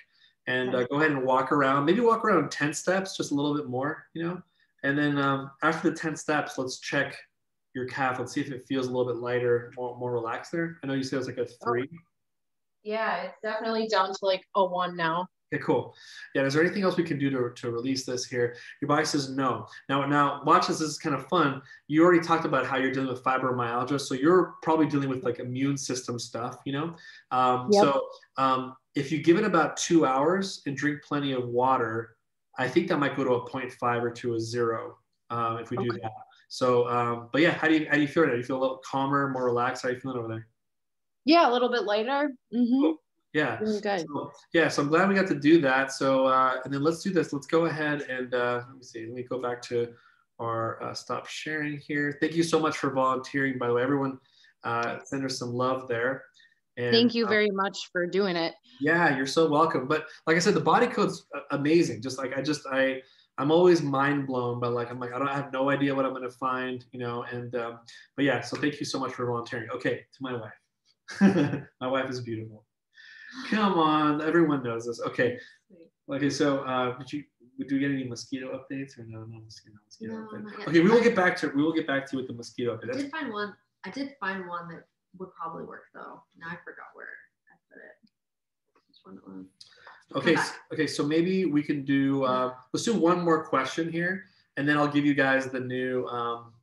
Speaker 1: and uh, go ahead and walk around. Maybe walk around 10 steps, just a little bit more, you know? And then um, after the 10 steps, let's check your calf. Let's see if it feels a little bit lighter, more, more relaxed there. I know you said it was like a three.
Speaker 14: Yeah, it's definitely down to like a one now.
Speaker 1: Okay, cool. Yeah, is there anything else we can do to, to release this here? Your body says no. Now, now watch this. This is kind of fun. You already talked about how you're dealing with fibromyalgia, so you're probably dealing with like immune system stuff, you know. Um,
Speaker 14: Yep.
Speaker 1: So um, if you give it about two hours and drink plenty of water, I think that might go to a 0.5 or to a zero um, if we do
Speaker 14: Okay.
Speaker 1: that. So, um, but yeah, how do you how do you feel right now? Do you feel a little calmer, more relaxed? How are you feeling over there?
Speaker 14: Yeah, a little bit lighter. Mm-hmm.
Speaker 1: Yeah.
Speaker 14: Doing good.
Speaker 1: So, yeah, so I'm glad we got to do that. So, uh, and then let's do this. Let's go ahead and uh, let me see. Let me go back to our uh, stop sharing here. Thank you so much for volunteering. By the way, everyone, uh, send her some love there. And,
Speaker 14: Thank you
Speaker 1: uh,
Speaker 14: very much for doing it.
Speaker 1: yeah, you're so welcome. But like I said, the body code's amazing. Just like I just I I'm always mind blown by like I'm like I don't I have no idea what I'm gonna find, you know. And um, but yeah, so thank you so much for volunteering. Okay, to my wife. my wife is beautiful. Come on, everyone knows this. Okay, okay. So uh, did you did we get any mosquito updates or no? No mosquito. mosquito
Speaker 8: No,
Speaker 1: update. Okay, we will get back to we will get back to you with the mosquito update.
Speaker 8: I did find one. I did find one that would probably work though. Now I forgot where I put it.
Speaker 1: Okay,
Speaker 8: Come
Speaker 1: s- okay, so maybe we can do, uh, let's do one more question here, and then I'll give you guys the new, um,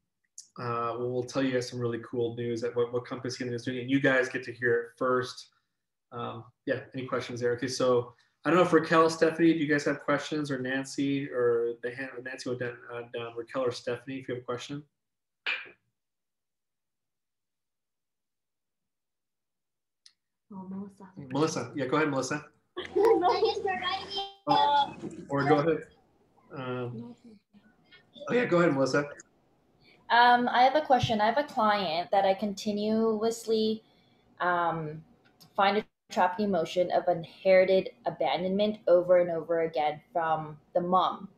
Speaker 1: uh, we'll, we'll tell you guys some really cool news that what, what Compass Healing is doing, and you guys get to hear it first. Um, yeah, any questions there? Okay, so I don't know if Raquel, Stephanie, do you guys have questions, or Nancy, or the hand, Nancy went down, uh, down, Raquel or Stephanie, if you have a question?
Speaker 8: Oh, Melissa.
Speaker 1: Melissa, yeah, go ahead, Melissa, Oh, or go ahead. Um, oh yeah, go ahead, Melissa.
Speaker 2: Um, I have a question. I have a client that I continuously um, find a trapped emotion of inherited abandonment over and over again from the mom.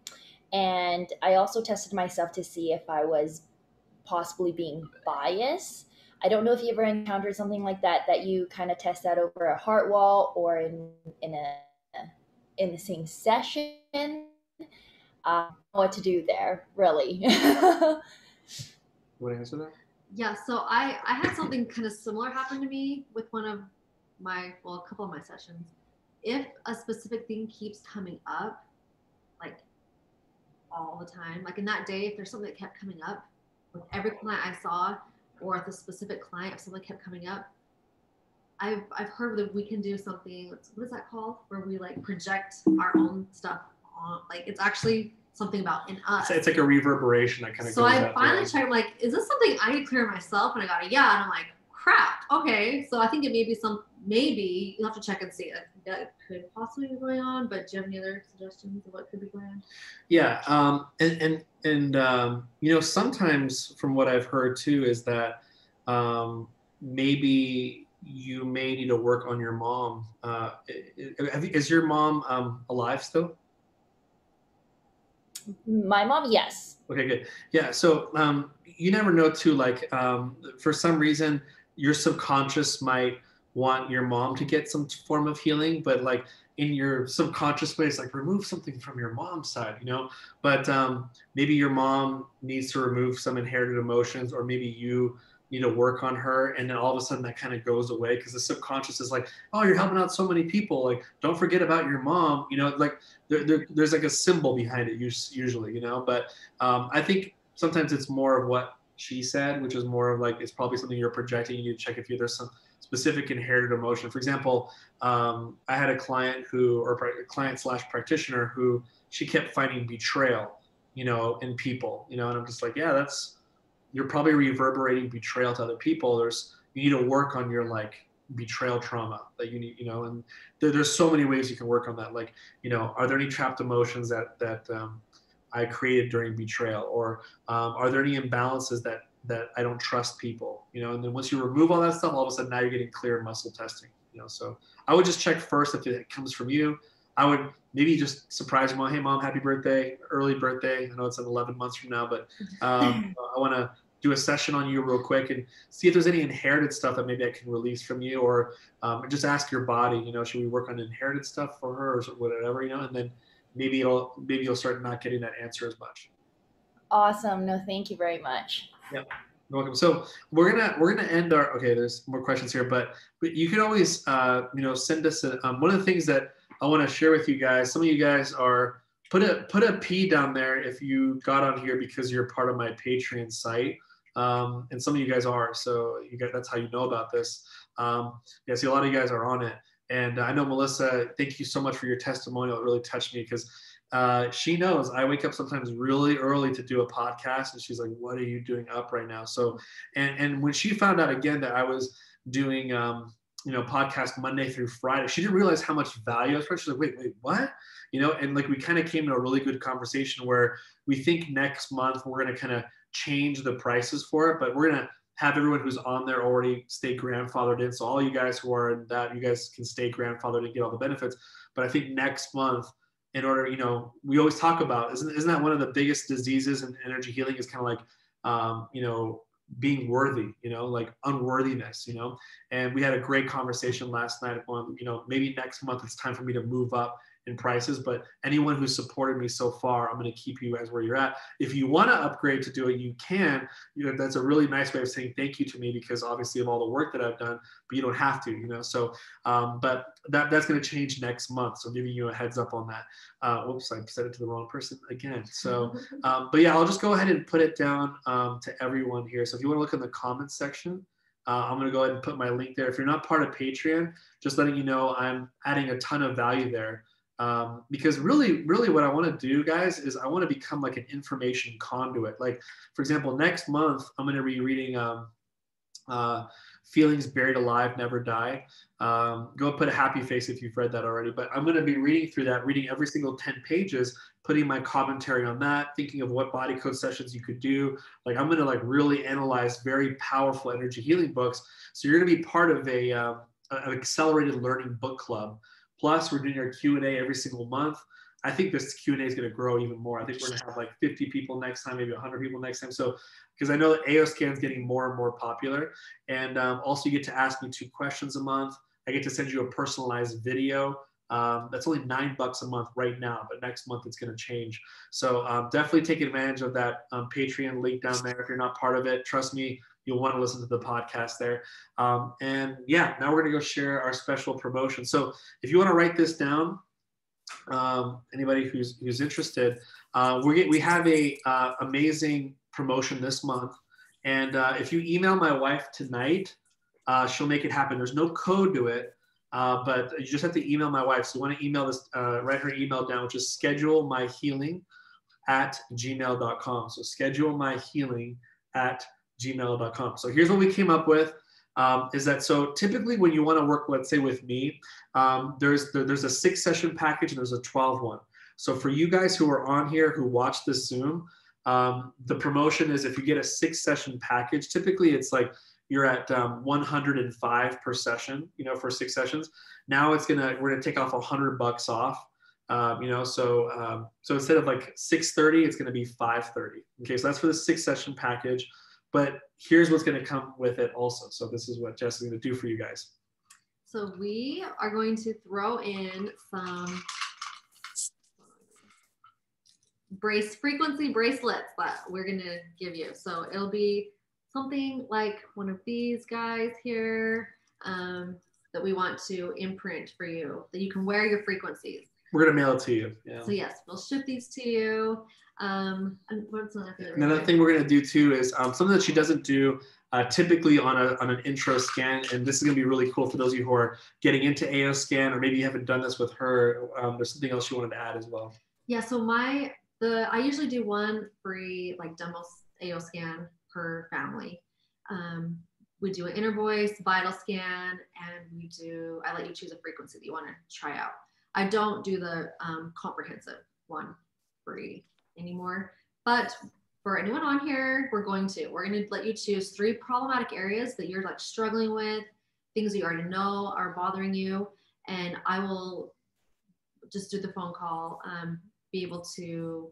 Speaker 2: And I also tested myself to see if I was possibly being biased. I don't know if you ever encountered something like that that you kind of test out over a heart wall or in in a in the same session. Uh, what to do there, really.
Speaker 1: You want to answer that?
Speaker 8: Yeah, so I I had something kind of similar happen to me with one of my well, a couple of my sessions. If a specific thing keeps coming up, like all the time, like in that day, if there's something that kept coming up with every client I saw, or the specific client, if something kept coming up, I've I've heard that we can do something. what's- that called? Where we like project our own stuff on, like it's actually something about in us.
Speaker 1: It's, it's like a reverberation that kind of
Speaker 8: So
Speaker 1: goes
Speaker 8: I finally checked, like, is this something I could clear myself? And I got a yeah. And I'm like, crap. Okay. So I think it may be some, maybe you'll have to check and see that, that could possibly be going on. But do you have any other suggestions of what could be going on?
Speaker 1: Yeah, um, and, and and um, you know, sometimes from what I've heard too is that um, maybe you may need to work on your mom. Uh, is your mom um, alive still?
Speaker 2: My mom, yes.
Speaker 1: Okay, good. Yeah. So um, you never know too. Like um, for some reason, your subconscious might want your mom to get some form of healing, but like in your subconscious ways, like remove something from your mom's side, you know. But um, maybe your mom needs to remove some inherited emotions, or maybe you need to work on her and then all of a sudden that kind of goes away because the subconscious is like oh you're helping out so many people like don't forget about your mom you know like there, there, there's like a symbol behind it usually you know but um, i think sometimes it's more of what she said which is more of like it's probably something you're projecting you need to check if you, there's some specific inherited emotion for example um, i had a client who or a client slash practitioner who she kept finding betrayal you know in people you know and i'm just like yeah that's you're probably reverberating betrayal to other people. There's you need to work on your like betrayal trauma that you need, you know, and there, there's so many ways you can work on that. Like, you know, are there any trapped emotions that that um, I created during betrayal, or um, are there any imbalances that that I don't trust people, you know? And then once you remove all that stuff, all of a sudden now you're getting clear muscle testing, you know. So I would just check first if it comes from you. I would maybe just surprise your mom. Hey, mom, happy birthday, early birthday. I know it's in 11 months from now, but um, I want to do a session on you real quick and see if there's any inherited stuff that maybe I can release from you, or um, just ask your body. You know, should we work on inherited stuff for her or whatever? You know, and then maybe it'll maybe you'll start not getting that answer as much.
Speaker 2: Awesome. No, thank you very much.
Speaker 1: Yep. Welcome. So we're gonna we're gonna end our okay. There's more questions here, but but you can always uh, you know send us a, um, one of the things that I want to share with you guys. Some of you guys are put a put a P down there if you got on here because you're part of my Patreon site um, and some of you guys are. So you guys, that's how you know about this. Um, yeah, see, a lot of you guys are on it. And I know Melissa, thank you so much for your testimonial. It really touched me because uh, she knows I wake up sometimes really early to do a podcast, and she's like, "What are you doing up right now?" So, and and when she found out again that I was doing, um, you know, podcast Monday through Friday, she didn't realize how much value I was. She's like, "Wait, wait, what?" You know, and like we kind of came to a really good conversation where we think next month we're going to kind of change the prices for it, but we're gonna have everyone who's on there already stay grandfathered in. So all you guys who are in that, you guys can stay grandfathered and get all the benefits. But I think next month, in order, you know, we always talk about isn't isn't that one of the biggest diseases in energy healing is kind of like, um, you know, being worthy, you know, like unworthiness, you know. And we had a great conversation last night on, you know, maybe next month it's time for me to move up in prices, but anyone who's supported me so far, I'm going to keep you as where you're at. If you want to upgrade to do it, you can. You know, that's a really nice way of saying thank you to me because obviously of all the work that I've done, but you don't have to, you know. So, um, but that that's going to change next month. So giving you a heads up on that. Uh, whoops, I said it to the wrong person again. So, um, but yeah, I'll just go ahead and put it down um, to everyone here. So if you want to look in the comments section. Uh, I'm going to go ahead and put my link there. If you're not part of Patreon, just letting you know I'm adding a ton of value there um, because really really what i want to do guys is i want to become like an information conduit. Like for example next month i'm going to be reading um, uh, feelings buried alive never die. Um, go put a happy face if you've read that already but i'm going to be reading through that reading every single 10 pages putting my commentary on that thinking of what body code sessions you could do. Like i'm going to like really analyze very powerful energy healing books. So you're going to be part of a uh, an accelerated learning book club Plus, we're doing our Q and A every single month. I think this Q and A is going to grow even more. I think we're going to have like 50 people next time, maybe 100 people next time. So, because I know that AOScan is getting more and more popular, and um, also you get to ask me two questions a month. I get to send you a personalized video. Um, that's only nine bucks a month right now, but next month it's going to change. So um, definitely take advantage of that um, Patreon link down there. If you're not part of it, trust me, you'll want to listen to the podcast there. Um, and yeah, now we're going to go share our special promotion. So if you want to write this down, um, anybody who's who's interested, uh, we we have a uh, amazing promotion this month. And uh, if you email my wife tonight, uh, she'll make it happen. There's no code to it. Uh, but you just have to email my wife. So you want to email this, uh, write her email down, which is schedule my healing at gmail.com. So schedule my healing at gmail.com. So here's what we came up with. Um, is that so typically when you want to work let's say with me um, there's there, there's a six session package and there's a 12 one so for you guys who are on here who watch this zoom Um, the promotion is if you get a six session package, typically it's like you're at um, 105 per session, you know, for six sessions. Now it's gonna we're gonna take off 100 bucks off. Um, you know, so um, so instead of like 630, it's gonna be 530. Okay, so that's for the six session package. But here's what's gonna come with it also. So this is what Jess is gonna do for you guys.
Speaker 8: So we are going to throw in some brace frequency bracelets that we're gonna give you. So it'll be something like one of these guys here um, that we want to imprint for you that you can wear your frequencies.
Speaker 1: We're gonna mail it to you. Yeah.
Speaker 8: So yes, we'll ship these to you. Um, what's another thing?
Speaker 1: Another thing we're gonna do too is um, something that she doesn't do uh, typically on, a, on an intro scan, and this is gonna be really cool for those of you who are getting into AO scan, or maybe you haven't done this with her. Um, there's something else you wanted to add as well.
Speaker 8: Yeah, so my the I usually do one free like demo AO scan per family. Um, we do an inner voice, vital scan, and we do I let you choose a frequency that you want to try out. I don't do the um, comprehensive one free anymore, but for anyone on here, we're going to we're going to let you choose three problematic areas that you're like struggling with, things you already know are bothering you, and I will just do the phone call. Um, be able to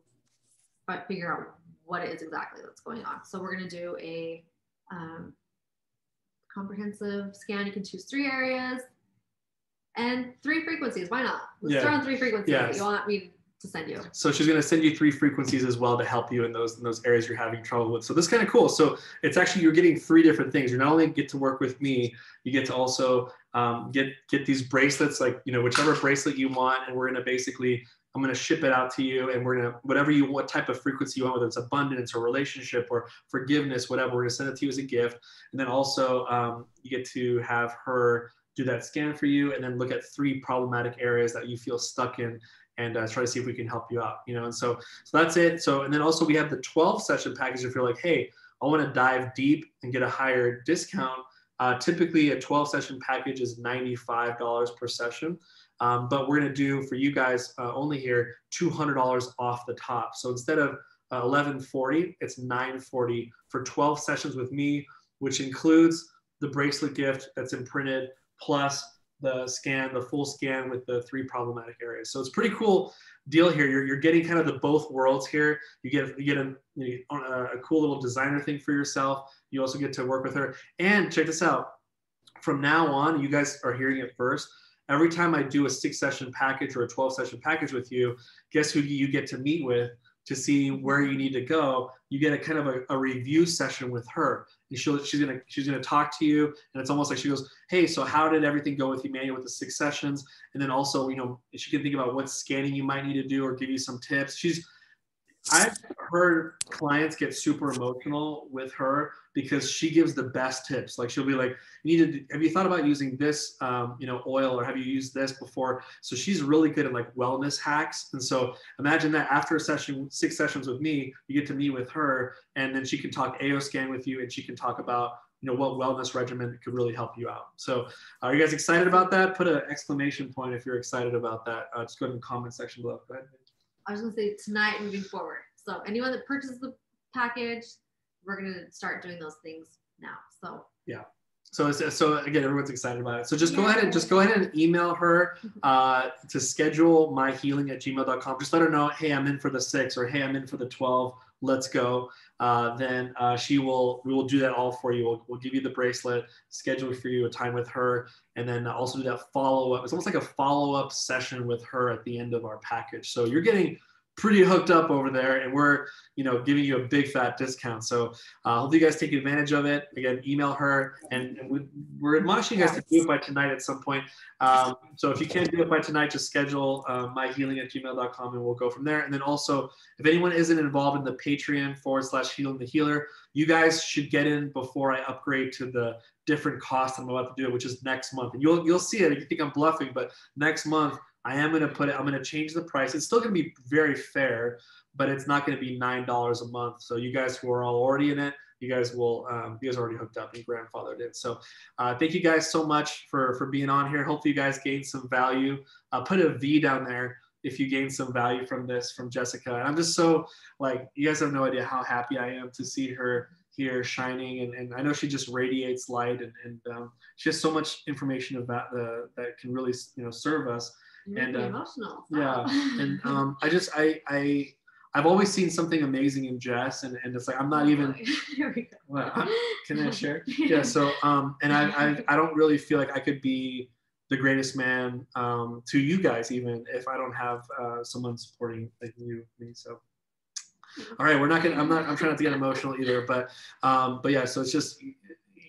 Speaker 8: figure out what it is exactly that's going on. So we're going to do a um, comprehensive scan. You can choose three areas and three frequencies. Why not? Let's
Speaker 1: Yeah.
Speaker 8: throw in three frequencies
Speaker 1: Yes.
Speaker 8: that you want me to send you.
Speaker 1: So she's going to send you three frequencies as well to help you in those in those areas you're having trouble with. So this is kind of cool. So it's actually you're getting three different things. You not only get to work with me, you get to also um, get get these bracelets, like you know whichever bracelet you want, and we're going to basically I'm going to ship it out to you, and we're going to whatever you what type of frequency you want, whether it's abundance or relationship or forgiveness, whatever. We're going to send it to you as a gift, and then also um, you get to have her do that scan for you, and then look at three problematic areas that you feel stuck in and uh, try to see if we can help you out you know and so so that's it. So and then also we have the 12 session package if you're like hey i want to dive deep and get a higher discount uh, typically a 12 session package is $95 per session. Um, but we're going to do for you guys uh, only here $200 off the top. So instead of uh, 1140 it's 940 for 12 sessions with me which includes the bracelet gift that's imprinted plus the scan, the full scan with the three problematic areas. So it's pretty cool deal here. You're, you're getting kind of the both worlds here. You get you get a, you know, a, uh, a cool little designer thing for yourself. You also get to work with her. And check this out. From now on, you guys are hearing it first. Every time I do a six session package or a 12 session package with you, guess who you get to meet with to see where you need to go. You get a kind of a, a review session with her. And she'll, she's gonna she's gonna talk to you, and it's almost like she goes, "Hey, so how did everything go with Emanuel with the six sessions?" And then also, you know, she can think about what scanning you might need to do or give you some tips. She's I've heard clients get super emotional with her because she gives the best tips. Like she'll be like, "You need to. Have you thought about using this, um, you know, oil, or have you used this before?" So she's really good at like wellness hacks. And so imagine that after a session, six sessions with me, you get to meet with her, and then she can talk AO scan with you, and she can talk about you know what wellness regimen could really help you out. So are you guys excited about that? Put an exclamation point if you're excited about that. Uh, just go to the comment section below. Go ahead.
Speaker 8: I was gonna say tonight moving forward. So anyone that purchases the package, we're gonna start doing those things now. So
Speaker 1: Yeah. So so again, everyone's excited about it. So just go ahead and just go ahead and email her uh, to schedule my healing at gmail.com. Just let her know, hey, I'm in for the six or hey, I'm in for the 12. Let's go. Uh, then uh, she will, we will do that all for you. We'll, we'll give you the bracelet, schedule for you a time with her, and then also do that follow up. It's almost like a follow up session with her at the end of our package. So you're getting pretty hooked up over there and we're you know giving you a big fat discount. So uh, hope you guys take advantage of it. Again email her and, we, we're admonishing you guys to do it by tonight at some point. Um, so if you can't do it by tonight just schedule uh, myhealing at gmail.com and we'll go from there. And then also if anyone isn't involved in the patreon forward slash healing the healer you guys should get in before i upgrade to the different cost i'm about to do it which is next month. And you'll you'll see it. If you think i'm bluffing but next month I am going to put it, I'm going to change the price. It's still going to be very fair, but it's not going to be $9 a month. So you guys who are all already in it, you guys will, um, you guys already hooked up and grandfathered in. So uh, thank you guys so much for, for being on here. Hopefully you guys gained some value. Uh, put a V down there if you gain some value from this from Jessica. And I'm just so like, you guys have no idea how happy I am to see her here shining. And, and I know she just radiates light and, and um, she has so much information about the, that can really, you know, serve us. And uh,
Speaker 8: emotional.
Speaker 1: yeah. And um, I just, I, I, I've always seen something amazing in Jess and, and it's like, I'm not even,
Speaker 8: Here we go.
Speaker 1: well, can I share? Yeah. So, um, and I, I, I don't really feel like I could be the greatest man um, to you guys, even if I don't have uh, someone supporting like you, me. So, all right, we're not gonna. I'm not. I'm trying not to get emotional either, but, um, but yeah. So it's just,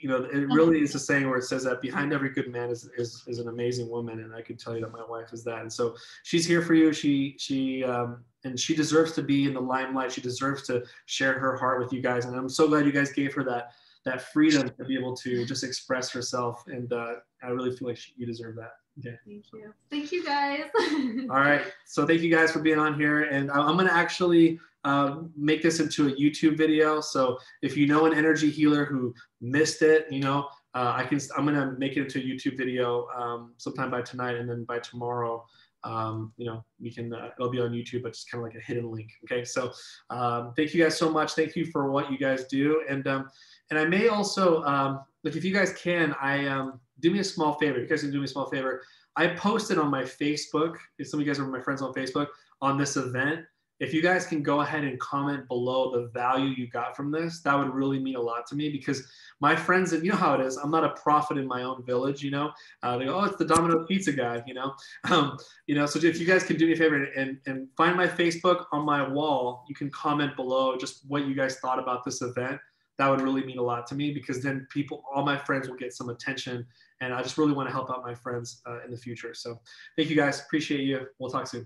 Speaker 1: you know, it really is a saying where it says that behind every good man is is, is an amazing woman, and I can tell you that my wife is that. And so she's here for you. She she um, and she deserves to be in the limelight. She deserves to share her heart with you guys, and I'm so glad you guys gave her that that freedom to be able to just express herself. And uh, I really feel like she, you deserve that. Okay.
Speaker 8: Thank you. Thank you guys.
Speaker 1: All right. So thank you guys for being on here. And I'm going to actually uh, make this into a YouTube video. So if you know an energy healer who missed it, you know, uh, I can, I'm going to make it into a YouTube video um, sometime by tonight. And then by tomorrow, um, you know, we can, uh, it'll be on YouTube, but just kind of like a hidden link. Okay. So um, thank you guys so much. Thank you for what you guys do. And, um, and I may also, um, like if you guys can, I, um, do me a small favor. You guys can do me a small favor. I posted on my Facebook, if some of you guys are my friends on Facebook, on this event. If you guys can go ahead and comment below the value you got from this, that would really mean a lot to me because my friends, and you know how it is, I'm not a prophet in my own village, you know. Uh, they go, oh, it's the Domino Pizza guy, you know. Um, you know, so if you guys can do me a favor and, and find my Facebook on my wall, you can comment below just what you guys thought about this event that would really mean a lot to me because then people, all my friends will get some attention. And I just really want to help out my friends uh, in the future. So thank you guys. Appreciate you. We'll talk soon.